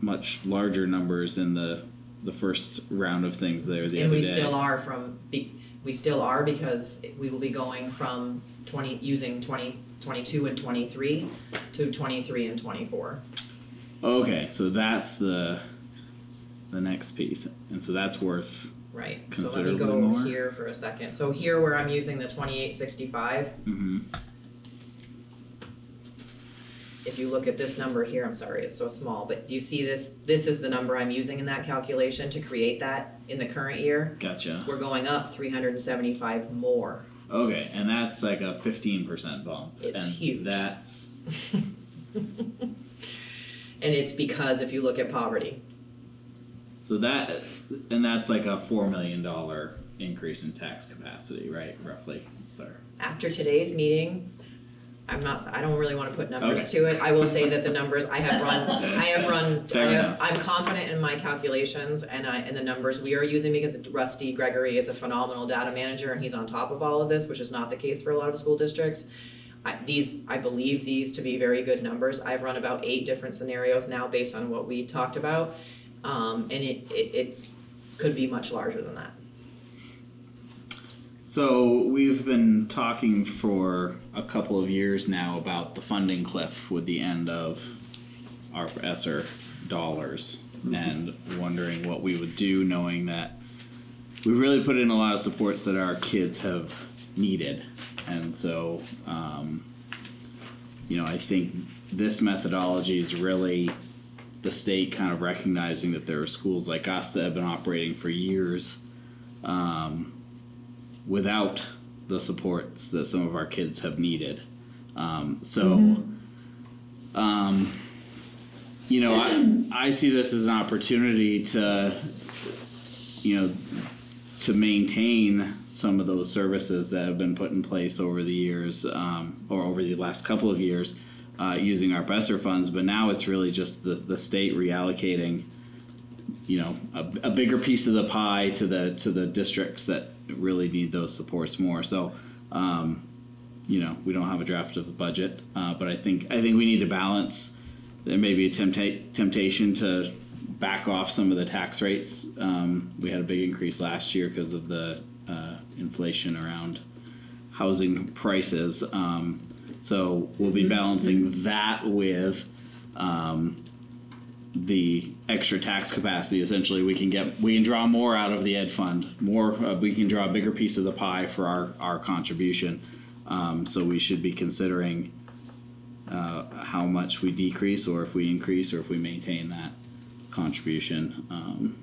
[SPEAKER 22] much larger numbers in the the first round of things there the
[SPEAKER 21] And
[SPEAKER 22] other
[SPEAKER 21] we
[SPEAKER 22] day.
[SPEAKER 21] still are from, be- we still are because we will be going from twenty, using twenty, twenty-two and twenty-three to twenty-three and twenty-four.
[SPEAKER 22] Okay, so that's the the next piece, and so that's worth
[SPEAKER 21] Right, so let me go
[SPEAKER 22] more.
[SPEAKER 21] here for a second. So here where I'm using the twenty-eight sixty-five,
[SPEAKER 22] hmm
[SPEAKER 21] if you look at this number here, I'm sorry, it's so small, but do you see this? This is the number I'm using in that calculation to create that in the current year.
[SPEAKER 22] Gotcha.
[SPEAKER 21] We're going up three hundred and seventy-five more.
[SPEAKER 22] Okay, and that's like a fifteen percent bump.
[SPEAKER 21] It's
[SPEAKER 22] and
[SPEAKER 21] huge.
[SPEAKER 22] That's
[SPEAKER 21] And it's because if you look at poverty,
[SPEAKER 22] so that, and that's like a four million dollar increase in tax capacity, right? Roughly. Sorry.
[SPEAKER 21] after today's meeting, I'm not, I don't really wanna put numbers
[SPEAKER 22] Okay.
[SPEAKER 21] to it. I will say that the numbers, I have run, I have run. I I'm confident in my calculations and I, and the numbers we are using because Rusty Gregory is a phenomenal data manager and he's on top of all of this, which is not the case for a lot of school districts. I, these, I believe these to be very good numbers. I've run about eight different scenarios now based on what we talked about. Um, and it, it, it's, could be much larger than that.
[SPEAKER 22] So we've been talking for a couple of years now about the funding cliff with the end of our ESSER dollars and wondering what we would do knowing that we've really put in a lot of supports that our kids have needed. And so, um, you know, I think this methodology is really the state kind of recognizing that there are schools like us that have been operating for years um, without the supports that some of our kids have needed. Um, so, um, you know, I, I see this as an opportunity to, you know, to maintain some of those services that have been put in place over the years um, or over the last couple of years uh, using our ESSER funds. But now it's really just the, the state reallocating, you know, a, a bigger piece of the pie to the to the districts that really need those supports more. So, um, you know, we don't have a draft of a budget, uh, but I think I think we need to balance. There may be a tempta- temptation to back off some of the tax rates. Um, we had a big increase last year because of the uh, inflation around housing prices. Um, so we'll be balancing that with um, the extra tax capacity. Essentially, we can get we can draw more out of the ed fund. More uh, we can draw a bigger piece of the pie for our our contribution. Um, so we should be considering uh, how much we decrease, or if we increase, or if we maintain that contribution um,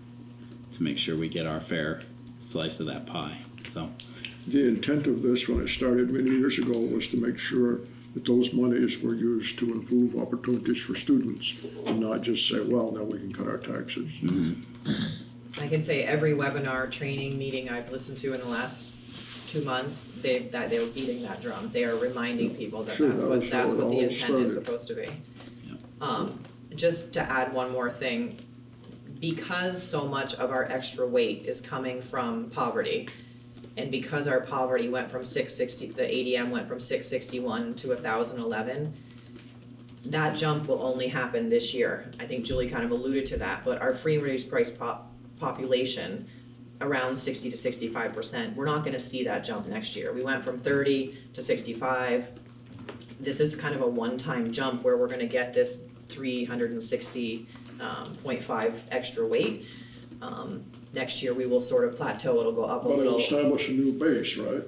[SPEAKER 22] to make sure we get our fair slice of that pie. So.
[SPEAKER 2] The intent of this, when it started many years ago, was to make sure that those monies were used to improve opportunities for students and not just say, well, now we can cut our taxes.
[SPEAKER 21] I can say every webinar, training, meeting I've listened to in the last two months, they, that they're beating that drum. They are reminding people that
[SPEAKER 2] Sure,
[SPEAKER 21] that's
[SPEAKER 2] that
[SPEAKER 21] what,
[SPEAKER 2] was
[SPEAKER 21] that's
[SPEAKER 2] how it
[SPEAKER 21] what the
[SPEAKER 2] all
[SPEAKER 21] intent is
[SPEAKER 2] started.
[SPEAKER 21] supposed to be. Um, just to add one more thing, because so much of our extra weight is coming from poverty, and because our poverty went from six sixty, the ADM went from six sixty-one to thousand eleven, that jump will only happen this year. I think Julie kind of alluded to that, but our free and reduced price pop, population, around sixty to sixty-five percent, we're not gonna see that jump next year. We went from thirty to sixty-five. This is kind of a one-time jump where we're gonna get this three hundred and sixty, um, point extra weight. Um, next year, we will sort of plateau, it'll go up a
[SPEAKER 2] But it'll
[SPEAKER 21] little.
[SPEAKER 2] establish a new base, right?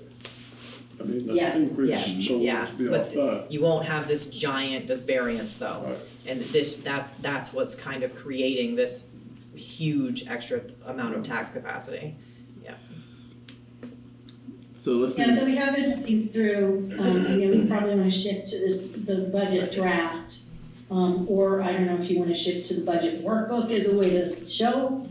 [SPEAKER 2] I mean, the
[SPEAKER 21] Yes,
[SPEAKER 2] increase,
[SPEAKER 21] yes,
[SPEAKER 2] so
[SPEAKER 21] yeah,
[SPEAKER 2] let's be
[SPEAKER 21] but
[SPEAKER 2] off that.
[SPEAKER 21] you won't have this giant disvariance though. Right. And this, that's, that's what's kind of creating this huge extra amount of tax capacity.
[SPEAKER 22] So listen.
[SPEAKER 7] Yeah, so we haven't been through, um, you know, we probably wanna shift to the, the budget draft. Um, or I don't know if you wanna shift to the budget workbook as a way to show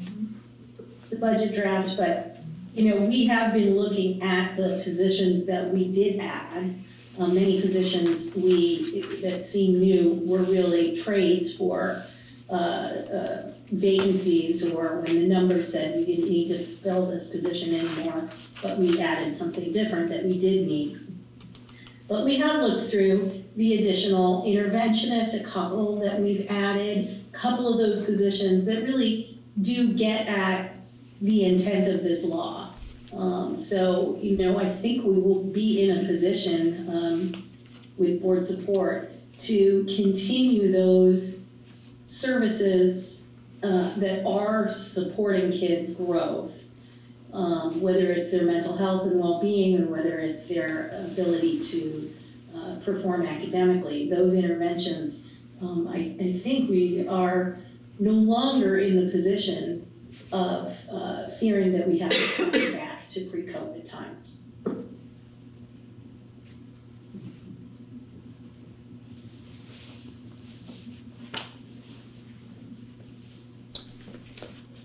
[SPEAKER 7] the budget draft, but, you know, we have been looking at the positions that we did add. Um, many positions we, that seem new were really trades for, uh, uh, vacancies or when the numbers said we didn't need to fill this position anymore, but we added something different that we did need. But we have looked through the additional interventionists, a couple that we've added, a couple of those positions that really do get at the intent of this law. Um, so, you know, I think we will be in a position, um, with board support to continue those services uh, that are supporting kids' growth, um, whether it's their mental health and well-being or whether it's their ability to uh, perform academically, those interventions, um, I, I think we are no longer in the position of uh, fearing that we have to come back to pre-COVID times.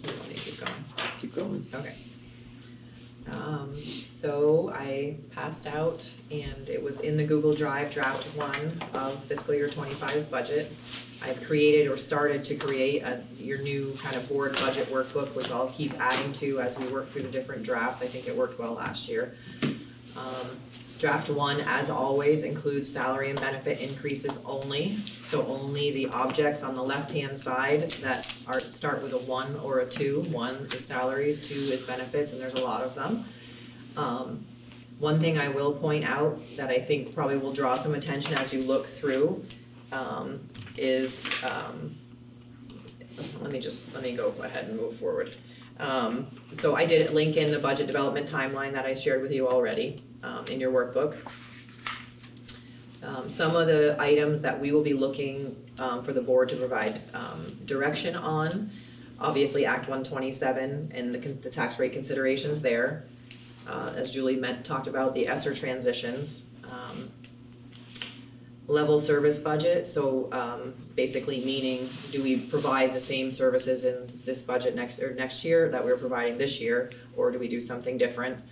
[SPEAKER 21] You want me to keep going?
[SPEAKER 1] Keep going.
[SPEAKER 21] Okay. So I passed out and it was in the Google Drive draft one of fiscal year 25's budget. I've created or started to create a, your new kind of board budget workbook, which I'll keep adding to as we work through the different drafts. I think it worked well last year. Um, draft one, as always, includes salary and benefit increases only. So only the objects on the left-hand side that are, start with a one or a two. One is salaries, two is benefits, and there's a lot of them. Um, one thing I will point out that I think probably will draw some attention as you look through, um, is, um, let me just, let me go ahead and move forward. Um, so I did link in the budget development timeline that I shared with you already, um, in your workbook. Um, some of the items that we will be looking, um, for the board to provide, direction on, obviously Act one twenty-seven and the, the tax rate considerations there. Uh, as Julie meant, talked about the ESSER transitions, um, level service budget, so, um, basically meaning, do we provide the same services in this budget next, or next year that we're providing this year, or do we do something different?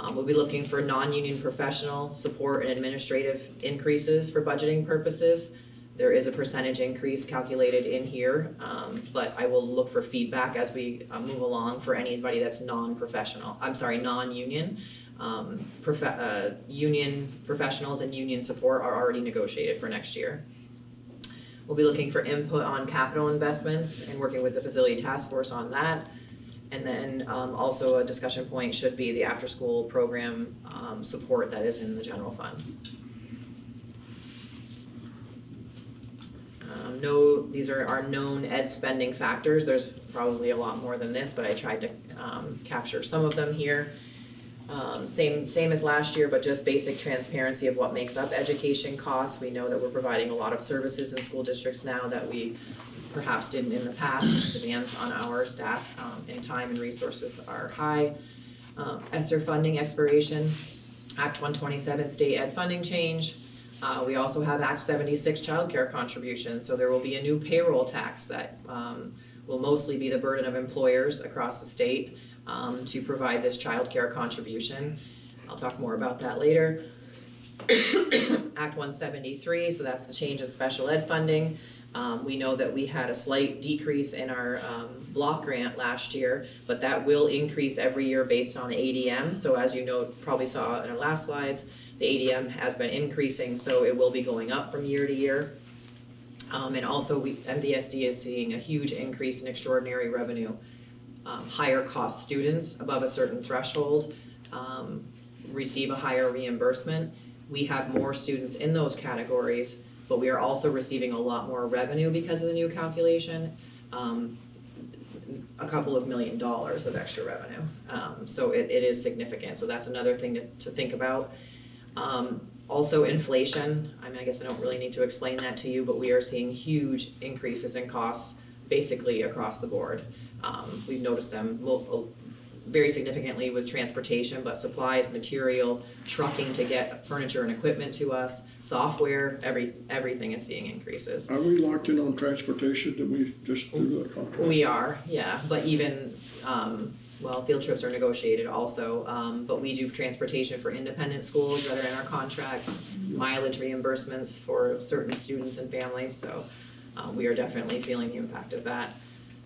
[SPEAKER 21] Um, we'll be looking for non-union professional support and administrative increases for budgeting purposes. There is a percentage increase calculated in here, um, but I will look for feedback as we uh, move along for anybody that's non-professional, I'm sorry, non-union. Um, prof- uh, union professionals and union support are already negotiated for next year. We'll be looking for input on capital investments and working with the facility task force on that. And then, um, also a discussion point should be the after-school program, um, support that is in the general fund. Um, no, these are our known ed spending factors, there's probably a lot more than this, but I tried to, um, capture some of them here. Um, same, same as last year, but just basic transparency of what makes up education costs. We know that we're providing a lot of services in school districts now that we perhaps didn't in the past. Demands on our staff, um, and time and resources are high. Um, ESSER funding expiration, Act one twenty-seven state ed funding change. Uh, we also have Act seventy-six childcare contributions, so there will be a new payroll tax that, um, will mostly be the burden of employers across the state um, to provide this childcare contribution. I'll talk more about that later. Act one seventy-three, so that's the change in special ed funding. Um, we know that we had a slight decrease in our, um, block grant last year, but that will increase every year based on ADM. So as you know, probably saw in our last slides, the ADM has been increasing, so it will be going up from year to year. Um, and also we, MVSD is seeing a huge increase in extraordinary revenue. Um, higher cost students above a certain threshold, um, receive a higher reimbursement. We have more students in those categories, but we are also receiving a lot more revenue because of the new calculation. Um, a couple of million dollars of extra revenue. Um, so it, it is significant, so that's another thing to, to think about. Um, also inflation, I mean, I guess I don't really need to explain that to you, but we are seeing huge increases in costs basically across the board. Um, we've noticed them very significantly with transportation, but supplies, material, trucking to get furniture and equipment to us, software, every, everything is seeing increases.
[SPEAKER 2] Are we locked in on transportation? Did we just do the contract?
[SPEAKER 21] We are, yeah, but even, um, well, field trips are negotiated also, um, but we do transportation for independent schools that are in our contracts, mileage reimbursements for certain students and families, so, um, we are definitely feeling the impact of that.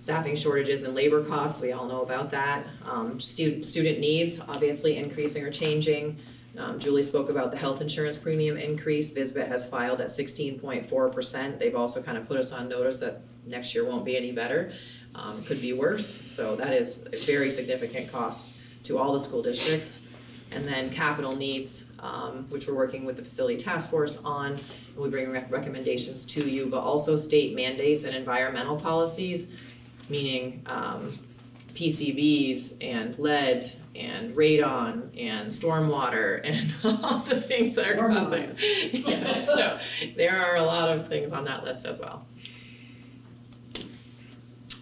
[SPEAKER 21] Staffing shortages and labor costs, we all know about that. Um, student, needs, obviously increasing or changing. Um, Julie spoke about the health insurance premium increase. Visbit has filed at sixteen point four percent. They've also kind of put us on notice that next year won't be any better. Um, could be worse, so that is a very significant cost to all the school districts. And then capital needs, um, which we're working with the facility task force on. And we bring rec- recommendations to you, but also state mandates and environmental policies, meaning, um, PCBs and lead and radon and stormwater and all the things that are causing. Yes, so there are a lot of things on that list as well.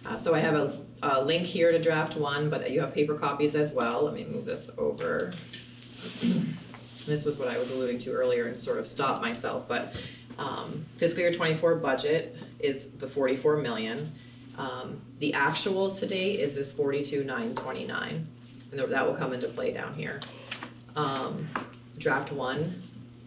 [SPEAKER 21] Uh, so I have a, a link here to draft one, but you have paper copies as well. Let me move this over. This was what I was alluding to earlier and sort of stopped myself, but um, fiscal year twenty-four budget is the forty-four million. Um, the actuals today is this forty-two nine twenty-nine, and that will come into play down here. Um, draft one,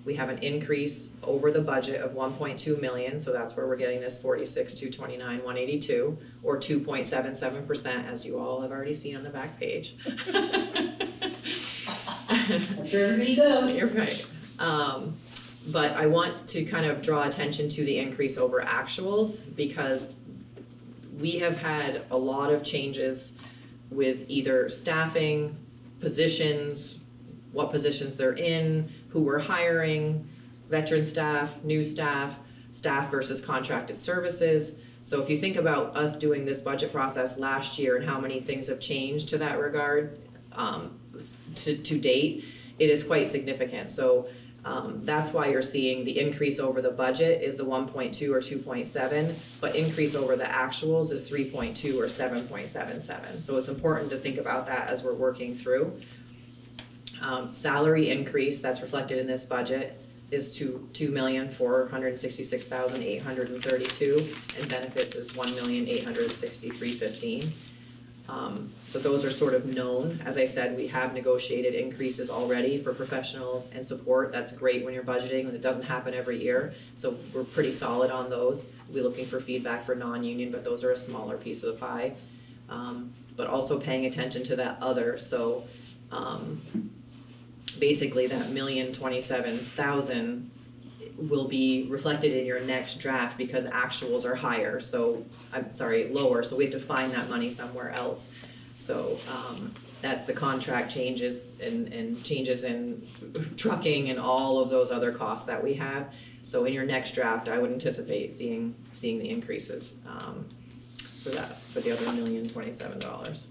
[SPEAKER 21] we have an increase over the budget of one point two million, so that's where we're getting this forty-six, two twenty-nine, one eighty-two, or two point seven seven percent, as you all have already seen on the back page.
[SPEAKER 7] That's where everybody goes.
[SPEAKER 21] You're right. Um, but I want to kind of draw attention to the increase over actuals because we have had a lot of changes with either staffing, positions, what positions they're in, who we're hiring, veteran staff, new staff, staff versus contracted services. So if you think about us doing this budget process last year and how many things have changed to that regard, um, to, to date, it is quite significant. So um, that's why you're seeing the increase over the budget is the 1.2 or 2.7, but increase over the actuals is 3.2 or 7.77. So it's important to think about that as we're working through. Um, salary increase that's reflected in this budget is to 2,466,832 and benefits is 1,863,15. Um, so those are sort of known. As I said, we have negotiated increases already for professionals and support. That's great when you're budgeting, and it doesn't happen every year. So we're pretty solid on those. We're looking for feedback for non-union, but those are a smaller piece of the pie. Um, but also paying attention to that other, so, um, basically that million twenty-seven thousand will be reflected in your next draft because actuals are higher, so, I'm sorry, lower, so we have to find that money somewhere else. So, um, that's the contract changes and, and changes in trucking and all of those other costs that we have. So in your next draft, I would anticipate seeing, seeing the increases, um, for that, for the other million twenty-seven dollars.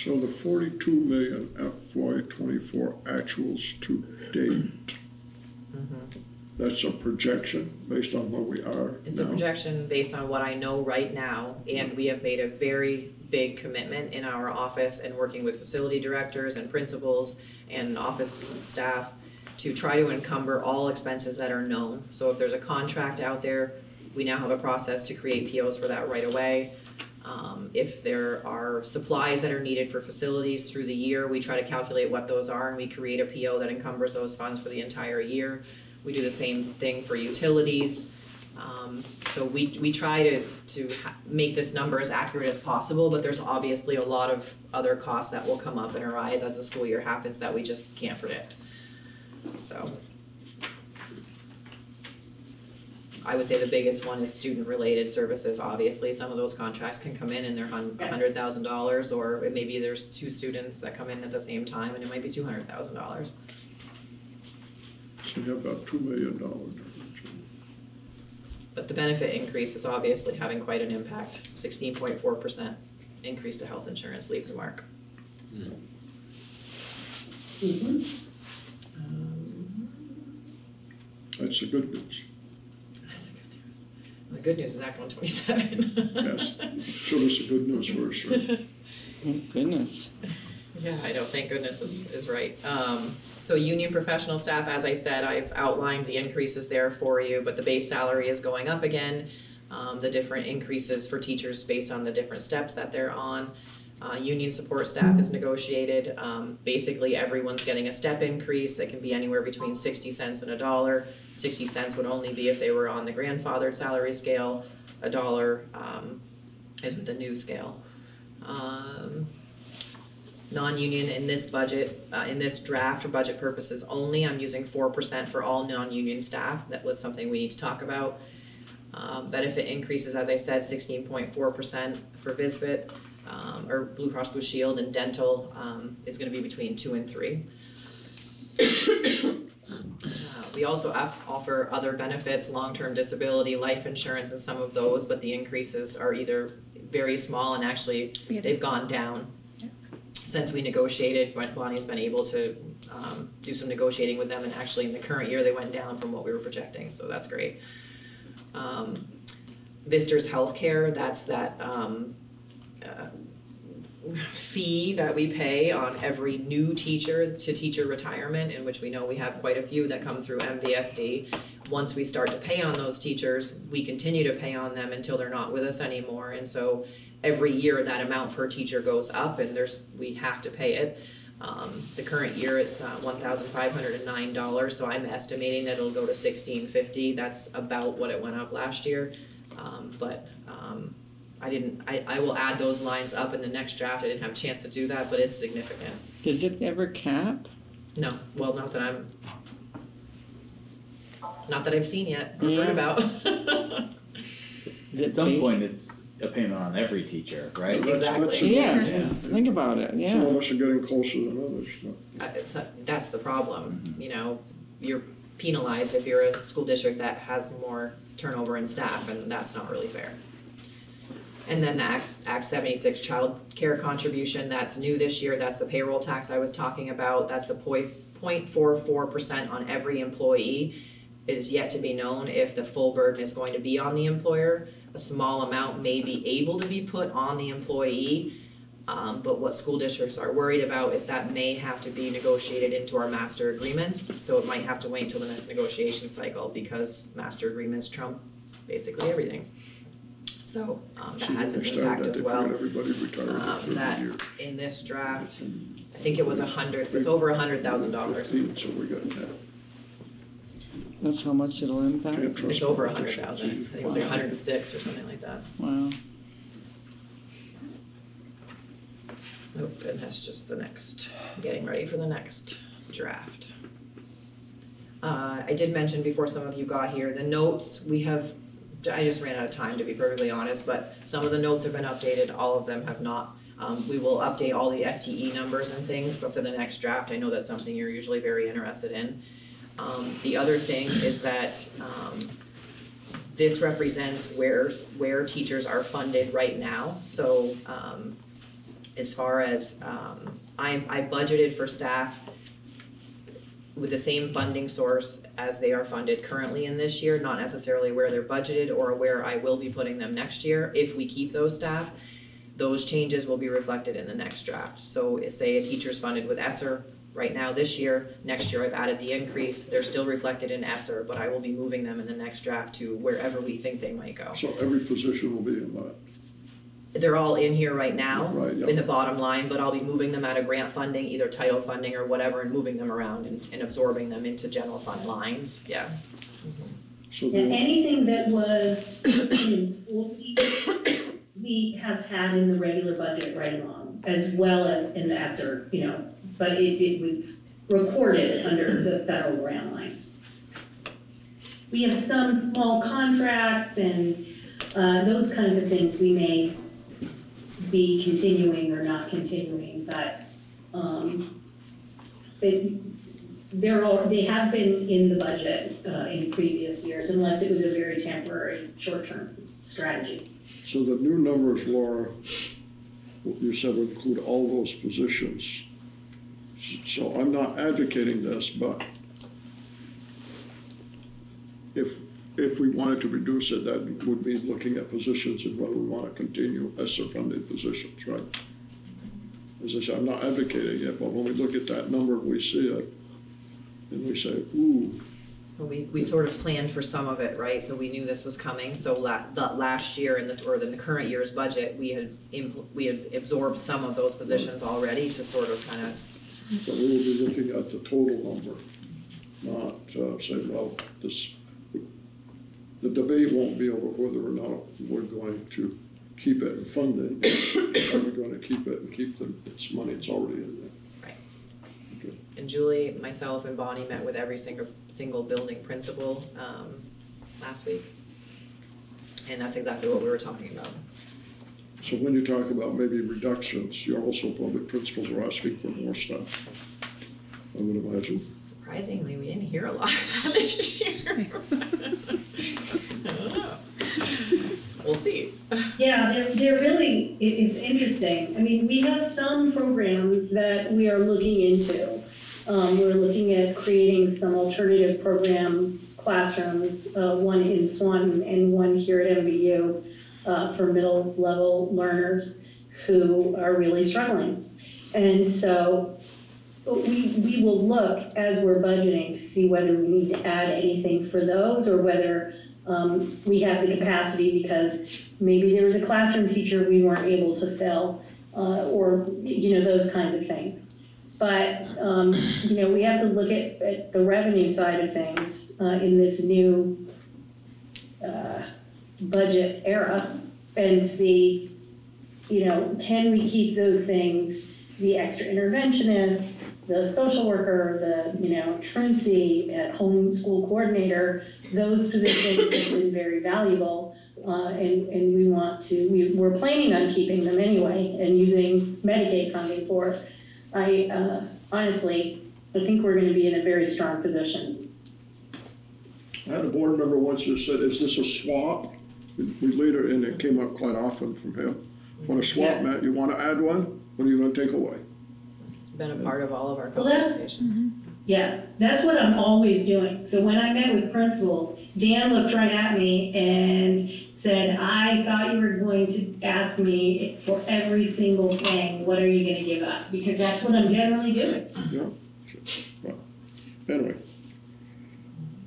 [SPEAKER 2] So the forty-two million FY twenty-four actuals to date, mm-hmm. that's a projection based on where we are
[SPEAKER 21] It's a
[SPEAKER 2] now?
[SPEAKER 21] projection based on what I know right now, and we have made a very big commitment in our office and working with facility directors and principals and office staff to try to encumber all expenses that are known. So if there's a contract out there, we now have a process to create POs for that right away. Um, if there are supplies that are needed for facilities through the year, we try to calculate what those are and we create a PO that encumbers those funds for the entire year. We do the same thing for utilities. Um, so we, we try to, to make this number as accurate as possible, but there's obviously a lot of other costs that will come up and arise as the school year happens that we just can't predict. So. I would say the biggest one is student-related services, obviously, some of those contracts can come in and they're hun- a hundred thousand dollars, or maybe there's two students that come in at the same time and it might be two hundred thousand dollars.
[SPEAKER 2] So you have about two million dollars.
[SPEAKER 21] But the benefit increase is obviously having quite an impact, sixteen point four percent increase to health insurance leaves a mark. Mm-hmm.
[SPEAKER 2] Um, That's the good news.
[SPEAKER 21] The good news is Act one twenty-seven.
[SPEAKER 2] Yes, show us the good news first, sir.
[SPEAKER 10] Goodness.
[SPEAKER 21] Yeah, I know, thank goodness is, is right. Um, so union professional staff, as I said, I've outlined the increases there for you, but the base salary is going up again. Um, the different increases for teachers based on the different steps that they're on. Uh, union support staff is negotiated, um, basically everyone's getting a step increase, it can be anywhere between sixty cents and a dollar. Sixty cents would only be if they were on the grandfathered salary scale, a dollar, um, is with the new scale. Um, non-union in this budget, uh, in this draft for budget purposes only, I'm using four percent for all non-union staff, that was something we need to talk about. Um, benefit increases, as I said, sixteen point four percent for Visbit, um, or Blue Cross Blue Shield and dental, um, is gonna be between two and three. We also of- offer other benefits, long-term disability, life insurance and some of those, but the increases are either very small and actually
[SPEAKER 20] Yeah.
[SPEAKER 21] they've gone down. Since we negotiated, Bon- Bonnie's been able to um do some negotiating with them and actually in the current year, they went down from what we were projecting, so that's great. Um Visitors Healthcare, that's that um uh fee that we pay on every new teacher to teacher retirement, in which we know we have quite a few that come through MVSD. Once we start to pay on those teachers, we continue to pay on them until they're not with us anymore, and so every year that amount per teacher goes up and there's, we have to pay it. Um, the current year it's uh, one thousand five hundred and nine dollars, so I'm estimating that it'll go to sixteen fifty, that's about what it went up last year. Um, but, um, I didn't, I, I will add those lines up in the next draft, I didn't have a chance to do that, but it's significant.
[SPEAKER 10] Does it ever cap?
[SPEAKER 21] No, well, not that I'm, not that I've seen yet, or heard about.
[SPEAKER 10] Is it
[SPEAKER 22] At some
[SPEAKER 10] based-
[SPEAKER 22] point, it's a payment on every teacher, right?
[SPEAKER 2] That's- that's
[SPEAKER 21] Exactly.
[SPEAKER 2] it.
[SPEAKER 10] Yeah, think about it,
[SPEAKER 2] Some
[SPEAKER 10] yeah.
[SPEAKER 2] of us are getting closer than others, no?
[SPEAKER 21] Uh, it's not- that's the problem, you know, you're penalized if you're a school district that has more turnover in staff, and that's not really fair. And then the Act, Act seventy-six child care contribution, that's new this year, that's the payroll tax I was talking about, that's a 0.44% on every employee. It is yet to be known if the full burden is going to be on the employer, a small amount may be able to be put on the employee. Um, but what school districts are worried about is that may have to be negotiated into our master agreements, so it might have to wait until the next negotiation cycle, because master agreements trump basically everything. So, um, that has an
[SPEAKER 2] we started
[SPEAKER 21] impact as well.
[SPEAKER 2] Everybody retired
[SPEAKER 21] Um,
[SPEAKER 2] after
[SPEAKER 21] that
[SPEAKER 2] a year.
[SPEAKER 21] in this draft, I think it was a hundred, it's over a hundred thousand dollars.
[SPEAKER 2] Fifteen, so we got that.
[SPEAKER 10] That's how much it'll impact?
[SPEAKER 2] Can't trust
[SPEAKER 21] It's over a
[SPEAKER 2] politicians
[SPEAKER 21] hundred thousand, I
[SPEAKER 2] either.
[SPEAKER 21] think it was like a hundred and six or something like that.
[SPEAKER 10] Wow.
[SPEAKER 21] Nope, and that's just the next, getting ready for the next draft. Uh, I did mention before some of you got here, the notes, we have, I just ran out of time to be perfectly honest, but some of the notes have been updated, all of them have not. Um, we will update all the FTE numbers and things, but for the next draft, I know that's something you're usually very interested in. Um, the other thing is that, um, this represents where, where teachers are funded right now, so, um, as far as, um, I, I budgeted for staff with the same funding source as they are funded currently in this year, not necessarily where they're budgeted or where I will be putting them next year, if we keep those staff. Those changes will be reflected in the next draft, so say a teacher's funded with ESSER right now this year, next year I've added the increase, they're still reflected in ESSER, but I will be moving them in the next draft to wherever we think they might go.
[SPEAKER 2] So every position will be in that.
[SPEAKER 21] They're all in here right now,
[SPEAKER 2] Right, yeah.
[SPEAKER 21] in the bottom line, but I'll be moving them out of grant funding, either title funding or whatever, and moving them around and, and absorbing them into general fund lines, yeah.
[SPEAKER 2] So
[SPEAKER 7] Yeah,
[SPEAKER 2] the,
[SPEAKER 7] anything that was in we have had in the regular budget right along, as well as in the ESSER, you know, but it, it was recorded under the federal grant lines. We have some small contracts and, uh, those kinds of things we may be continuing or not continuing, but, um, it, they're all, they have been in the budget, uh, in previous years, unless it was a very temporary, short-term strategy.
[SPEAKER 2] so the new numbers, Laura, you said would include all those positions. So I'm not advocating this, but if, if we wanted to reduce it, that would be looking at positions and whether we want to continue ESSER funded positions, right? As I said, I'm not advocating it, but when we look at that number, we see it, and we say, ooh,
[SPEAKER 21] We, we sort of planned for some of it, right, so we knew this was coming, so la- the last year in the, or the current year's budget, we had we had absorbed some of those positions already to sort of kind of,
[SPEAKER 2] But we will be looking at the total number, not uh, say, well, this, the debate won't be over whether or not we're going to keep it and fund it. Are we gonna keep it and keep the, its money, it's already in there. Right.
[SPEAKER 21] And Julie, myself, and Bonnie met with every single, single building principal, um, last week. And that's exactly what we were talking about.
[SPEAKER 2] So when you talk about maybe reductions, you're also probably principals are asking for more stuff. I would imagine.
[SPEAKER 21] Surprisingly, we didn't hear a lot of that this year. I don't know. We'll see.
[SPEAKER 7] Yeah, they're, they're really, it, it's interesting. I mean, we have some programs that we are looking into. Um, we're looking at creating some alternative program classrooms, uh, one in Swanton and one here at MVU, uh, for middle level learners who are really struggling. And so we, we will look as we're budgeting to see whether we need to add anything for those or whether um, we have the capacity because maybe there was a classroom teacher we weren't able to fill, uh, or, you know, those kinds of things. But, um, you know, we have to look at, at the revenue side of things, uh, in this new, uh, budget era and see, you know, can we keep those things, the extra interventionist, the social worker, the, you know, truancy, at home school coordinator, those positions have been very valuable. Uh, and, and we want to, we, we're planning on keeping them anyway and using Medicaid funding for it. I, uh, honestly, I think we're gonna be in a very strong position.
[SPEAKER 2] I had a board member once who said, is this a swap? We later, and it came up quite often from him. Want to swap,
[SPEAKER 7] Yeah.
[SPEAKER 2] Matt? You want to add one? What are you going to take away?
[SPEAKER 21] It's been a mm-hmm. part of all of our
[SPEAKER 7] Well, that's-
[SPEAKER 21] conversations. Mm-hmm.
[SPEAKER 7] Yeah, that's what I'm always doing. So when I met with principals, Dan looked right at me and said, I thought you were going to ask me for every single thing, what are you gonna give up? Because that's what I'm generally doing.
[SPEAKER 2] Yeah. Well, Anyway,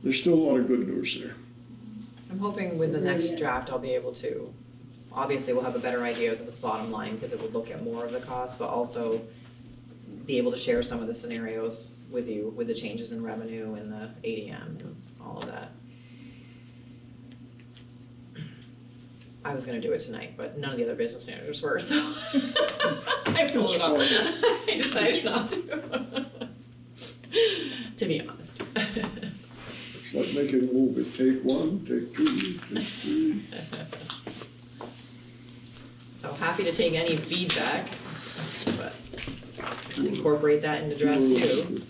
[SPEAKER 2] there's still a lot of good news there.
[SPEAKER 21] I'm hoping with the
[SPEAKER 7] Yeah.
[SPEAKER 21] next draft, I'll be able to, obviously, we'll have a better idea of the bottom line, because it would look at more of the cost, but also be able to share some of the scenarios with you, with the changes in revenue and the ADM and all of that. I was gonna do it tonight, but none of the other business managers were, so I pulled it off. I decided not to. To be honest.
[SPEAKER 2] It's like making a movie. Take one, take two, take three.
[SPEAKER 21] So happy to take any feedback, but incorporate that into draft two.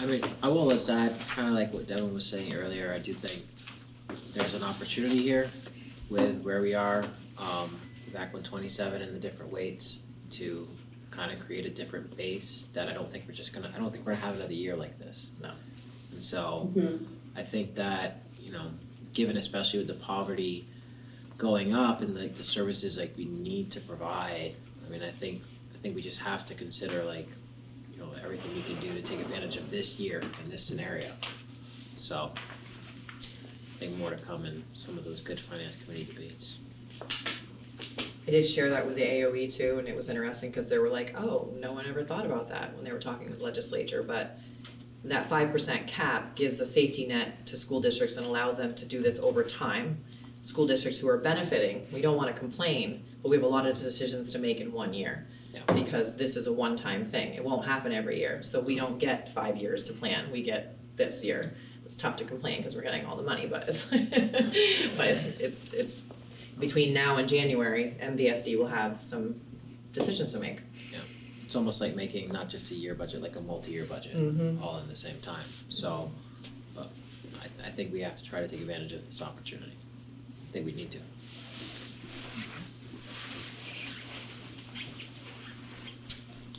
[SPEAKER 3] I mean, I will just add, kind of like what Devin was saying earlier, I do think there's an opportunity here with where we are, um, back when twenty-seven and the different weights to kind of create a different base that I don't think we're just gonna, I don't think we're gonna have another year like this.
[SPEAKER 21] No.
[SPEAKER 3] And so,
[SPEAKER 7] Mhm.
[SPEAKER 3] I think that, you know, given especially with the poverty going up and like the services like we need to provide, I mean, I think, I think we just have to consider like, you know, everything we can do to take advantage of this year in this scenario. So, I think more to come in some of those good finance committee debates.
[SPEAKER 21] I did share that with the AOE too, and it was interesting because they were like, oh, no one ever thought about that when they were talking with legislature, but that five percent cap gives a safety net to school districts and allows them to do this over time. School districts who are benefiting, we don't wanna complain, but we have a lot of decisions to make in one year.
[SPEAKER 3] Yeah.
[SPEAKER 21] Because this is a one-time thing, it won't happen every year, so we don't get five years to plan, we get this year. It's tough to complain because we're getting all the money, but it's, but it's, it's, it's, between now and January, MVSD will have some decisions to make.
[SPEAKER 3] Yeah, It's almost like making not just a year budget, like a multi-year budget,
[SPEAKER 21] Mhm.
[SPEAKER 3] all in the same time. So, but I, th- I think we have to try to take advantage of this opportunity. I think we need to.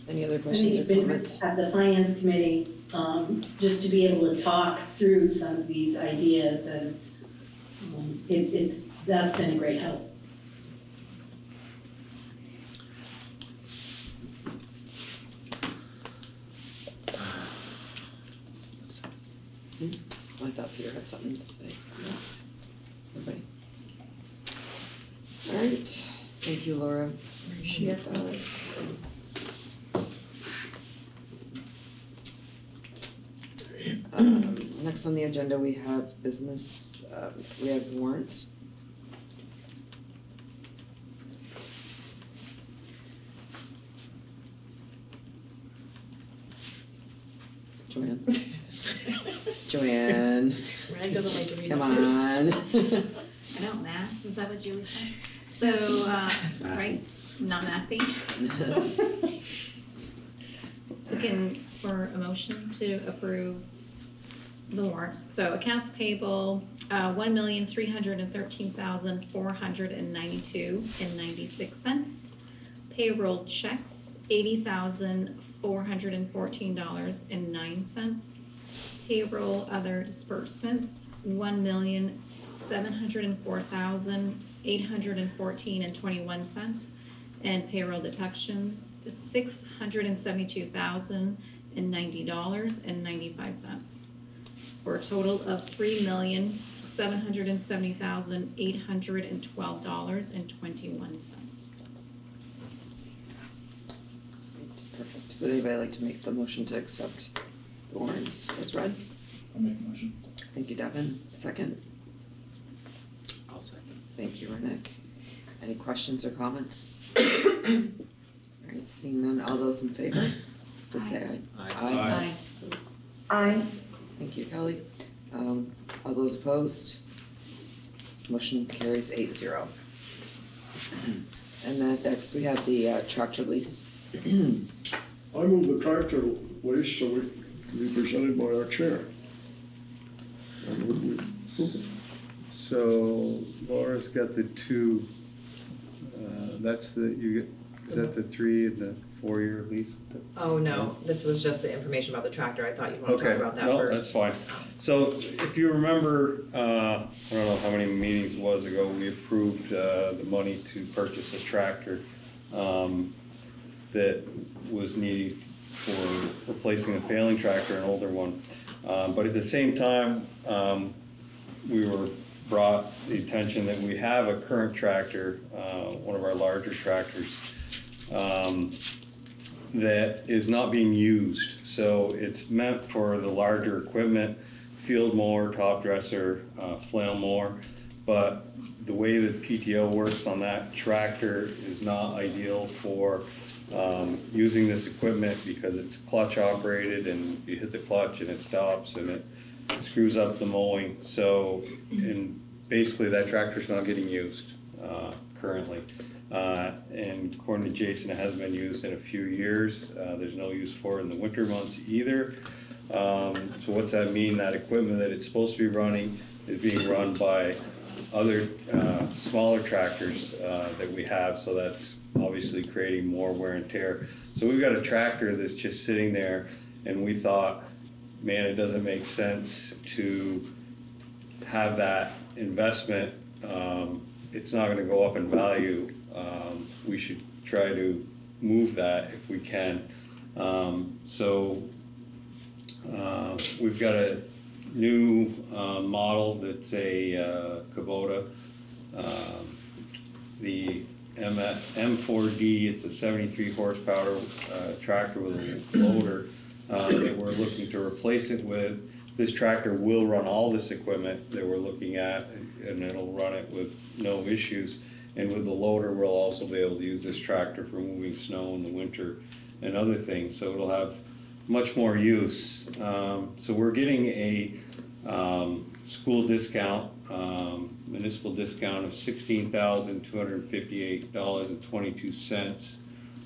[SPEAKER 1] Any other
[SPEAKER 7] I think
[SPEAKER 1] questions
[SPEAKER 7] it's
[SPEAKER 1] or
[SPEAKER 7] been great
[SPEAKER 1] comments?
[SPEAKER 7] to have the finance committee, um, just to be able to talk through some of these ideas and, um, it, it's, that's been a great help.
[SPEAKER 1] I thought Peter had something to say. No? Nobody? All right, thank you, Laura. Appreciate that. Um, Next on the agenda, we have business, um, we have warrants. Joanne? Joanne,
[SPEAKER 21] Rag doesn't like to read
[SPEAKER 1] come
[SPEAKER 21] numbers.
[SPEAKER 1] on.
[SPEAKER 23] I don't, math, is that what you Julie said?
[SPEAKER 19] So, uh, right, not mathy. Looking for a motion to approve the warrants. So accounts payable, uh, one million, three hundred and thirteen thousand, four hundred and ninety-two and ninety-six cents. Payroll checks, eighty thousand, four hundred and fourteen dollars and nine cents. Payroll other disbursements, one million, seven hundred and four thousand, eight hundred and fourteen and twenty-one cents. And payroll deductions, six hundred and seventy-two thousand and ninety dollars and ninety-five cents. For a total of three million, seven hundred and seventy thousand, eight hundred and twelve dollars and twenty-one cents.
[SPEAKER 1] Perfect. Would anybody like to make the motion to accept the warrants as read?
[SPEAKER 22] I'll make a motion.
[SPEAKER 1] Thank you, Devin. Second?
[SPEAKER 3] I'll second.
[SPEAKER 1] Thank you, Renick. Any questions or comments? All right, seeing none, all those in favor, please say aye.
[SPEAKER 3] Aye.
[SPEAKER 1] Aye. Thank you, Kelly. Um, all those opposed? Motion carries eight zero. And then next, we have the uh, tractor lease.
[SPEAKER 2] I move the tractor lease so it can be presented by our chair. I move we approve it.
[SPEAKER 4] So Laura's got the two, uh, that's the, you get, is that the three and the four-year lease?
[SPEAKER 21] Oh, no, this was just the information about the tractor, I thought you'd wanna talk
[SPEAKER 4] Okay,
[SPEAKER 21] about that
[SPEAKER 4] no,
[SPEAKER 21] first.
[SPEAKER 4] that's fine. So if you remember, uh, I don't know how many meetings it was ago, we approved, uh, the money to purchase a tractor, um, that was needed for replacing a failing tractor, an older one. Um, but at the same time, um, we were brought the attention that we have a current tractor, uh, one of our larger tractors, um, that is not being used. So it's meant for the larger equipment, field mower, top dresser, uh, flail mower. But the way that PTO works on that tractor is not ideal for um, using this equipment because it's clutch operated and you hit the clutch and it stops and it screws up the mowing. So, and basically that tractor's not getting used uh, currently. Uh, And according to Jason, it hasn't been used in a few years. Uh, There's no use for it in the winter months either. Um, So what's that mean? That equipment that it's supposed to be running is being run by other uh, smaller tractors uh, that we have, so that's obviously creating more wear and tear. So we've got a tractor that's just sitting there, and we thought, man, it doesn't make sense to have that investment. Um, It's not gonna go up in value. Um, We should try to move that if we can. Um, So uh, we've got a new uh, model that's a uh, Kubota. Um, The M- M4D, it's a 73 horsepower uh, tractor with a loader uh, that we're looking to replace it with. This tractor will run all this equipment that we're looking at, and it'll run it with no issues. And with the loader, we'll also be able to use this tractor for moving snow in the winter and other things, so it'll have much more use. Um, So we're getting a um, school discount, um, municipal discount of sixteen thousand two hundred and fifty-eight dollars and twenty-two cents.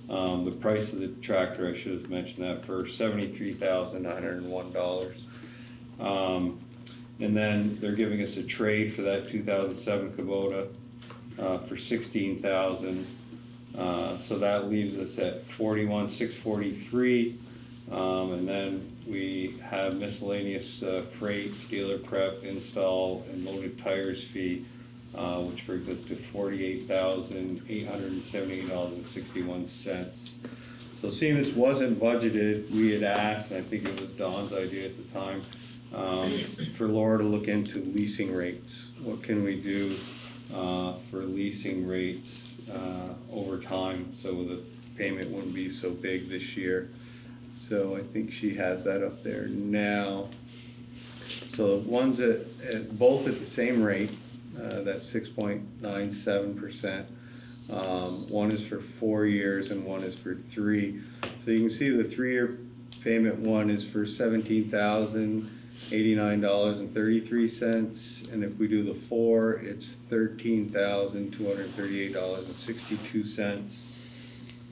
[SPEAKER 4] Um, The price of the tractor, I should have mentioned that first, seventy-three thousand nine hundred and one dollars. Um, And then they're giving us a trade for that two thousand seven Kubota uh, for sixteen thousand. Uh, so that leaves us at forty-one, six forty-three. Um, and then we have miscellaneous uh, freight, dealer prep, install, and loaded tires fee, uh, which brings us to forty-eight thousand, eight hundred and seventy-eight dollars and sixty-one cents. So seeing this wasn't budgeted, we had asked, and I think it was Don's idea at the time, um, for Laura to look into leasing rates. What can we do, uh, for leasing rates, uh, over time, so the payment wouldn't be so big this year? So I think she has that up there now. So the one's at, at, both at the same rate, uh, that's six point nine seven percent. Um, one is for four years and one is for three. So you can see the three-year payment one is for seventeen thousand eighty-nine dollars and thirty-three cents. And if we do the four, it's thirteen thousand two hundred thirty-eight dollars and sixty-two cents.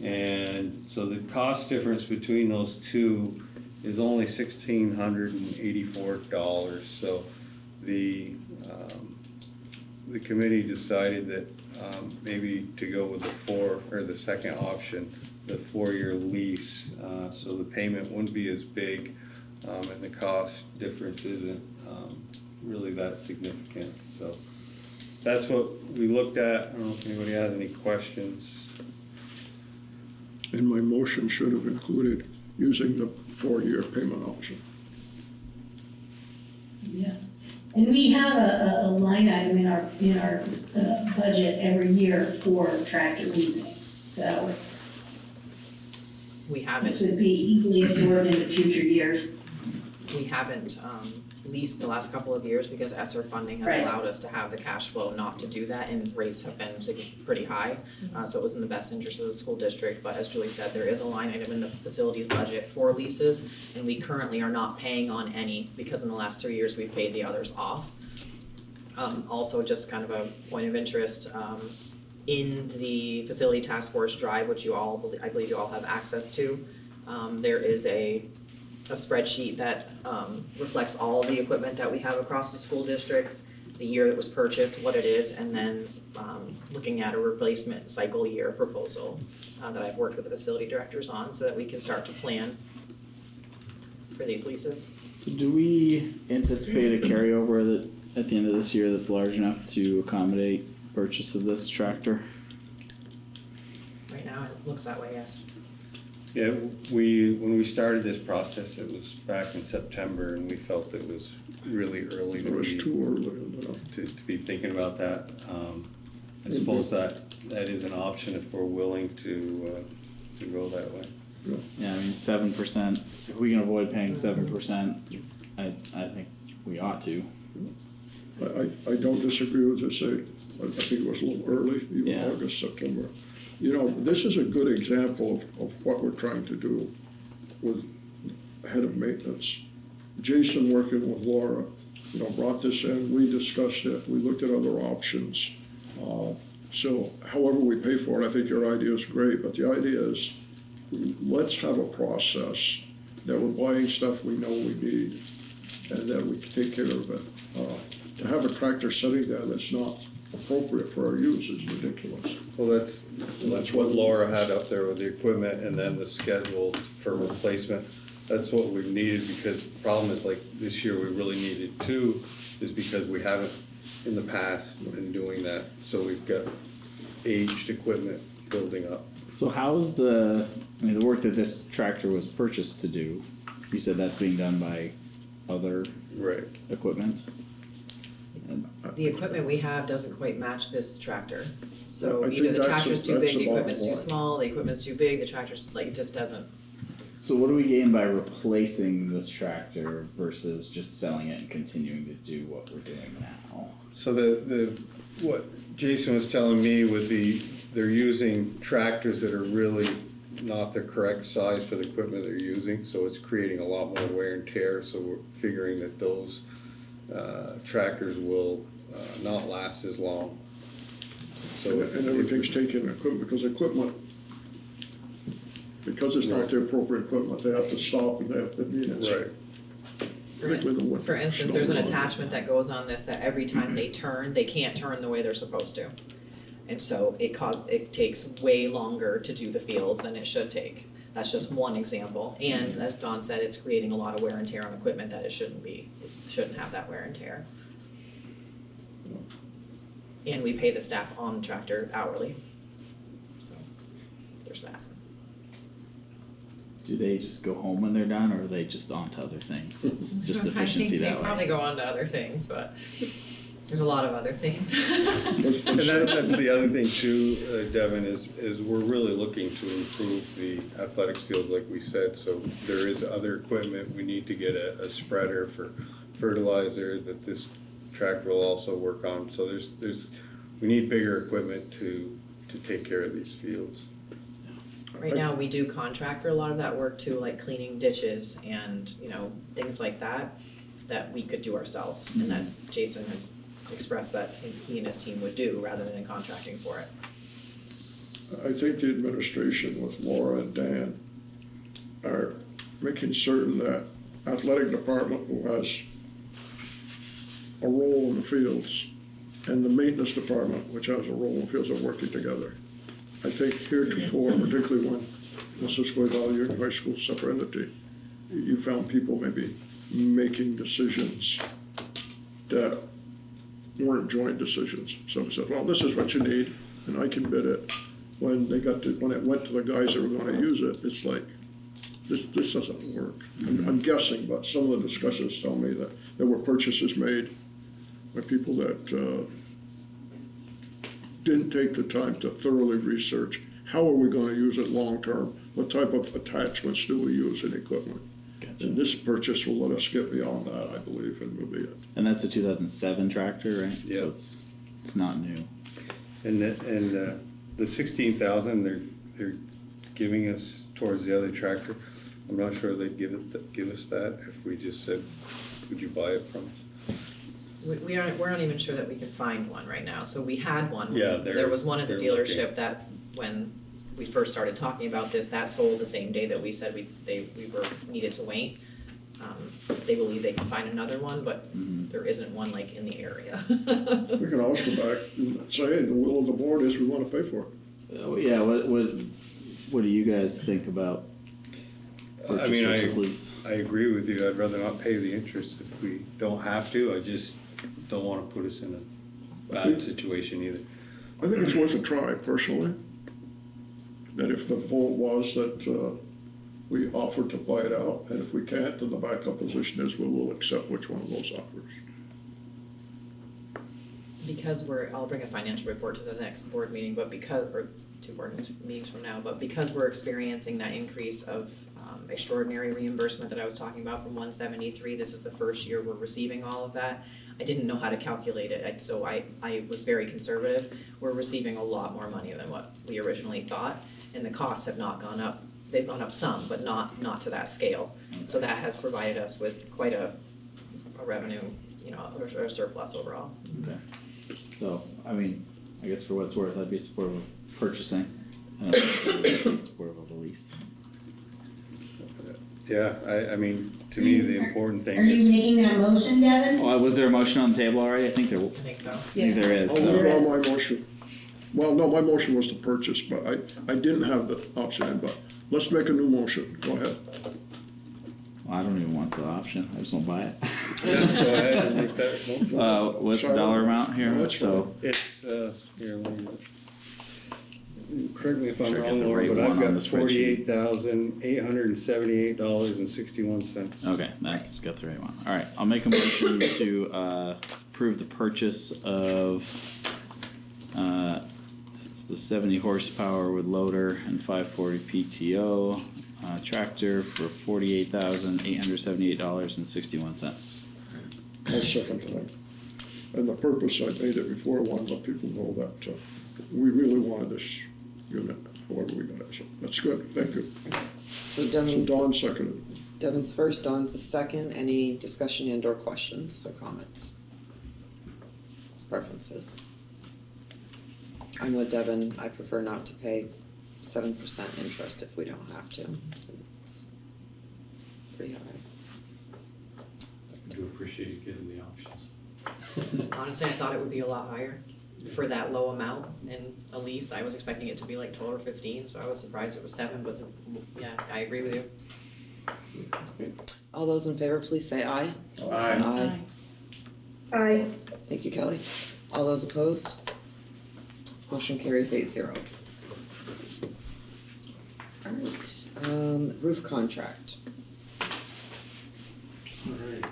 [SPEAKER 4] And so the cost difference between those two is only sixteen hundred and eighty-four dollars. So the, um, the committee decided that, um, maybe to go with the four, or the second option, the four-year lease, uh, so the payment wouldn't be as big, um, and the cost difference isn't, um, really that significant, so. That's what we looked at, I don't know if anybody has any questions.
[SPEAKER 2] And my motion should have included using the four-year payment option.
[SPEAKER 7] Yeah. And we have a, a, a line item in our, in our, uh, budget every year for tractor leasing. So
[SPEAKER 21] We
[SPEAKER 7] this
[SPEAKER 21] haven't,
[SPEAKER 7] would be easily absorbed into future years.
[SPEAKER 21] We haven't, um, leased the last couple of years because ESSER funding has
[SPEAKER 7] Right.
[SPEAKER 21] allowed us to have the cash flow not to do that and rates have been sig- pretty high. Uh, so it was in the best interest of the school district, but as Julie said, there is a line item in the facilities budget for leases. And we currently are not paying on any because in the last three years we've paid the others off. Um, also just kind of a point of interest, um, in the facility task force drive, which you all, belie- I believe you all have access to. Um, there is a, a spreadsheet that, um, reflects all the equipment that we have across the school districts, the year it was purchased, what it is, and then, um, looking at a replacement cycle year proposal, uh, that I've worked with the facility directors on, so that we can start to plan for these leases.
[SPEAKER 22] So do we anticipate a carryover that at the end of this year that's large enough to accommodate purchase of this tractor?
[SPEAKER 21] Right now, it looks that way, yes.
[SPEAKER 4] Yeah, we, when we started this process, it was back in September, and we felt it was really early
[SPEAKER 2] It
[SPEAKER 4] to
[SPEAKER 2] was
[SPEAKER 4] be,
[SPEAKER 2] too early, you
[SPEAKER 4] to, to be thinking about that. Um, I suppose that, that is an option if we're willing to, uh, to go that way.
[SPEAKER 22] Yeah, I mean, seven percent, if we can avoid paying seven percent, I, I think we ought to.
[SPEAKER 2] I, I, I don't disagree with this, I, I think it was a little early, even
[SPEAKER 22] Yeah.
[SPEAKER 2] August, September. You know, this is a good example of, of what we're trying to do with head of maintenance. Jason working with Laura, you know, brought this in, we discussed it, we looked at other options. Uh, So however we pay for it, I think your idea is great, but the idea is, let's have a process that we're buying stuff we know we need and that we can take care of it. Uh, To have a tractor sitting there that's not appropriate for our use is ridiculous.
[SPEAKER 4] Well, that's, that's what Laura had up there with the equipment and then the schedule for replacement. That's what we've needed, because the problem is like, this year we really needed two, is because we haven't in the past been doing that. So we've got aged equipment building up.
[SPEAKER 22] So how's the, I mean, the work that this tractor was purchased to do, you said that's being done by other
[SPEAKER 4] Right.
[SPEAKER 22] equipment?
[SPEAKER 21] The equipment we have doesn't quite match this tractor. So
[SPEAKER 2] I
[SPEAKER 21] either
[SPEAKER 2] think
[SPEAKER 21] the
[SPEAKER 2] that's
[SPEAKER 21] tractor's too
[SPEAKER 2] that's
[SPEAKER 21] big,
[SPEAKER 2] the
[SPEAKER 21] the equipment's too
[SPEAKER 2] line.
[SPEAKER 21] small, the equipment's too big, the tractor's, like, it just doesn't.
[SPEAKER 22] So what do we gain by replacing this tractor versus just selling it and continuing to do what we're doing now?
[SPEAKER 4] So the, the, what Jason was telling me would be, they're using tractors that are really not the correct size for the equipment they're using, so it's creating a lot more wear and tear, so we're figuring that those, uh, tractors will, uh, not last as long. So
[SPEAKER 2] And everything's taken equipment, because equipment, because it's not the appropriate equipment, they have to stop and they have to meet it.
[SPEAKER 4] Right.
[SPEAKER 2] Particularly the winter.
[SPEAKER 21] For instance, there's an attachment that goes on this that every time they turn, they can't turn the way they're supposed to. And so it cause, it takes way longer to do the fields than it should take. That's just one example. And as Don said, it's creating a lot of wear and tear on equipment that it shouldn't be, It shouldn't have that wear and tear. And we pay the staff on the tractor hourly. So, there's that.
[SPEAKER 22] Do they just go home when they're done, or are they just on to other things? It's just efficiency that way.
[SPEAKER 21] probably go on to other things, but there's a lot of other things.
[SPEAKER 4] And that, that's the other thing too, uh, Devin, is, is we're really looking to improve the athletics field, like we said, so there is other equipment, we need to get a, a spreader for fertilizer that this tractor will also work on, so there's, there's, we need bigger equipment to, to take care of these fields.
[SPEAKER 21] Right now, we do contract for a lot of that work too, like cleaning ditches and, you know, things like that. that we could do ourselves and that Jason has expressed that he and his team would do rather than contracting for it.
[SPEAKER 2] I think the administration with Laura and Dan are making certain that athletic department who has a role in the fields and the maintenance department, which has a role in the fields, are working together. I think heretofore, particularly when the Missisquoi Valley Union High School separate entity, you found people maybe making decisions that weren't joint decisions. So we said, well, this is what you need, and I can bid it. When they got to, when it went to the guys that were gonna use it, it's like, this, this doesn't work. I'm, I'm guessing, but some of the discussions tell me that there were purchases made by people that, uh, didn't take the time to thoroughly research, how are we gonna use it long-term? What type of attachments do we use in equipment? And this purchase will let us get beyond that, I believe, and will be it.
[SPEAKER 22] And that's a two thousand seven tractor, right? So it's, it's not new.
[SPEAKER 4] And the, and uh, the sixteen thousand they're, they're giving us towards the other tractor, I'm not sure they'd give it, give us that if we just said, would you buy it from us?
[SPEAKER 21] We, we aren't, we're not even sure that we can find one right now, so we had one.
[SPEAKER 4] Yeah, they're-
[SPEAKER 21] There was one at the
[SPEAKER 4] they're looking.
[SPEAKER 21] dealership that, when we first started talking about this, that sold the same day that we said we, they, we were, needed to wait. Um, They believe they can find another one, but there isn't one like in the area.
[SPEAKER 2] We can always go back and say, the will of the board is we wanna pay for it.
[SPEAKER 22] Oh, yeah, what, what, what do you guys think about
[SPEAKER 4] I
[SPEAKER 22] purchase
[SPEAKER 4] mean, I,
[SPEAKER 22] versus lease?
[SPEAKER 4] I agree with you, I'd rather not pay the interest if we don't have to, I just don't wanna put us in a bad situation either.
[SPEAKER 2] I think it's worth a try personally. That if the vote was that, uh, we offered to buy it out, and if we can't, then the backup position is we will accept which one of those offers.
[SPEAKER 21] Because we're, I'll bring a financial report to the next board meeting, but because, or two board meetings from now, but because we're experiencing that increase of um, extraordinary reimbursement that I was talking about from one seventy-three, this is the first year we're receiving all of that. I didn't know how to calculate it, so I, I was very conservative. We're receiving a lot more money than what we originally thought, and the costs have not gone up. They've gone up some, but not, not to that scale. So that has provided us with quite a, a revenue, you know, or or surplus overall.
[SPEAKER 22] Okay. So, I mean, I guess for what it's worth, I'd be supportive of purchasing. and I'd be supportive of a lease.
[SPEAKER 4] Yeah, I, I mean, to me, the important thing
[SPEAKER 7] Are you
[SPEAKER 4] is,
[SPEAKER 7] making that motion, Devin?
[SPEAKER 22] Well, was there a motion on the table already? I think there, I
[SPEAKER 21] think so.
[SPEAKER 22] think there is,
[SPEAKER 2] I'll
[SPEAKER 22] so.
[SPEAKER 2] withdraw my motion. Well, no, my motion was to purchase, but I, I didn't have the option in, but let's make a new motion, go ahead.
[SPEAKER 22] Well, I don't even want the option, I just won't buy it.
[SPEAKER 4] Go ahead and make that motion.
[SPEAKER 22] Uh, what's the dollar amount here?
[SPEAKER 2] That's
[SPEAKER 22] So,
[SPEAKER 4] it's, uh, here, let me. Correct me if I'm
[SPEAKER 22] Sure, get
[SPEAKER 4] wrong,
[SPEAKER 22] the
[SPEAKER 4] Laura,
[SPEAKER 22] right
[SPEAKER 4] but
[SPEAKER 22] one
[SPEAKER 4] I've
[SPEAKER 22] on the
[SPEAKER 4] got
[SPEAKER 22] spreadsheet.
[SPEAKER 4] forty-eight thousand, eight hundred and seventy-eight dollars and sixty-one cents.
[SPEAKER 22] okay, that's got the right one. Alright, I'll make a motion to, uh, approve the purchase of, uh, it's the seventy horsepower with loader and five forty PTO, uh, tractor for forty-eight thousand, eight hundred seventy-eight dollars and sixty-one cents.
[SPEAKER 2] I'll second that. And the purpose, I made it before, I wanted to let people know that, uh, we really wanted this unit, however we got it, so that's good, thank you.
[SPEAKER 1] So
[SPEAKER 2] So
[SPEAKER 1] Devin's,
[SPEAKER 2] Don seconded.
[SPEAKER 1] Devin's first, Don's the second. Any discussion and or questions or comments? Preferences? I'm with Devin. I prefer not to pay seven percent interest if we don't have to. It's Pretty high.
[SPEAKER 4] I do appreciate getting the options.
[SPEAKER 21] Honestly, I thought it would be a lot higher for that low amount in a lease. I was expecting it to be like twelve or fifteen, so I was surprised it was seven, but yeah, I agree with you.
[SPEAKER 1] All those in favor, please say aye.
[SPEAKER 4] Aye.
[SPEAKER 1] Aye.
[SPEAKER 7] Aye.
[SPEAKER 1] Thank you, Kelly. All those opposed? Motion carries eight zero. Alright, um, roof contract.
[SPEAKER 4] Alright,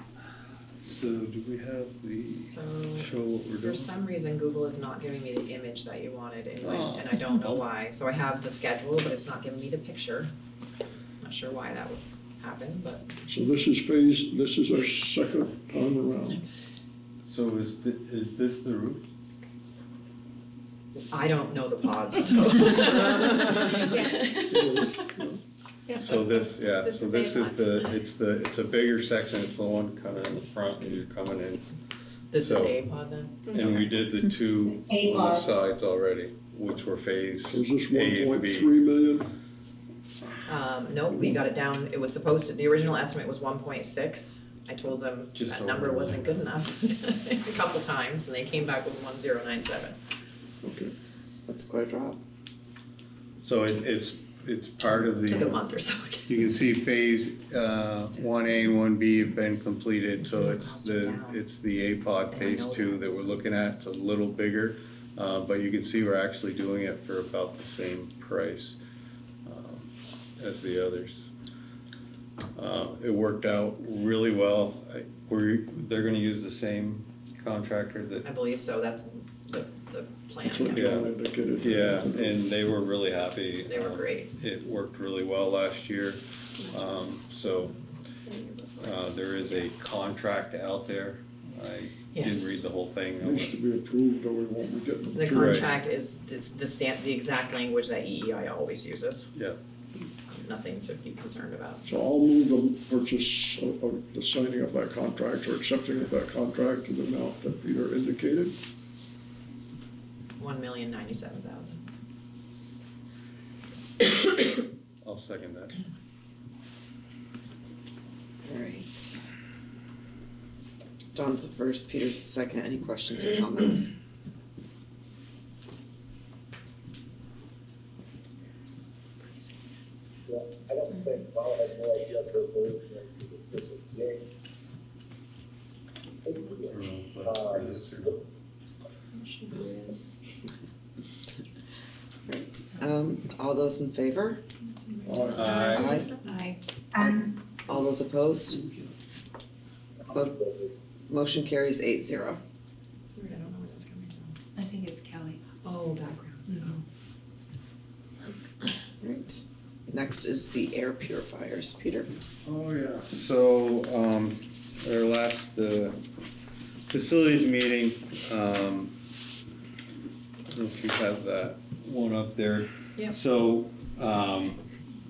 [SPEAKER 4] so do we have the,
[SPEAKER 21] So,
[SPEAKER 4] show what we're
[SPEAKER 21] for
[SPEAKER 4] doing?
[SPEAKER 21] some reason, Google is not giving me the image that you wanted, and I,
[SPEAKER 4] Oh.
[SPEAKER 21] and I don't know oh. why. So I have the schedule, but it's not giving me the picture. Not sure why that would happen, but
[SPEAKER 2] So this is phase, this is our second time around.
[SPEAKER 4] So is thi- is this the roof?
[SPEAKER 21] I don't know the pods, so.
[SPEAKER 19] Yeah.
[SPEAKER 4] So this, yeah,
[SPEAKER 19] This
[SPEAKER 4] so
[SPEAKER 19] is
[SPEAKER 4] this is the, it's the, it's a bigger section, it's the one kind of in the front when you're coming in.
[SPEAKER 21] This is
[SPEAKER 4] So-
[SPEAKER 21] A-Pod then?
[SPEAKER 4] And we did the two on the sides already, which were phase
[SPEAKER 2] So is this
[SPEAKER 4] A
[SPEAKER 2] one
[SPEAKER 4] and
[SPEAKER 2] point
[SPEAKER 4] B.
[SPEAKER 2] three million?
[SPEAKER 21] Um, nope, we got it down, it was supposed to, the original estimate was one point six. I told them
[SPEAKER 4] Just
[SPEAKER 21] that
[SPEAKER 4] over
[SPEAKER 21] number
[SPEAKER 4] one.
[SPEAKER 21] wasn't good enough a couple times, and they came back with one zero nine seven.
[SPEAKER 2] Okay.
[SPEAKER 1] That's quite a drop.
[SPEAKER 4] So it, it's, it's part of the.
[SPEAKER 21] Took a month or so.
[SPEAKER 4] You can see phase, uh, one A and one B have been completed, so it's the, it's the A-Pod phase two that we're looking at, it's a little bigger. Uh, but you can see we're actually doing it for about the same price, um, as the others. Uh, it worked out really well, I, we're, they're gonna use the same contractor that
[SPEAKER 21] I believe so, that's the, the plan.
[SPEAKER 2] That's what
[SPEAKER 21] yeah.
[SPEAKER 2] John indicated.
[SPEAKER 4] Yeah, and they were really happy.
[SPEAKER 21] They were
[SPEAKER 4] Um,
[SPEAKER 21] great.
[SPEAKER 4] It worked really well last year, um, so, uh, there is a contract out there. I didn't read the whole thing.
[SPEAKER 2] It Needs to be approved or we won't be getting.
[SPEAKER 21] The contract is, it's the stamp, the exact language that EEI always uses.
[SPEAKER 4] Yeah.
[SPEAKER 21] Nothing to be concerned about.
[SPEAKER 2] So I'll move the purchase of, of the signing of that contract or accepting of that contract to the amount that Peter indicated.
[SPEAKER 21] One million ninety-seven thousand.
[SPEAKER 4] I'll second that.
[SPEAKER 1] All right. Don's the first, Peter's the second. Any questions or comments?
[SPEAKER 23] Yeah, I don't think, Paul has no idea, so this is James.
[SPEAKER 1] Um, right, um, all those in favor?
[SPEAKER 4] Aye.
[SPEAKER 1] Aye.
[SPEAKER 19] Aye.
[SPEAKER 1] All those opposed? Vote- Motion carries eight zero.
[SPEAKER 21] Sorry, I don't know where that's coming from.
[SPEAKER 18] I think it's Kelly.
[SPEAKER 21] Oh, background.
[SPEAKER 1] Right, next is the air purifiers, Peter.
[SPEAKER 4] Oh, yeah. So, um, our last, uh, facilities meeting, um, I don't know if you have that one up there.
[SPEAKER 21] Yep.
[SPEAKER 4] So, um,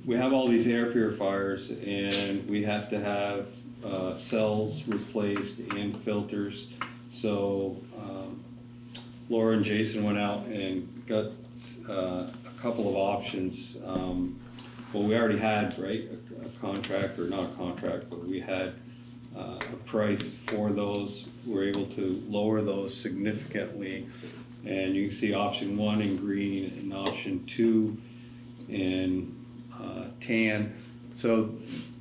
[SPEAKER 4] we have all these air purifiers and we have to have, uh, cells replaced and filters. So, um, Laura and Jason went out and got, uh, a couple of options. Um, well, we already had, right, a, a contract, or not a contract, but we had, uh, a price for those. We're able to lower those significantly. And you can see option one in green and option two in, uh, tan. So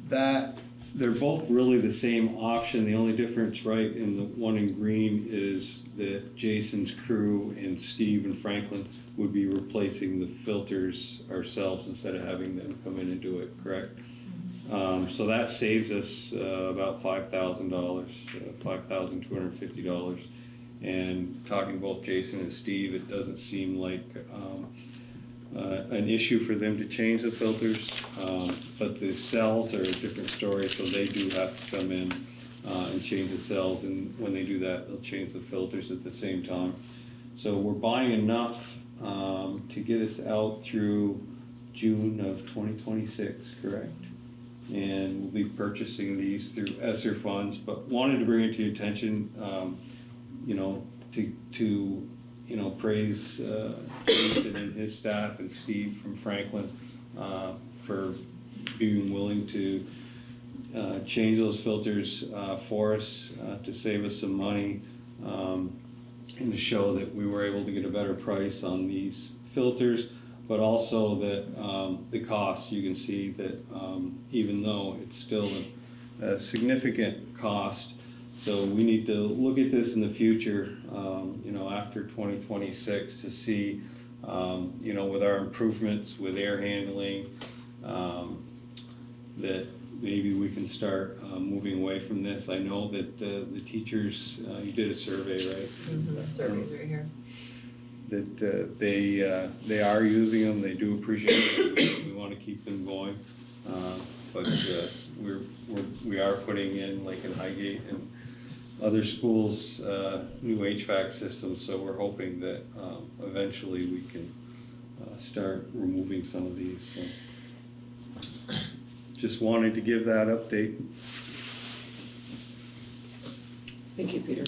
[SPEAKER 4] that, they're both really the same option. The only difference, right, in the one in green is that Jason's crew and Steve and Franklin would be replacing the filters ourselves instead of having them come in and do it, correct? Um, so that saves us, uh, about five thousand dollars, uh, five thousand two hundred and talking to both Jason and Steve, it doesn't seem like, um, uh, an issue for them to change the filters. Um, but the cells are a different story, so they do have to come in, uh, and change the cells. And when they do that, they'll change the filters at the same time. So we're buying enough, um, to get us out through June of twenty twenty-six, correct? And we'll be purchasing these through ESSER funds, but wanted to bring it to your attention, um, you know, to, to, you know, praise, uh, Jason and his staff and Steve from Franklin, uh, for being willing to, uh, change those filters, uh, for us, uh, to save us some money, um, and to show that we were able to get a better price on these filters, but also that, um, the cost, you can see that, um, even though it's still a, a significant cost, so we need to look at this in the future, um, you know, after twenty twenty-six to see, um, you know, with our improvements with air handling, um, that maybe we can start, uh, moving away from this. I know that the, the teachers, uh, you did a survey, right?
[SPEAKER 21] Mm-hmm, survey's right here.
[SPEAKER 4] that uh, they, uh, they are using them, they do appreciate it, we want to keep them going. Uh, But uh, we're, we're, we are putting in, like in Highgate and other schools, uh, new HVAC systems, so we're hoping that um, eventually we can uh, start removing some of these, so. just wanted to give that update.
[SPEAKER 1] Thank you, Peter.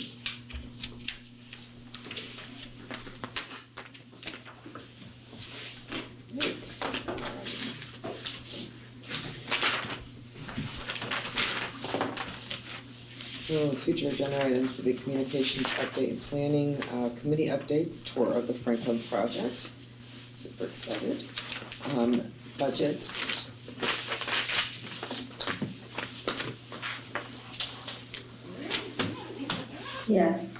[SPEAKER 1] Right. So future agenda items will be communications update and planning, uh, committee updates, tour of the Franklin project. Super excited. Um, budget,
[SPEAKER 7] Yes.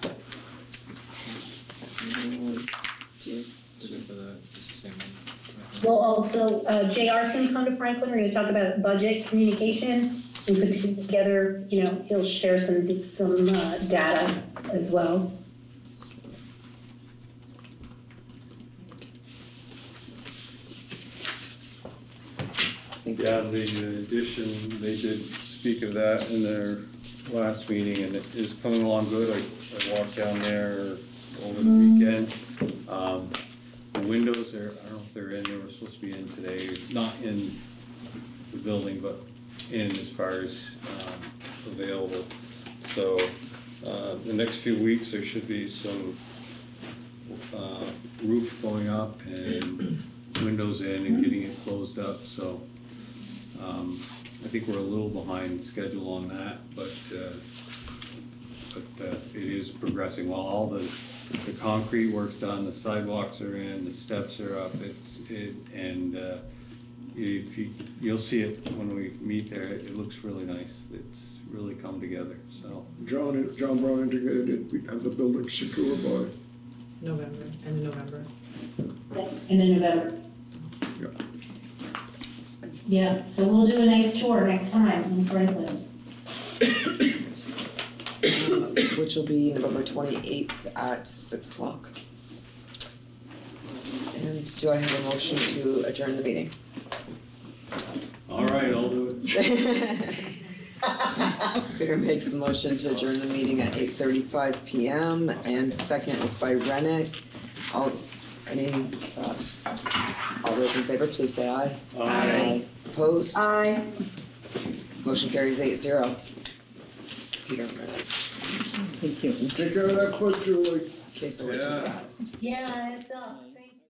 [SPEAKER 1] um, do you-
[SPEAKER 3] For the, just the same one.
[SPEAKER 7] We'll also, uh, JR's gonna come to Franklin, we're gonna talk about budget communication and put together, you know, he'll share some, some, uh, data as well.
[SPEAKER 4] Yeah, the addition, they did speak of that in their last meeting, and it is coming along good. I, I walked down there over the weekend. Um, the windows are, I don't know if they're in, they were supposed to be in today, not in the building, but in as far as, um, available. So, uh, the next few weeks, there should be some, uh, roof going up and windows in and getting it closed up, so, um, I think we're a little behind schedule on that, but, uh, but, uh, it is progressing well. All the, the concrete work's done, the sidewalks are in, the steps are up, it's, it, and, uh, if you, you'll see it when we meet there, it looks really nice. It's really come together, so.
[SPEAKER 2] John, John Brown indicated we'd have the building secure by,
[SPEAKER 21] November, end of November.
[SPEAKER 7] And in November. Yeah, so we'll do a nice tour next time in Franklin.
[SPEAKER 1] which will be November twenty-eighth at six o'clock. And do I have a motion to adjourn the meeting?
[SPEAKER 4] All right, I'll do it.
[SPEAKER 1] Peter makes a motion to adjourn the meeting at eight thirty-five PM, and second is by Renick. All, any, uh, all those in favor, please say aye.
[SPEAKER 4] Aye.
[SPEAKER 1] Opposed?
[SPEAKER 7] Aye.
[SPEAKER 1] Motion carries eight zero. Peter and Rennick.
[SPEAKER 10] Thank you.
[SPEAKER 2] take care of that quick, Julie.
[SPEAKER 1] In case I went too
[SPEAKER 4] Yeah.
[SPEAKER 1] fast.
[SPEAKER 7] Yeah, it's up.